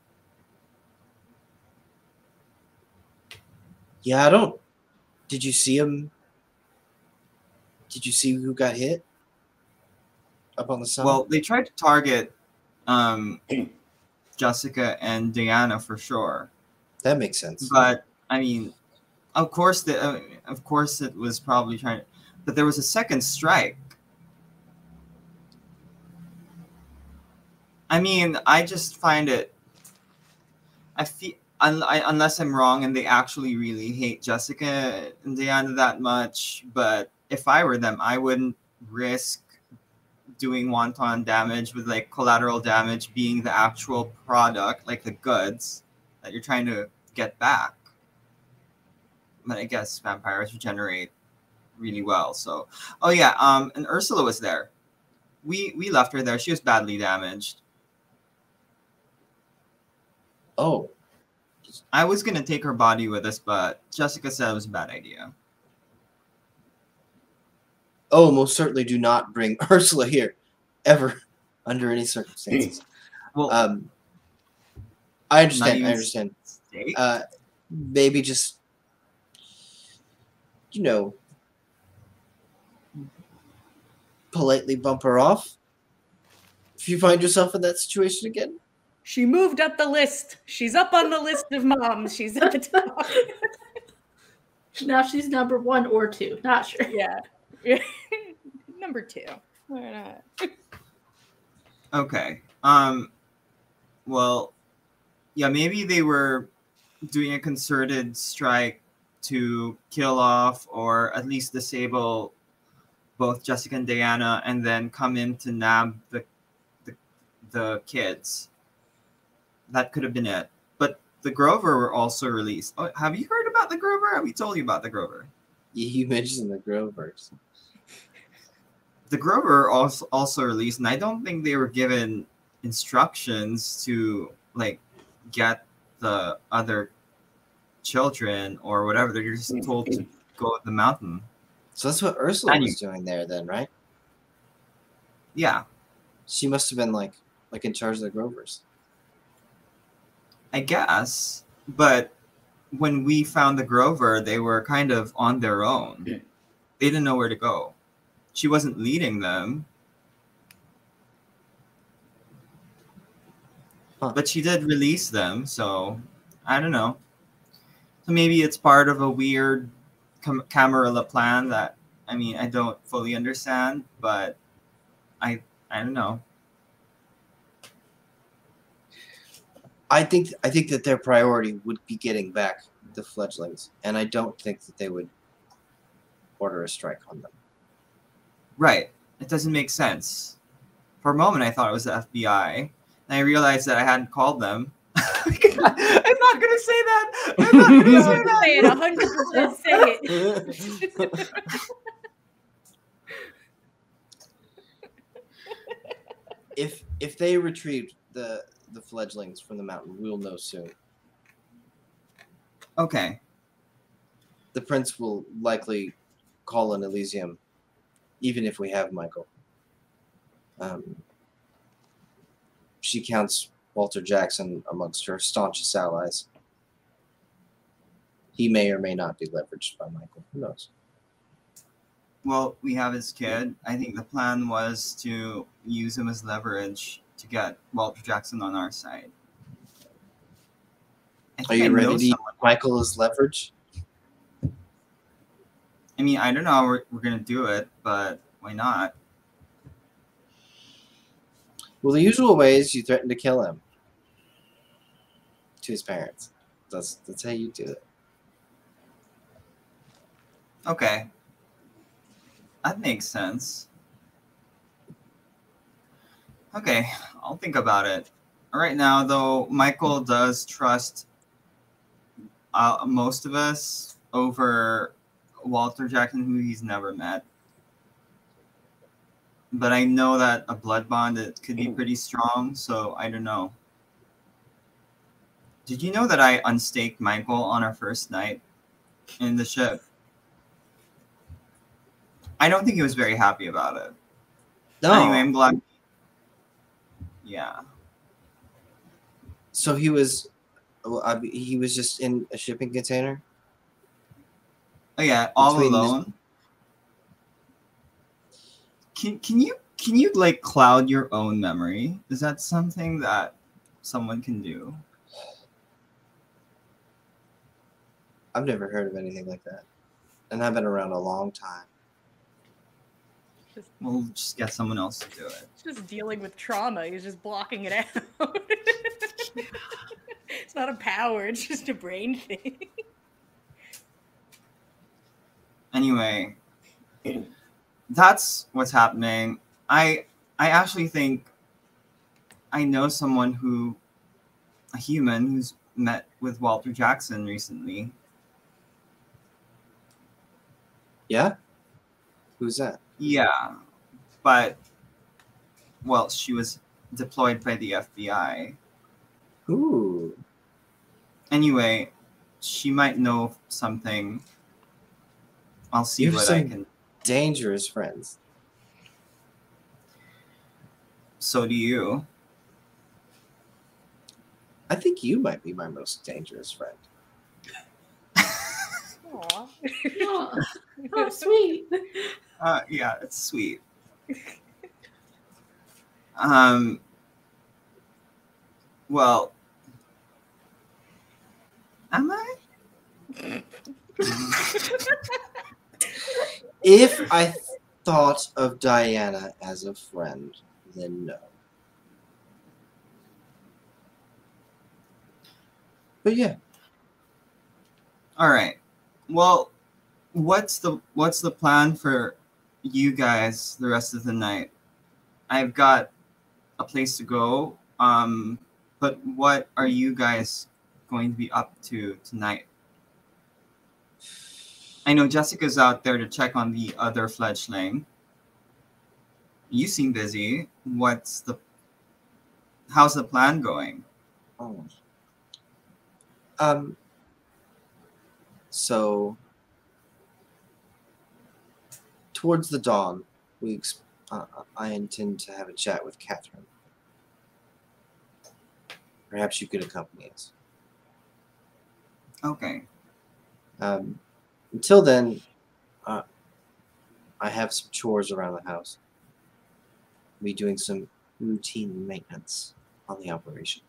Yeah, I don't. Did you see him? Did you see who got hit up on the summit? Well, they tried to target um, Jessica and Diana for sure, that makes sense. but I mean, of course, the uh, of course it was probably trying. But there was a second strike. I mean, I just find it. I feel un, I, unless I'm wrong and they actually really hate Jessica and Diana that much. But if I were them, I wouldn't risk doing wanton damage with like collateral damage being the actual product, like the goods that you're trying to get back. But I guess vampires regenerate really well. So, oh yeah, um, and Ursula was there. We we left her there. She was badly damaged. oh, I was gonna take her body with us, but Jessica said it was a bad idea. oh, most certainly do not bring Ursula here, ever, under any circumstances. Well, um, I understand. I understand. Uh, maybe just, you know, politely bump her off if you find yourself in that situation again. She moved up the list. She's up on the list of moms. She's at the top. Now she's number one or two. Not sure. yeah. Number two. Why not? Okay. Um. Well, yeah, maybe they were doing a concerted strike to kill off or at least disable both Jessica and Diana, and then come in to nab the the, the kids. That could have been it. But the Grover were also released. Oh, have you heard about the Grover? Have we told you about the Grover? You mentioned the Grovers. the Grover also also released, and I don't think they were given instructions to like get the other children or whatever. They're just mm-hmm. told to go up the mountain. So that's what Ursula And you- was doing there, then, right? Yeah, She must have been like like in charge of the Grovers. I guess. But when we found the Grover, they were kind of on their own. They didn't know where to go. She wasn't leading them. Huh. But she did release them, so I don't know. So maybe it's part of a weird cam- Camarilla plan that I mean I don't fully understand, but I I don't know. I think I think that their priority would be getting back the fledglings, and I don't think that they would order a strike on them. Right. It doesn't make sense. For a moment, I thought it was the FBI, and I realized that I hadn't called them. I'm not gonna say that. I'm not gonna say Don't say it. hundred percent say it. if if they retrieved the the fledglings from the mountain, we'll know soon. Okay. The prince will likely call in Elysium, even if we have Michael. Um, she counts Walter Jackson amongst her staunchest allies. He may or may not be leveraged by Michael. Who knows? Well, we have his kid. I think the plan was to use him as leverage to get Walter Jackson on our side. Are think I you ready to use someone- Michael as leverage? I mean, I don't know how we're, we're gonna do it, but why not? Well, the usual way is you threaten to kill him to his parents. That's that's how you do it. Okay. That makes sense. Okay, I'll think about it. Right now, though, Michael does trust uh, most of us over Walter Jackson, who he's never met. But I know that a blood bond it could be pretty strong, so I don't know. Did you know that I unstaked Michael on our first night in the ship? I don't think he was very happy about it. No. Anyway, I'm glad. Yeah. So he was, he was just in a shipping container. Oh yeah, all Between alone. Can can you can you like cloud your own memory? Is that something that someone can do? I've never heard of anything like that, and I've been around a long time. Just, We'll just get someone else to do it. just dealing with trauma. He's just blocking it out. it's not a power. It's just a brain thing. Anyway, that's what's happening. I I actually think I know someone who a human who's met with Walter Jackson recently. Yeah. Who's that? Yeah, but well, she was deployed by the FBI. Ooh. Anyway, she might know something. I'll see You have what I can. Dangerous friends. So do you. I think you might be my most dangerous friend. Aw. Oh, sweet. Uh, yeah, it's sweet. um, Well, am I? If I thought of Diana as a friend, then no. But yeah, All right. Well, what's the what's the plan for you guys the rest of the night? I've got a place to go. Um, but what are you guys going to be up to tonight? I know Jessica's out there to check on the other fledgling. You seem busy. What's the how's the plan going? Oh. Um. So, towards the dawn, we ex- uh, I intend to have a chat with Catherine. Perhaps you could accompany us. Okay. Um, until then, uh, I have some chores around the house. Be doing some routine maintenance on the operation.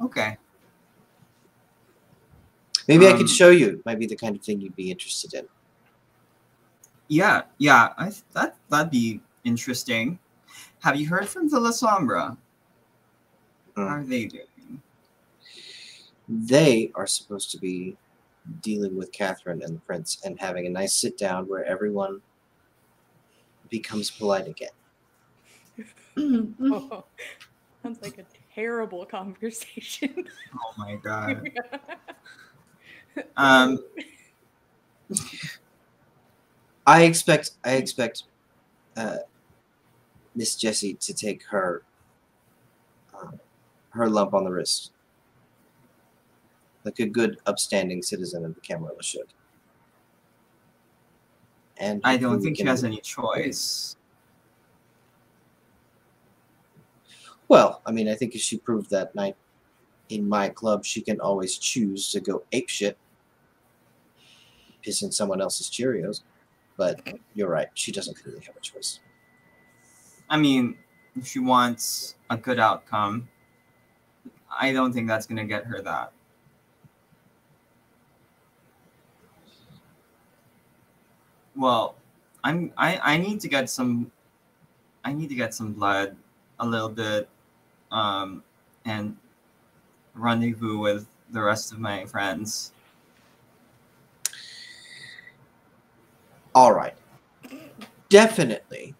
Okay. Maybe I Um, could show you. It might be the kind of thing you'd be interested in. Yeah, yeah, I th- that that'd be interesting. Have you heard from Villa Sombra? How Hmm. are they doing? They are supposed to be dealing with Catherine and the prince and having a nice sit down where everyone becomes polite again. Oh, sounds like a terrible conversation. Oh my god. Um, I expect I expect uh, Miss Jessie to take her uh, her lump on the wrist, like a good, upstanding citizen of the Camarilla should. And I don't think she has any choice. Well, I mean, I think if she proved that night in my club, she can always choose to go ape shit, piss in someone else's Cheerios. But you're right, she doesn't really have a choice. I mean, if she wants a good outcome, I don't think that's gonna get her that. Well, I'm I, I need to get some I need to get some blood a little bit um and rendezvous with the rest of my friends. All right. Definitely,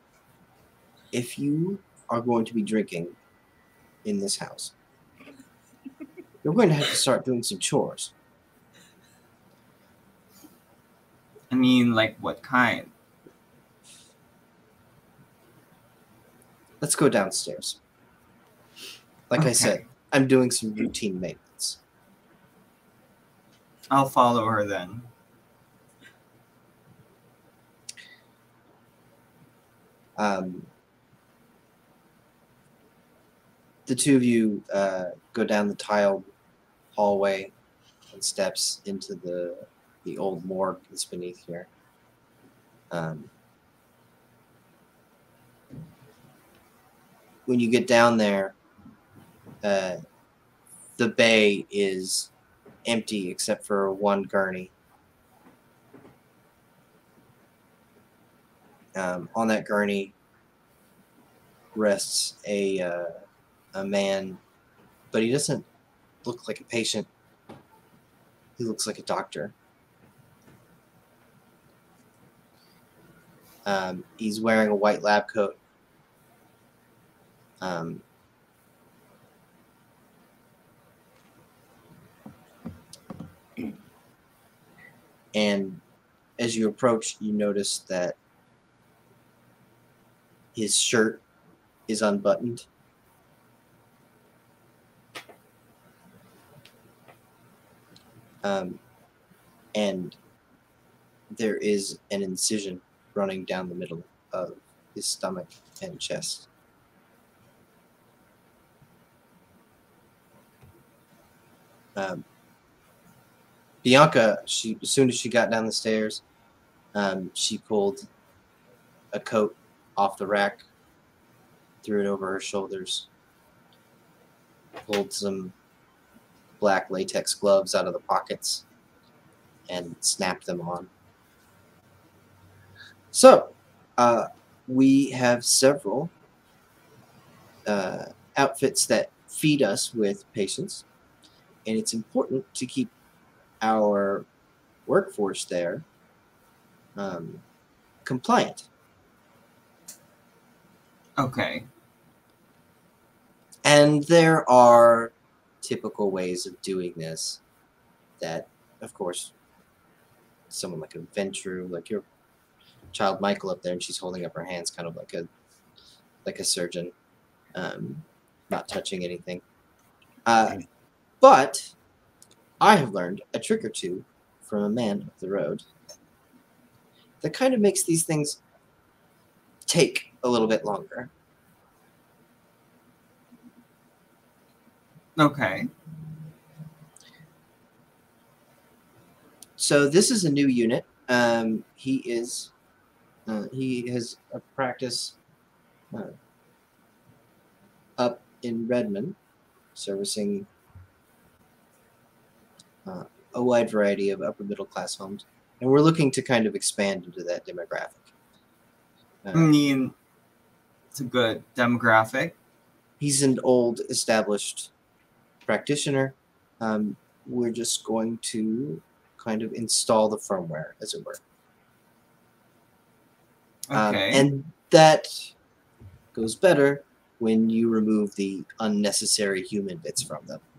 if you are going to be drinking in this house, you're going to have to start doing some chores. I mean like what kind? Let's go downstairs. Like I said, I'm doing some routine maintenance. I'll follow her then. Um, the two of you uh, go down the tiled hallway and steps into the the old morgue that's beneath here. Um, when you get down there, uh, the bay is empty except for one gurney. Um, on that gurney rests a uh, a man, but he doesn't look like a patient. He looks like a doctor. Um, he's wearing a white lab coat. Um, and as you approach, you notice that his shirt is unbuttoned. Um, and there is an incision running down the middle of his stomach and chest. Um, Bianca, she as soon as she got down the stairs, um, she pulled a coat off the rack, threw it over her shoulders, pulled some black latex gloves out of the pockets and snapped them on. So, uh, we have several uh, outfits that feed us with patients, and it's important to keep our workforce there um, compliant. Okay. And there are typical ways of doing this that, of course, someone like a Ventrue, like your child Michael up there, and she's holding up her hands kind of like a like a surgeon, um, not touching anything. Uh, but I have learned a trick or two from a man of the road that kind of makes these things take a little bit longer. Okay. So this is a new unit. Um, he is uh, he has a practice uh, up in Redmond, servicing uh, a wide variety of upper middle class homes, and we're looking to kind of expand into that demographic. I Uh, mean, it's a good demographic. he's an old established practitioner. Um, we're just going to kind of install the firmware, as it were. Um, Okay. and that goes better when you remove the unnecessary human bits from them.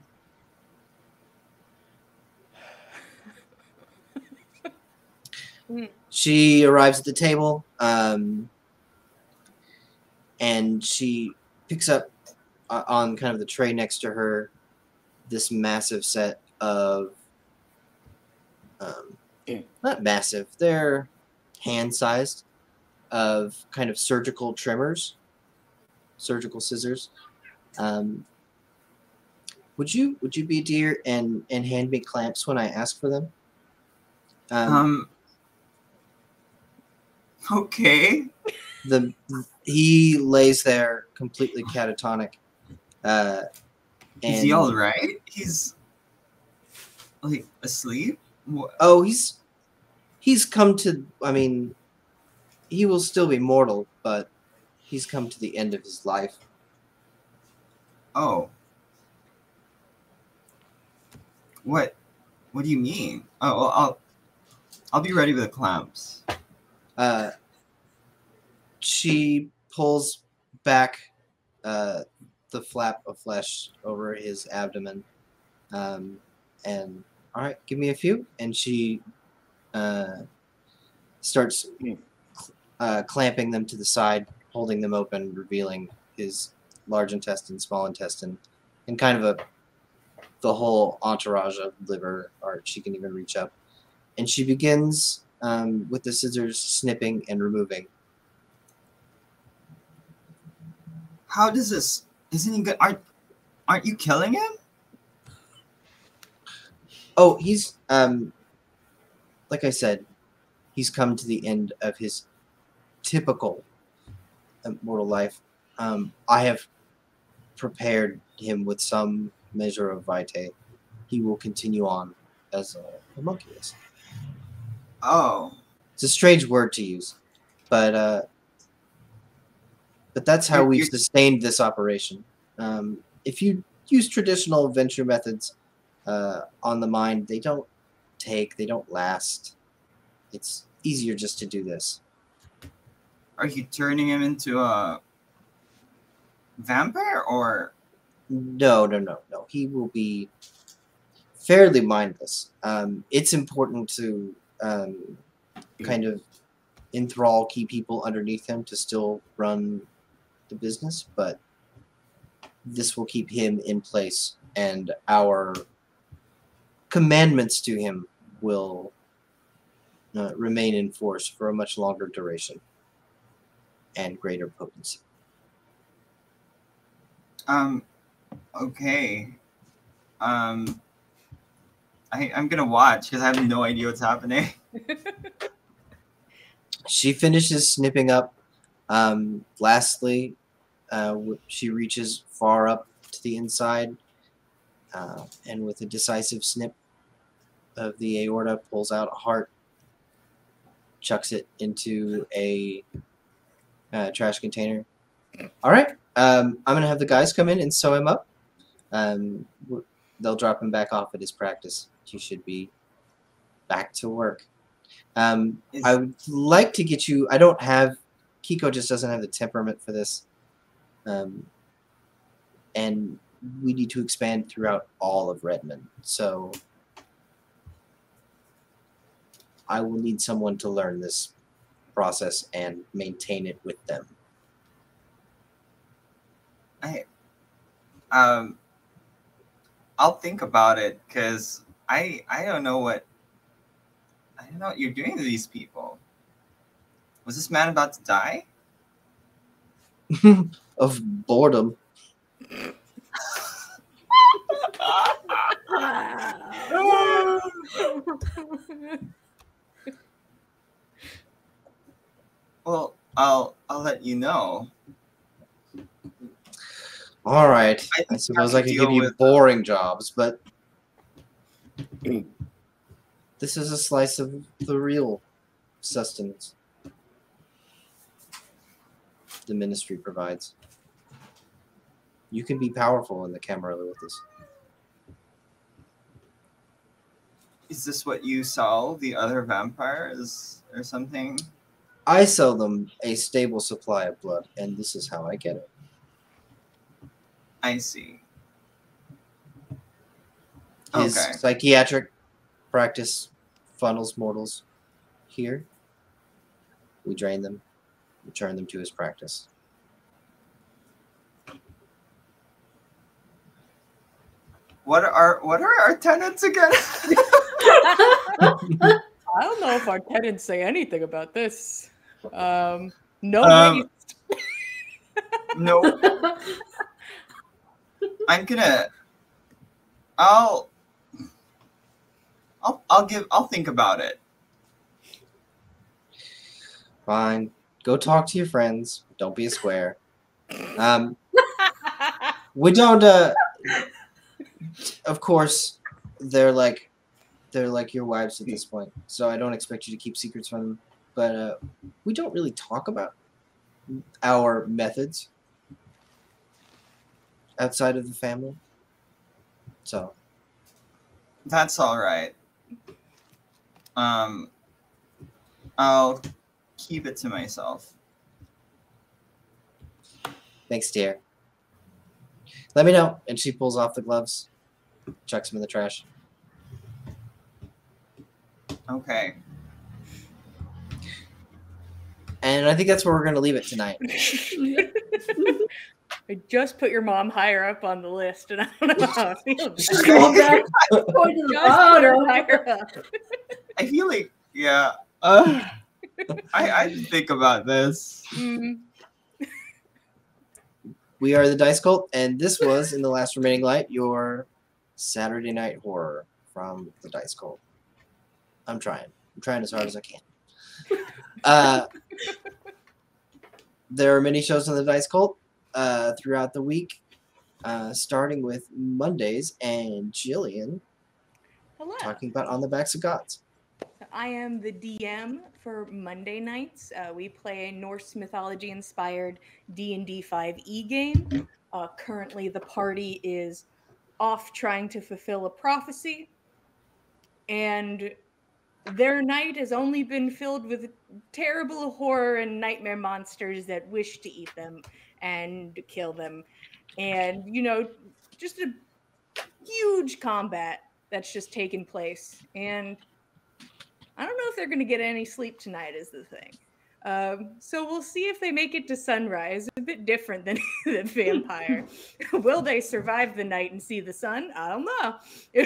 Mm. she arrives at the table um, and she picks up uh, on kind of the tray next to her this massive set of um, not massive they're hand sized of kind of surgical trimmers surgical scissors um, would you would you be dear and and hand me clamps when i ask for them um, um. Okay. The he lays there completely catatonic uh and Is he all right? He's like asleep. What? oh he's he's come to i mean he will still be mortal but he's come to the end of his life Oh. What? What do you mean? Oh, well, I'll I'll be ready with the clamps. uh she pulls back uh the flap of flesh over his abdomen um and all right give me a few and she uh starts uh, clamping them to the side holding them open revealing his large intestine small intestine and kind of a the whole entourage of liver art she can even reach up. And she begins um, with the scissors snipping and removing How does this? Isn't he good? Aren't Aren't you killing him? Oh, he's um like I said, he's come to the end of his typical mortal life. Um I have prepared him with some measure of vitae. He will continue on as a homunculus. Oh. It's a strange word to use, but uh but that's how we've sustained this operation. Um, if you use traditional Ventrue methods uh, on the mind, they don't take, they don't last. It's easier just to do this. Are you turning him into a vampire or No, no, no, no. He will be fairly mindless. Um, it's important to um, kind of enthrall key people underneath him to still run the business, but this will keep him in place, and our commandments to him will uh, remain in force for a much longer duration and greater potency. um okay. Um I, I'm gonna watch because I have no idea what's happening. she finishes snipping up. Um, lastly, uh, she reaches far up to the inside uh, and with a decisive snip of the aorta, pulls out a heart, chucks it into a uh, trash container. All right, um, I'm gonna have the guys come in and sew him up. Um, they'll drop him back off at his practice. He should be back to work. Um, I would like to get you. I don't have. Kiko just doesn't have the temperament for this. Um, and we need to expand throughout all of Redmond. So I will need someone to learn this process and maintain it with them. I um I'll think about it because I I don't know what I don't know what you're doing to these people. Was this man about to die? of boredom. Well, I'll I'll let you know. All right. I I suppose I can could give you with- uh, boring jobs, but this is a slice of the real sustenance the ministry provides. You can be powerful in the Camarilla with this. Is this what you sell the other vampires or something? I sell them a stable supply of blood, and this is how I get it. I see. His Okay. psychiatric practice funnels mortals here. We drain them, return them to his practice. What are what are our tenants again? I don't know if our tenants say anything about this. Um, no Um, no, I'm gonna. I'll. I'll I'll give I'll think about it. Fine. Go talk to your friends. Don't be a square. Um, we don't. Uh, of course, they're like, they're like your wives at this point. So I don't expect you to keep secrets from them. But uh, we don't really talk about our methods outside of the family. So That's all right. Um, I'll keep it to myself. thanks, dear. Let me know. And she pulls off the gloves, chucks them in the trash. Okay. And I think that's where we're going to leave it tonight. I just put your mom higher up on the list, and I don't know how I feel. about Just it. going back, going to the Just put her bottom. higher up. I feel like yeah. Uh, I I didn't think about this. Mm, We are the Dice Cult, and this was, in the last remaining light, your Saturday night horror from the Dice Cult. I'm trying. I'm trying as hard as I can. Uh, there are many shows on the Dice Cult uh, throughout the week, uh, starting with Mondays and Jillian hello. talking about On the Backs of Gods. I am the DM for Monday nights. Uh, we play a Norse mythology inspired D&D 5e game. Uh, currently, the party is off trying to fulfill a prophecy, and their night has only been filled with terrible horror and nightmare monsters that wish to eat them and kill them, and you know, just a huge combat that's just taken place and I don't know if they're going to get any sleep tonight, is the thing. Um, so we'll see if they make it to sunrise. It's a bit different than the vampire. Will they survive the night and see the sun? I don't know.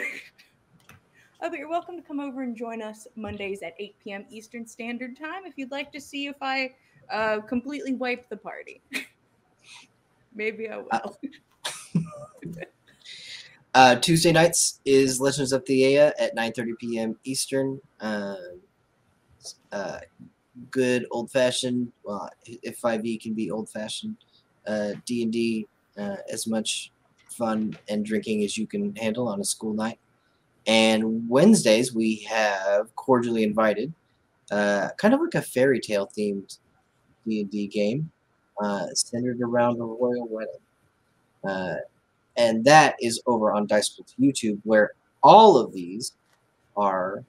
oh, but you're welcome to come over and join us Mondays at 8 p.m. Eastern Standard Time if you'd like to see if I uh, completely wipe the party. Maybe I will. Uh, Tuesday nights is Legends of Theia at 9:30 p.m. Eastern. Um, uh, good old fashioned. Well, if 5e can be old fashioned, uh, D and D uh, as much fun and drinking as you can handle on a school night. And Wednesdays we have cordially invited, uh, kind of like a fairy tale themed D and D game, uh, centered around a royal wedding. And that is over on Dice World's YouTube, where all of these are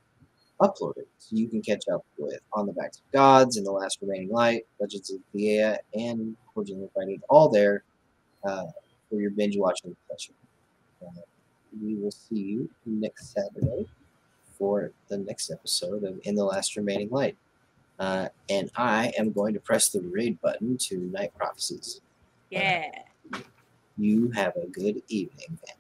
uploaded. So you can catch up with On the Backs of Gods and The Last Remaining Light, Legends of Theia, and Cordially Invited, all there uh, for your binge watching pleasure. Uh, we will see you next Saturday for the next episode of In the Last Remaining Light. Uh, and I am going to press the raid button to Night Prophecies. Yeah. You have a good evening, man.